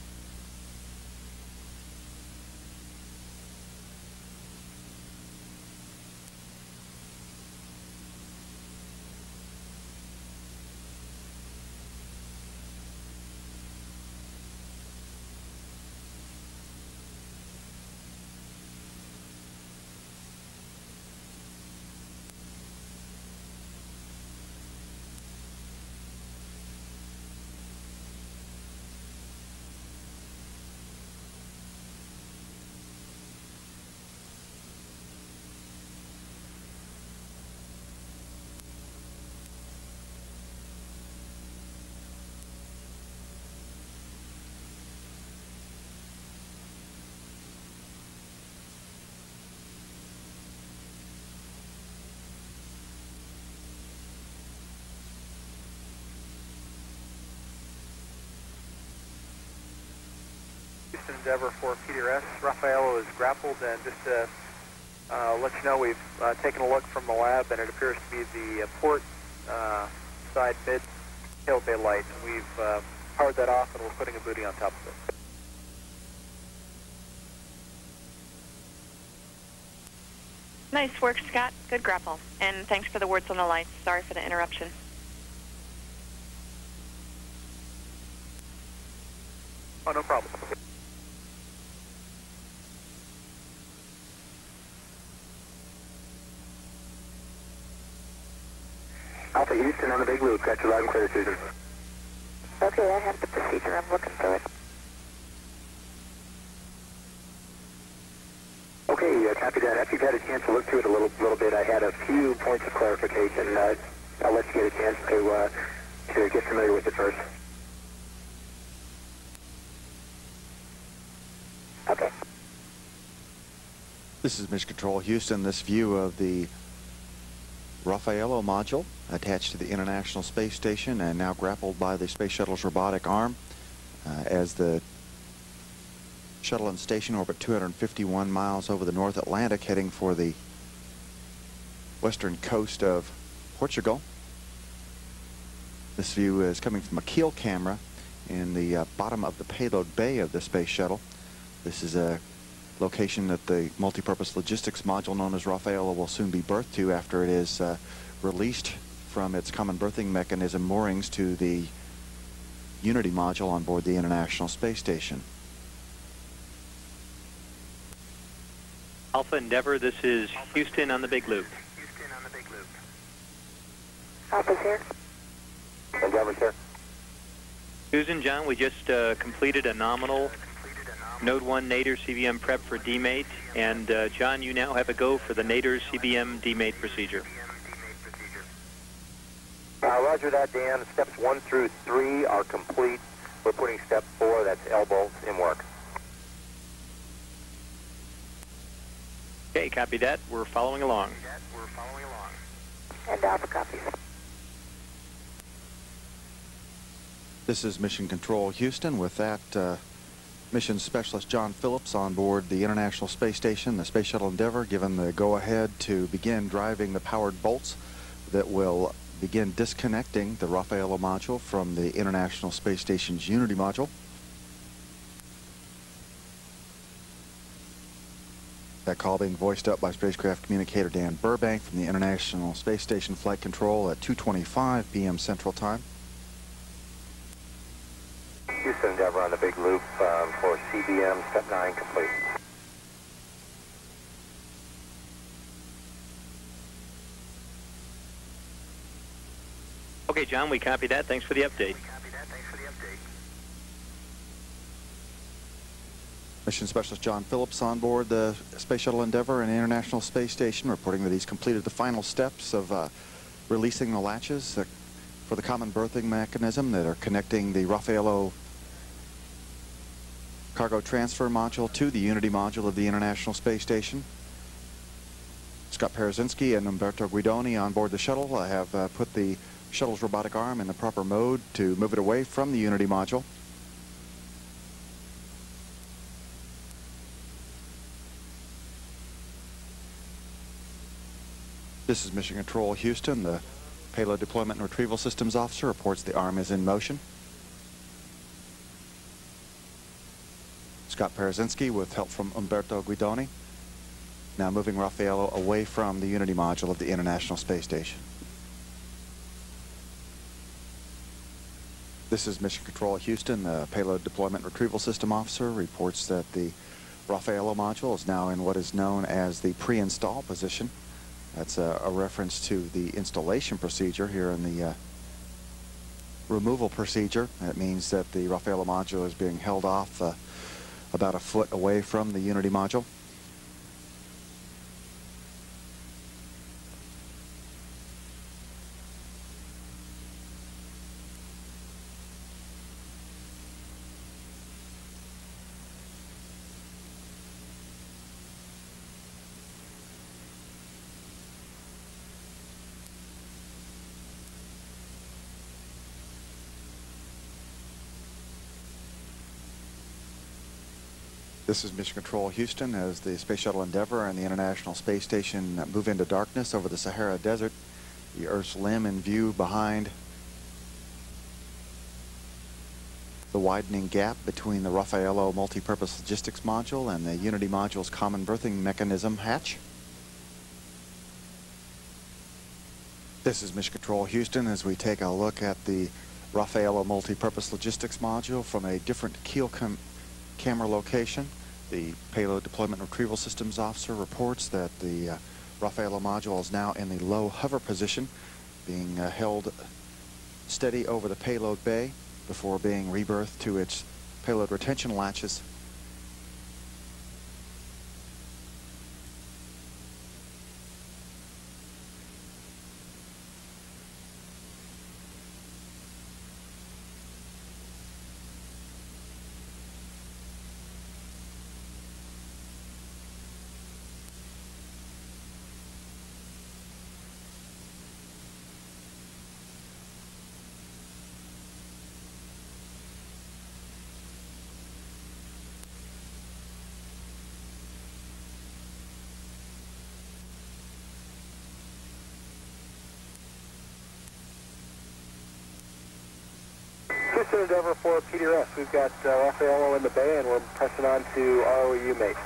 Houston Endeavor for Peter S. Raffaello is grappled, and just to uh, let you know, we've uh, taken a look from the lab, and it appears to be the uh, port uh, side mid tail bay light. And we've uh, powered that off, and we're putting a booty on top of it. Nice work, Scott. Good grapple. And thanks for the words on the lights. Sorry for the interruption. Oh, no problem. Alpha Houston on the big loop. Got your loud and clear, Susan. Okay, I have the procedure. I'm looking through it. Okay, uh, copy that. After you've had a chance to look through it a little, little bit, I had a few points of clarification. Uh, I'll let you get a chance to uh, to get familiar with it first. Okay. This is Mission Control Houston. This view of the Raffaello module attached to the International Space Station and now grappled by the Space Shuttle's robotic arm uh, as the shuttle and station orbit 251 miles over the North Atlantic heading for the western coast of Portugal. This view is coming from a keel camera in the uh, bottom of the payload bay of the space shuttle. This is a location that the multipurpose logistics module known as Raffaello will soon be berthed to after it is uh, released from its common berthing mechanism moorings to the Unity module on board the International Space Station. Alpha Endeavor, this is Houston on the Big Loop. Houston on the Big Loop. Alpha's here. Endeavor's here. Susan, John, we just uh, completed a nominal Node 1 Nadir CBM prep for demate, and uh, John, you now have a go for the Nadir CBM demate procedure. Uh, roger that, Dan. Steps one through three are complete. We're putting step four, that's elbow, in work. Okay, copy that. We're following along. And Alpha copies. This is Mission Control Houston. With that, uh, Mission Specialist John Phillips on board the International Space Station, the Space Shuttle Endeavour, given the go-ahead to begin driving the powered bolts that will begin disconnecting the Raffaello module from the International Space Station's Unity module. That call being voiced up by spacecraft communicator Dan Burbank from the International Space Station Flight Control at 2.25 p.m. Central Time. Houston Endeavor on the big loop um, for CBM, step nine complete. Okay, John, we copy that. Thanks for the update. Mission Specialist John Phillips on board the Space Shuttle Endeavour and International Space Station, reporting that he's completed the final steps of uh, releasing the latches uh, for the common berthing mechanism that are connecting the Raffaello cargo transfer module to the Unity module of the International Space Station. Scott Parazynski and Umberto Guidoni on board the shuttle have uh, put the shuttle's robotic arm in the proper mode to move it away from the Unity module. This is Mission Control Houston. The Payload Deployment and Retrieval Systems Officer reports the arm is in motion. Scott Parazynski with help from Umberto Guidoni. Now moving Raffaello away from the Unity module of the International Space Station. This is Mission Control Houston. The Payload Deployment Retrieval System Officer reports that the Raffaello module is now in what is known as the pre-install position. That's a, a, reference to the installation procedure here in the uh, removal procedure. That means that the Raffaello module is being held off uh, about a foot away from the Unity module. This is Mission Control Houston as the Space Shuttle Endeavour and the International Space Station move into darkness over the Sahara Desert. The Earth's limb in view behind the widening gap between the Raffaello Multipurpose Logistics Module and the Unity Module's Common Berthing Mechanism hatch. This is Mission Control Houston as we take a look at the Raffaello Multipurpose Logistics Module from a different keel camera location. The Payload Deployment Retrieval Systems Officer reports that the uh, Raffaello module is now in the low hover position, being uh, held steady over the payload bay before being reberthed to its payload retention latches Endeavour for PDRS. We've got uh, Raffaello in the bay, and we're pressing on to ROU mate.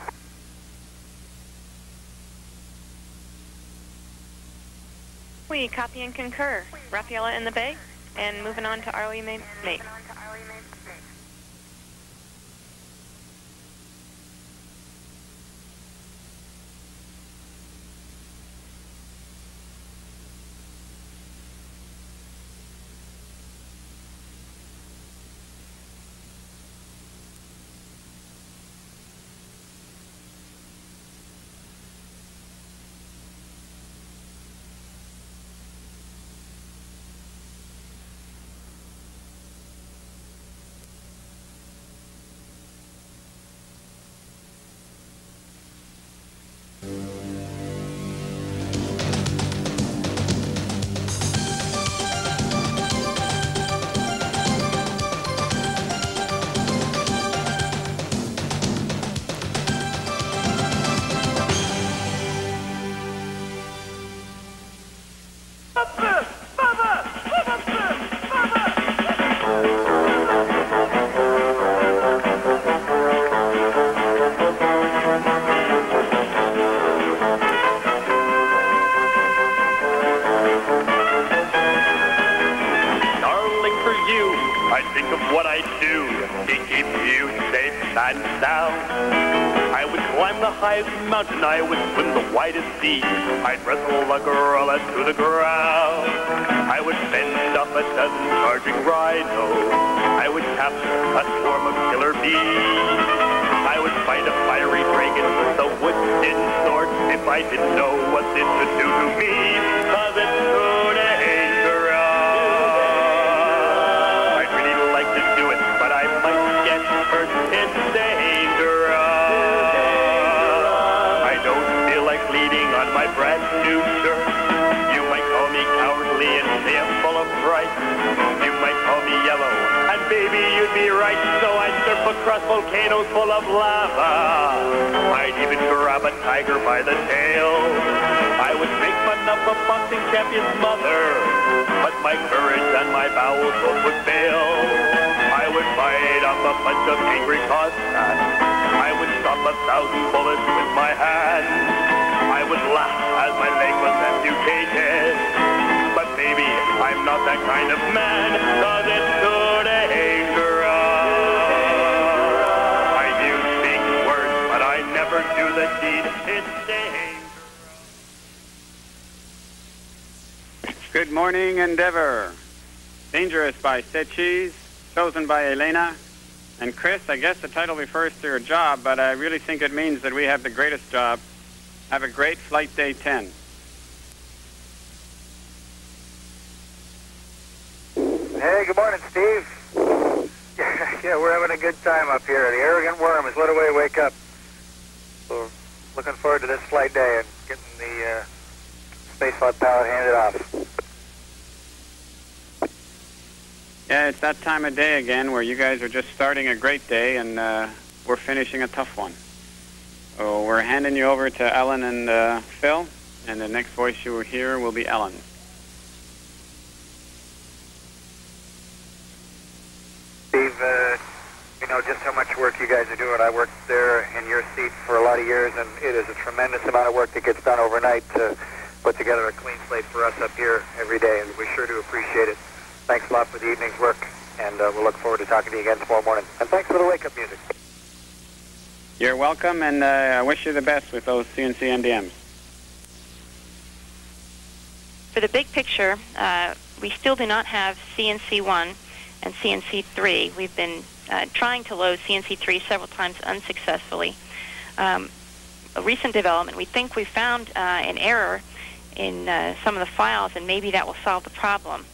We copy and concur. Raffaello in the bay, and moving on to ROU mate. I would swim the widest sea. I'd wrestle a gorilla to the ground. I would fend off a dozen charging rhinos. I would capture a swarm of killer bees. I would fight a fiery dragon with a wooden sword if I didn't know what it would do to me. Cause it's too across volcanoes full of lava. I'd even grab a tiger by the tail. I would make fun of a boxing champion's mother, but my courage and my bowels both would fail. I would fight off a bunch of angry coscats. I would stop a thousand bullets with my hand. I would laugh as my leg was amputated. But maybe I'm not that kind of man, cause it's too do the deed. It's dangerous. Good morning, Endeavor. Dangerous by Setchis, chosen by Elena. And Chris, I guess the title refers to your job, but I really think it means that we have the greatest job. Have a great flight day 10. Hey, good morning, Steve. yeah, we're having a good time up here. The arrogant worm has let away wake up. We're looking forward to this flight day and getting the uh, spaceflight pallet handed off. Yeah, it's that time of day again where you guys are just starting a great day and uh, we're finishing a tough one. So we're handing you over to Ellen and uh, Phil, and the next voice you will hear will be Ellen. Steve, uh, you know just how much work you guys are doing. I worked there in your seat for a lot of years, and it is a tremendous amount of work that gets done overnight to put together a clean slate for us up here every day, and we sure do appreciate it. Thanks a lot for the evening's work, and uh, we'll look forward to talking to you again tomorrow morning. And thanks for the wake-up music. You're welcome, and uh, I wish you the best with those CNC MDMs. For the big picture, uh, we still do not have CNC1 and CNC3. We've been uh, trying to load CNC3 several times unsuccessfully. Um, a recent development, we think we found uh, an error in uh, some of the files, and maybe that will solve the problem.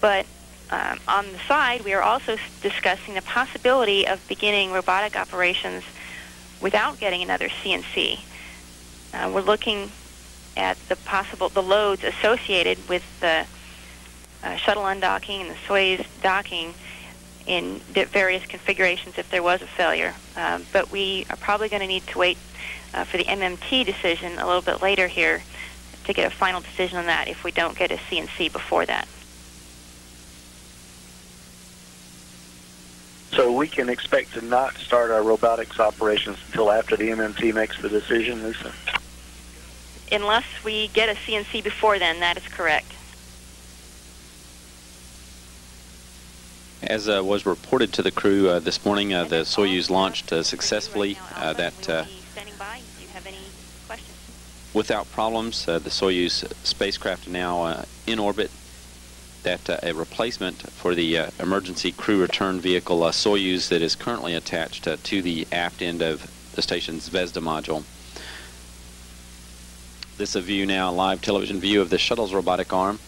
But um, on the side, we are also discussing the possibility of beginning robotic operations without getting another CNC. Uh, we're looking at the possible the loads associated with the uh, shuttle undocking and the Soyuz docking in various configurations if there was a failure. Um, but we are probably going to need to wait uh, for the MMT decision a little bit later here to get a final decision on that if we don't get a CNC before that. So we can expect to not start our robotics operations until after the MMT makes the decision, Lisa? Unless we get a CNC before then, that is correct. As uh, was reported to the crew uh, this morning, uh, the Soyuz launched uh, successfully. Uh, that uh, without problems, the Soyuz spacecraft are now in orbit. That a replacement for the emergency crew return vehicle Soyuz that is currently attached to the aft end of the station's Zvezda module. This is a view now, live television view of the shuttle's robotic arm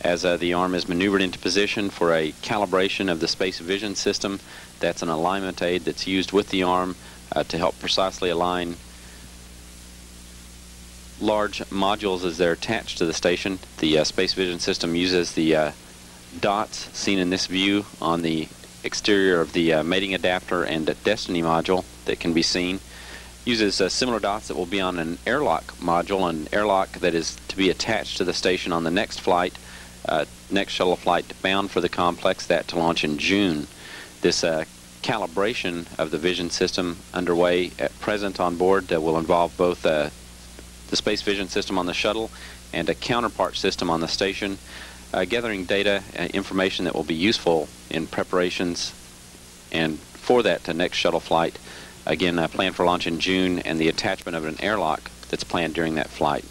as uh, the arm is maneuvered into position for a calibration of the space vision system. That's an alignment aid that's used with the arm uh, to help precisely align large modules as they're attached to the station. The uh, space vision system uses the uh, dots seen in this view on the exterior of the uh, mating adapter and destiny module that can be seen. Uses uh, similar dots that will be on an airlock module, an airlock that is to be attached to the station on the next flight, next shuttle flight bound for the complex, that to launch in June. This uh, calibration of the vision system underway at present on board uh, will involve both uh, the space vision system on the shuttle and a counterpart system on the station, uh, gathering data, uh, information that will be useful in preparations and for that uh, next shuttle flight. Again, uh, planned for launch in June and the attachment of an airlock that's planned during that flight.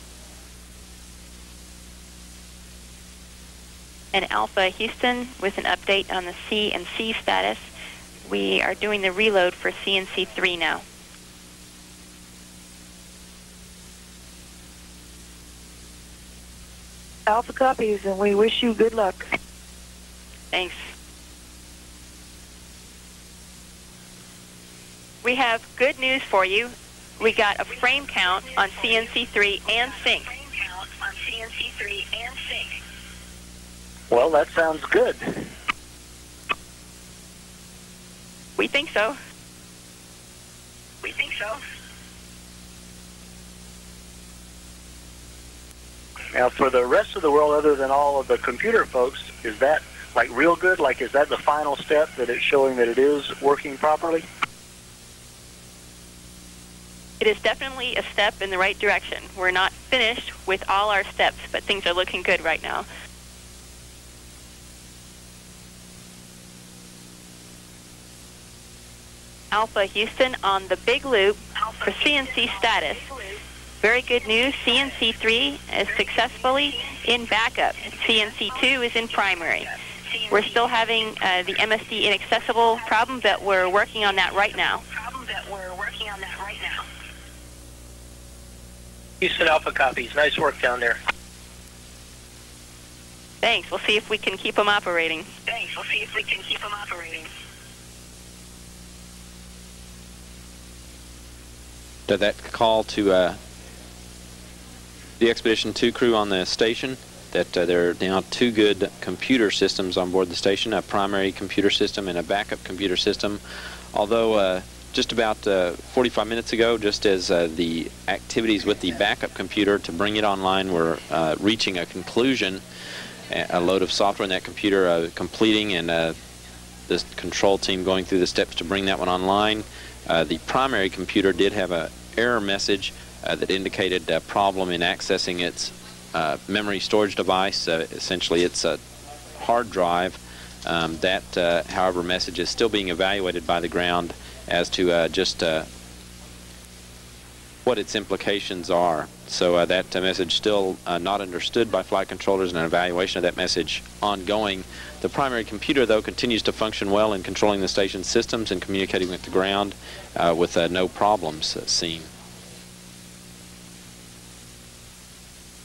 And Alpha Houston with an update on the C and C status. We are doing the reload for CNC3 now. Alpha copies, and we wish you good luck. Thanks. We have good news for you. We got a frame count on CNC3 and Sync. Well, that sounds good. We think so. We think so. Now, for the rest of the world, other than all of the computer folks, is that like real good? Like, is that the final step that it's showing that it is working properly? It is definitely a step in the right direction. We're not finished with all our steps, but things are looking good right now. Alpha Houston on the big loop for CNC status. Very good news. CNC3 is successfully in backup. CNC2 is in primary. We're still having uh, the MSD inaccessible problem, but we're working on that right now. Houston Alpha copies. Nice work down there. Thanks. We'll see if we can keep them operating. Thanks. We'll see if we can keep them operating. That call to uh, the Expedition 2 crew on the station that uh, there are now two good computer systems on board the station, a primary computer system and a backup computer system. Although uh, just about uh, 45 minutes ago, just as uh, the activities with the backup computer to bring it online were uh, reaching a conclusion, a load of software in that computer completing and the control team going through the steps to bring that one online, the primary computer did have an error message uh, that indicated a problem in accessing its uh, memory storage device. Uh, essentially, it's a hard drive. Um, that, uh, however, message is still being evaluated by the ground as to uh, just uh, what its implications are. So that message still not understood by flight controllers and an evaluation of that message ongoing. The primary computer, though, continues to function well in controlling the station's systems and communicating with the ground with no problems seen.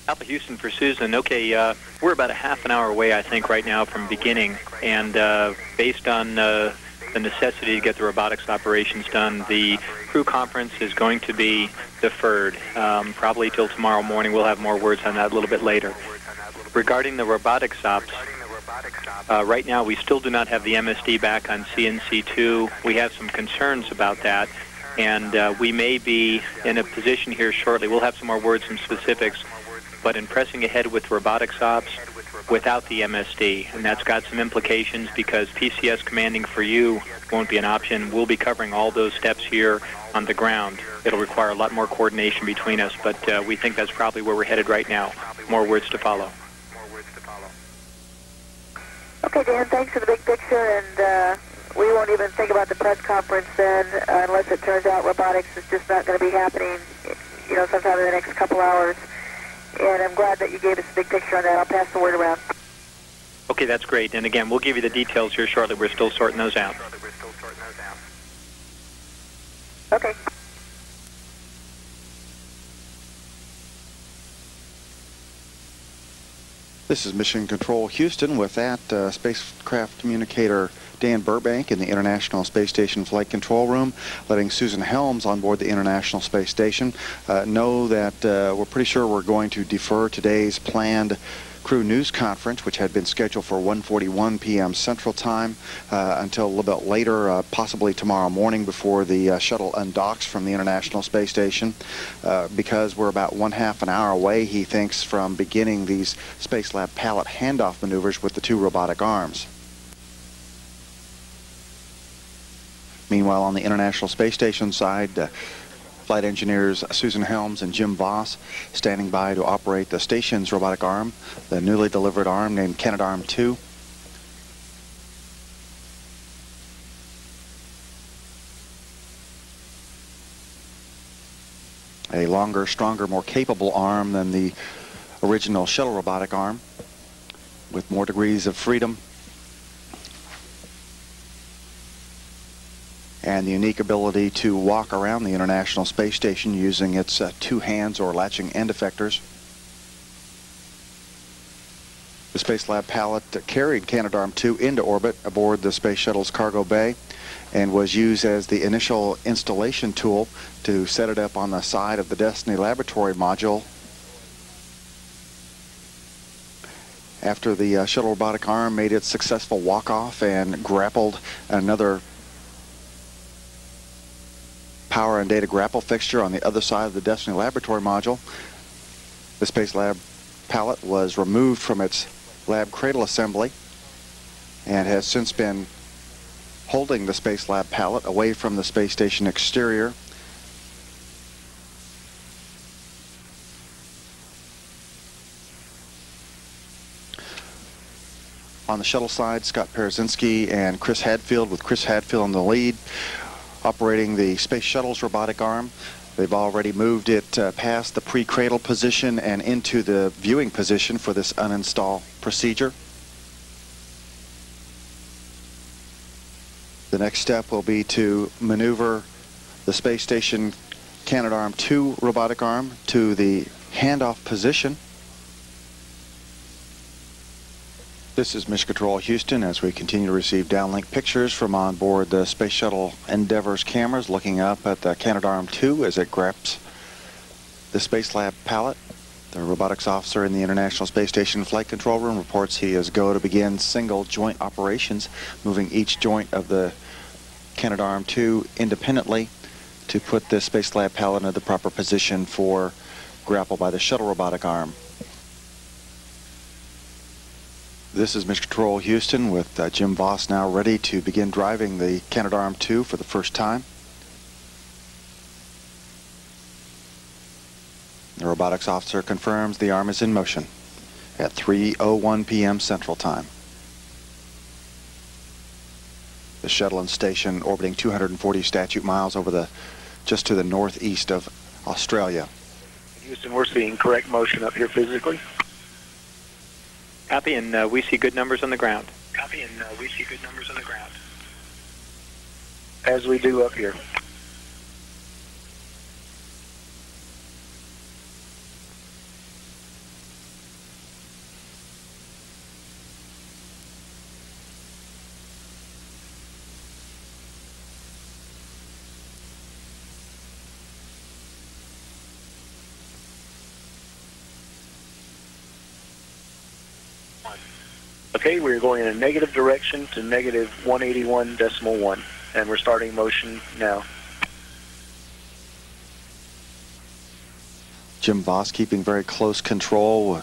Alpha Houston for Susan. Okay, uh, we're about a half an hour away, I think, right now from beginning. And uh, based on uh, the necessity to get the robotics operations done, the crew conference is going to be deferred, um, probably till tomorrow morning. We'll have more words on that a little bit later. Regarding the robotics ops, uh, right now we still do not have the MSD back on CNC2. We have some concerns about that. And uh, we may be in a position here shortly. We'll have some more words, some specifics but in pressing ahead with robotics ops without the MSD. And that's got some implications because PCS commanding for you won't be an option. We'll be covering all those steps here on the ground. It'll require a lot more coordination between us, but uh, we think that's probably where we're headed right now. More words to follow. Okay, Dan, thanks for the big picture, and uh, we won't even think about the press conference then unless it turns out robotics is just not going to be happening, you know, sometime in the next couple hours and I'm glad that you gave us a big picture on that. I'll pass the word around. Okay, that's great. And again, we'll give you the details here shortly. We're still sorting those out. Okay. This is Mission Control Houston with that uh, spacecraft communicator Dan Burbank in the International Space Station Flight Control Room, letting Susan Helms on board the International Space Station uh, know that uh, we're pretty sure we're going to defer today's planned crew news conference, which had been scheduled for 1.41 p.m. Central Time uh, until a little bit later, uh, possibly tomorrow morning before the uh, shuttle undocks from the International Space Station. Uh, because we're about one half an hour away, he thinks, from beginning these Spacelab pallet handoff maneuvers with the two robotic arms. Meanwhile, on the International Space Station side, uh, flight engineers Susan Helms and Jim Voss standing by to operate the station's robotic arm, the newly delivered arm named Canadarm2. A longer, stronger, more capable arm than the original shuttle robotic arm with more degrees of freedom and the unique ability to walk around the International Space Station using its uh, two hands or latching end effectors. The Spacelab pallet carried Canadarm2 into orbit aboard the Space Shuttle's cargo bay and was used as the initial installation tool to set it up on the side of the Destiny Laboratory module. After the uh, shuttle robotic arm made its successful walk-off and grappled another power and data grapple fixture on the other side of the Destiny Laboratory module. The Spacelab pallet was removed from its lab cradle assembly and has since been holding the Spacelab pallet away from the space station exterior. On the shuttle side, Scott Parazynski and Chris Hadfield, with Chris Hadfield in the lead, operating the Space Shuttle's robotic arm. They've already moved it uh, past the pre-cradle position and into the viewing position for this uninstall procedure. The next step will be to maneuver the space station Canadarm2 robotic arm to the handoff position. This is Mission Control Houston as we continue to receive downlink pictures from on board the Space Shuttle Endeavour's cameras looking up at the Canadarm2 as it grips the Spacelab pallet. The robotics officer in the International Space Station Flight Control Room reports he is go to begin single joint operations, moving each joint of the Canadarm2 independently to put the Spacelab pallet into the proper position for grapple by the shuttle robotic arm. This is Mission Control Houston with uh, Jim Voss now ready to begin driving the Canadarm2 for the first time. The robotics officer confirms the arm is in motion at 3.01 p.m. Central Time. The shuttle and station orbiting 240 statute miles over the, just to the northeast of Australia. Houston, we're seeing correct motion up here physically. Copy, and uh, we see good numbers on the ground. Copy, and uh, we see good numbers on the ground. As we do up here. We're going in a negative direction to negative 181 decimal one, and we're starting motion now. Jim Voss keeping very close control, uh,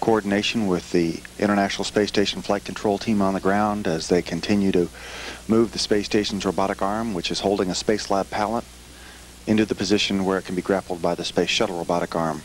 coordination with the International Space Station Flight Control team on the ground as they continue to move the space station's robotic arm, which is holding a Spacelab pallet, into the position where it can be grappled by the Space Shuttle robotic arm.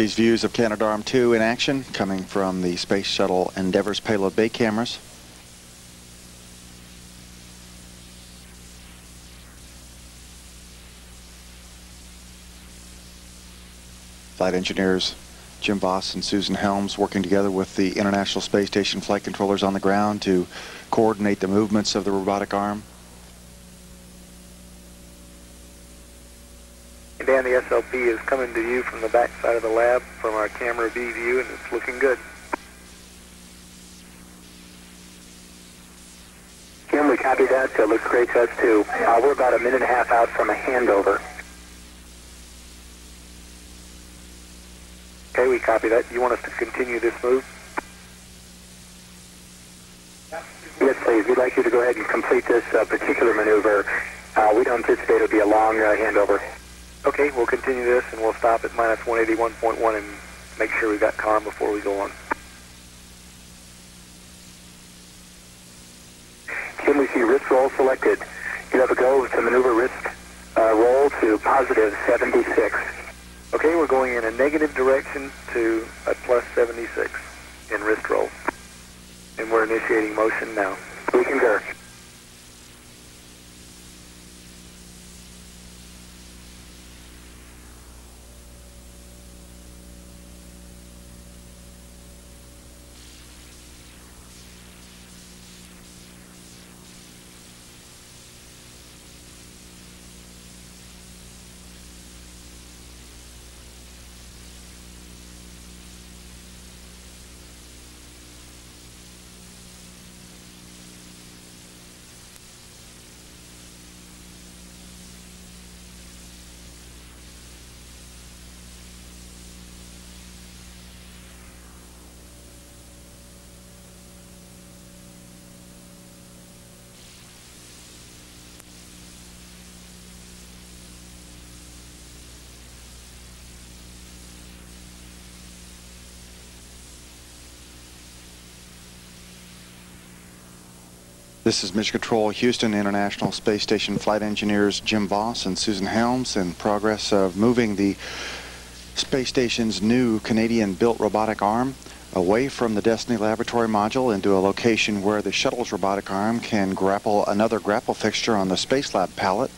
These views of Canadarm2 in action coming from the Space Shuttle Endeavour's payload bay cameras. Flight engineers Jim Voss and Susan Helms working together with the International Space Station flight controllers on the ground to coordinate the movements of the robotic arm. Dan, the SLP is coming to you from the back side of the lab from our camera B view, and it's looking good. Jim, we copy that. It looks great to us, too. Uh, we're about a minute and a half out from a handover. Okay, we copy that. You want us to continue this move? Yes, please. We'd like you to go ahead and complete this uh, particular maneuver. Uh, we don't anticipate it'll be a long uh, handover. Okay, we'll continue this and we'll stop at minus 181.1 and make sure we've got calm before we go on. Can we see wrist roll selected. You have a go to maneuver wrist uh, roll to positive 76. Okay, we're going in a negative direction to a plus 76 in wrist roll. And we're initiating motion now. We concur. This is Mission Control Houston International Space Station flight engineers Jim Voss and Susan Helms in progress of moving the space station's new Canadian-built robotic arm away from the Destiny Laboratory module into a location where the shuttle's robotic arm can grapple another grapple fixture on the Spacelab pallet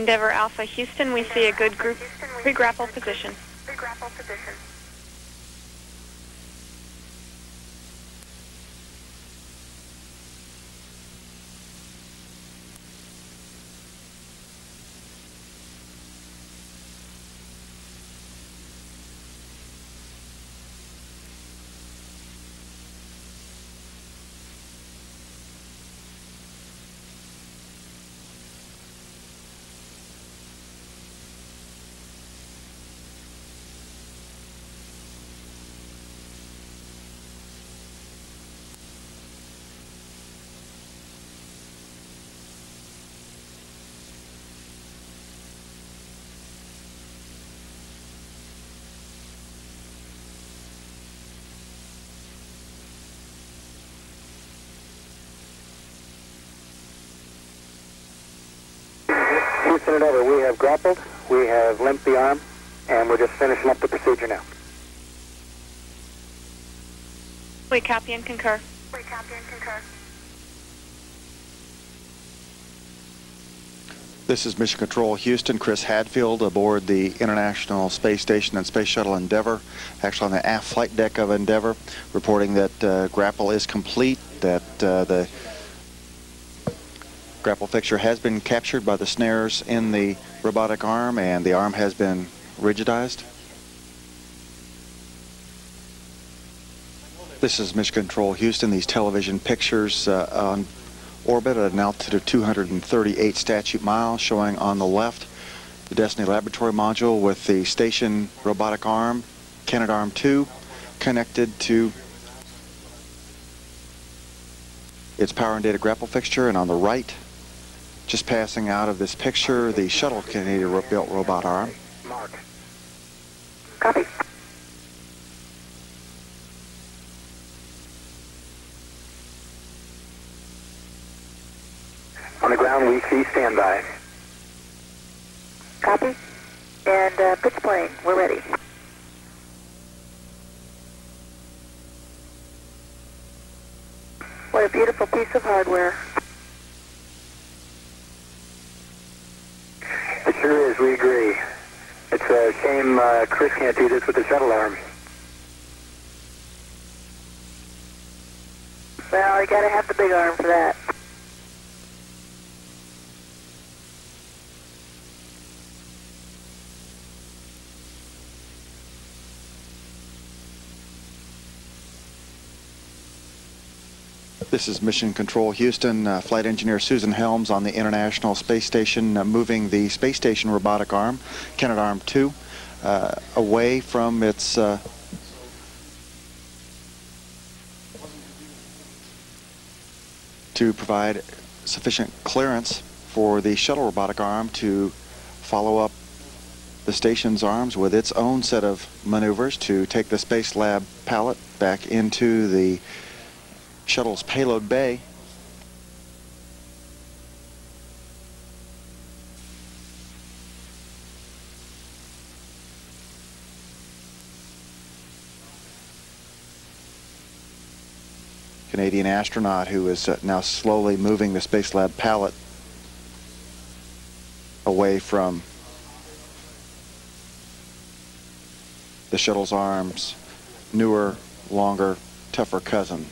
Endeavour Alpha Houston, we see a good group pre-grapple position. Houston and over. We have grappled, we have limped the arm, and we're just finishing up the procedure now. We copy and concur. We copy and concur. This is Mission Control Houston. Chris Hadfield aboard the International Space Station and Space Shuttle Endeavour, actually on the aft flight deck of Endeavour, reporting that uh, grapple is complete, that uh, the grapple fixture has been captured by the snares in the robotic arm and the arm has been rigidized. This is Mission Control Houston. These television pictures uh, on orbit at an altitude of 238 statute miles, showing on the left the Destiny Laboratory module with the station robotic arm, Canadarm2, connected to its power and data grapple fixture, and on the right, just passing out of this picture, the shuttle Canadian-built robot arm. Mark. Copy. On the ground, we see standby. Copy. And uh, pitch plane, we're ready. What a beautiful piece of hardware. It sure is, we agree. It's a shame uh, Chris can't do this with the shuttle arm. Well, you gotta have the big arm for that. This is Mission Control Houston. Uh, Flight Engineer Susan Helms on the International Space Station uh, moving the space station robotic arm, Canadarm2, uh, away from its uh, to provide sufficient clearance for the shuttle robotic arm to follow up the station's arms with its own set of maneuvers to take the Spacelab pallet back into the shuttle's payload bay. Canadian astronaut who is uh, now slowly moving the Spacelab pallet away from the shuttle's arms, newer, longer, tougher cousin.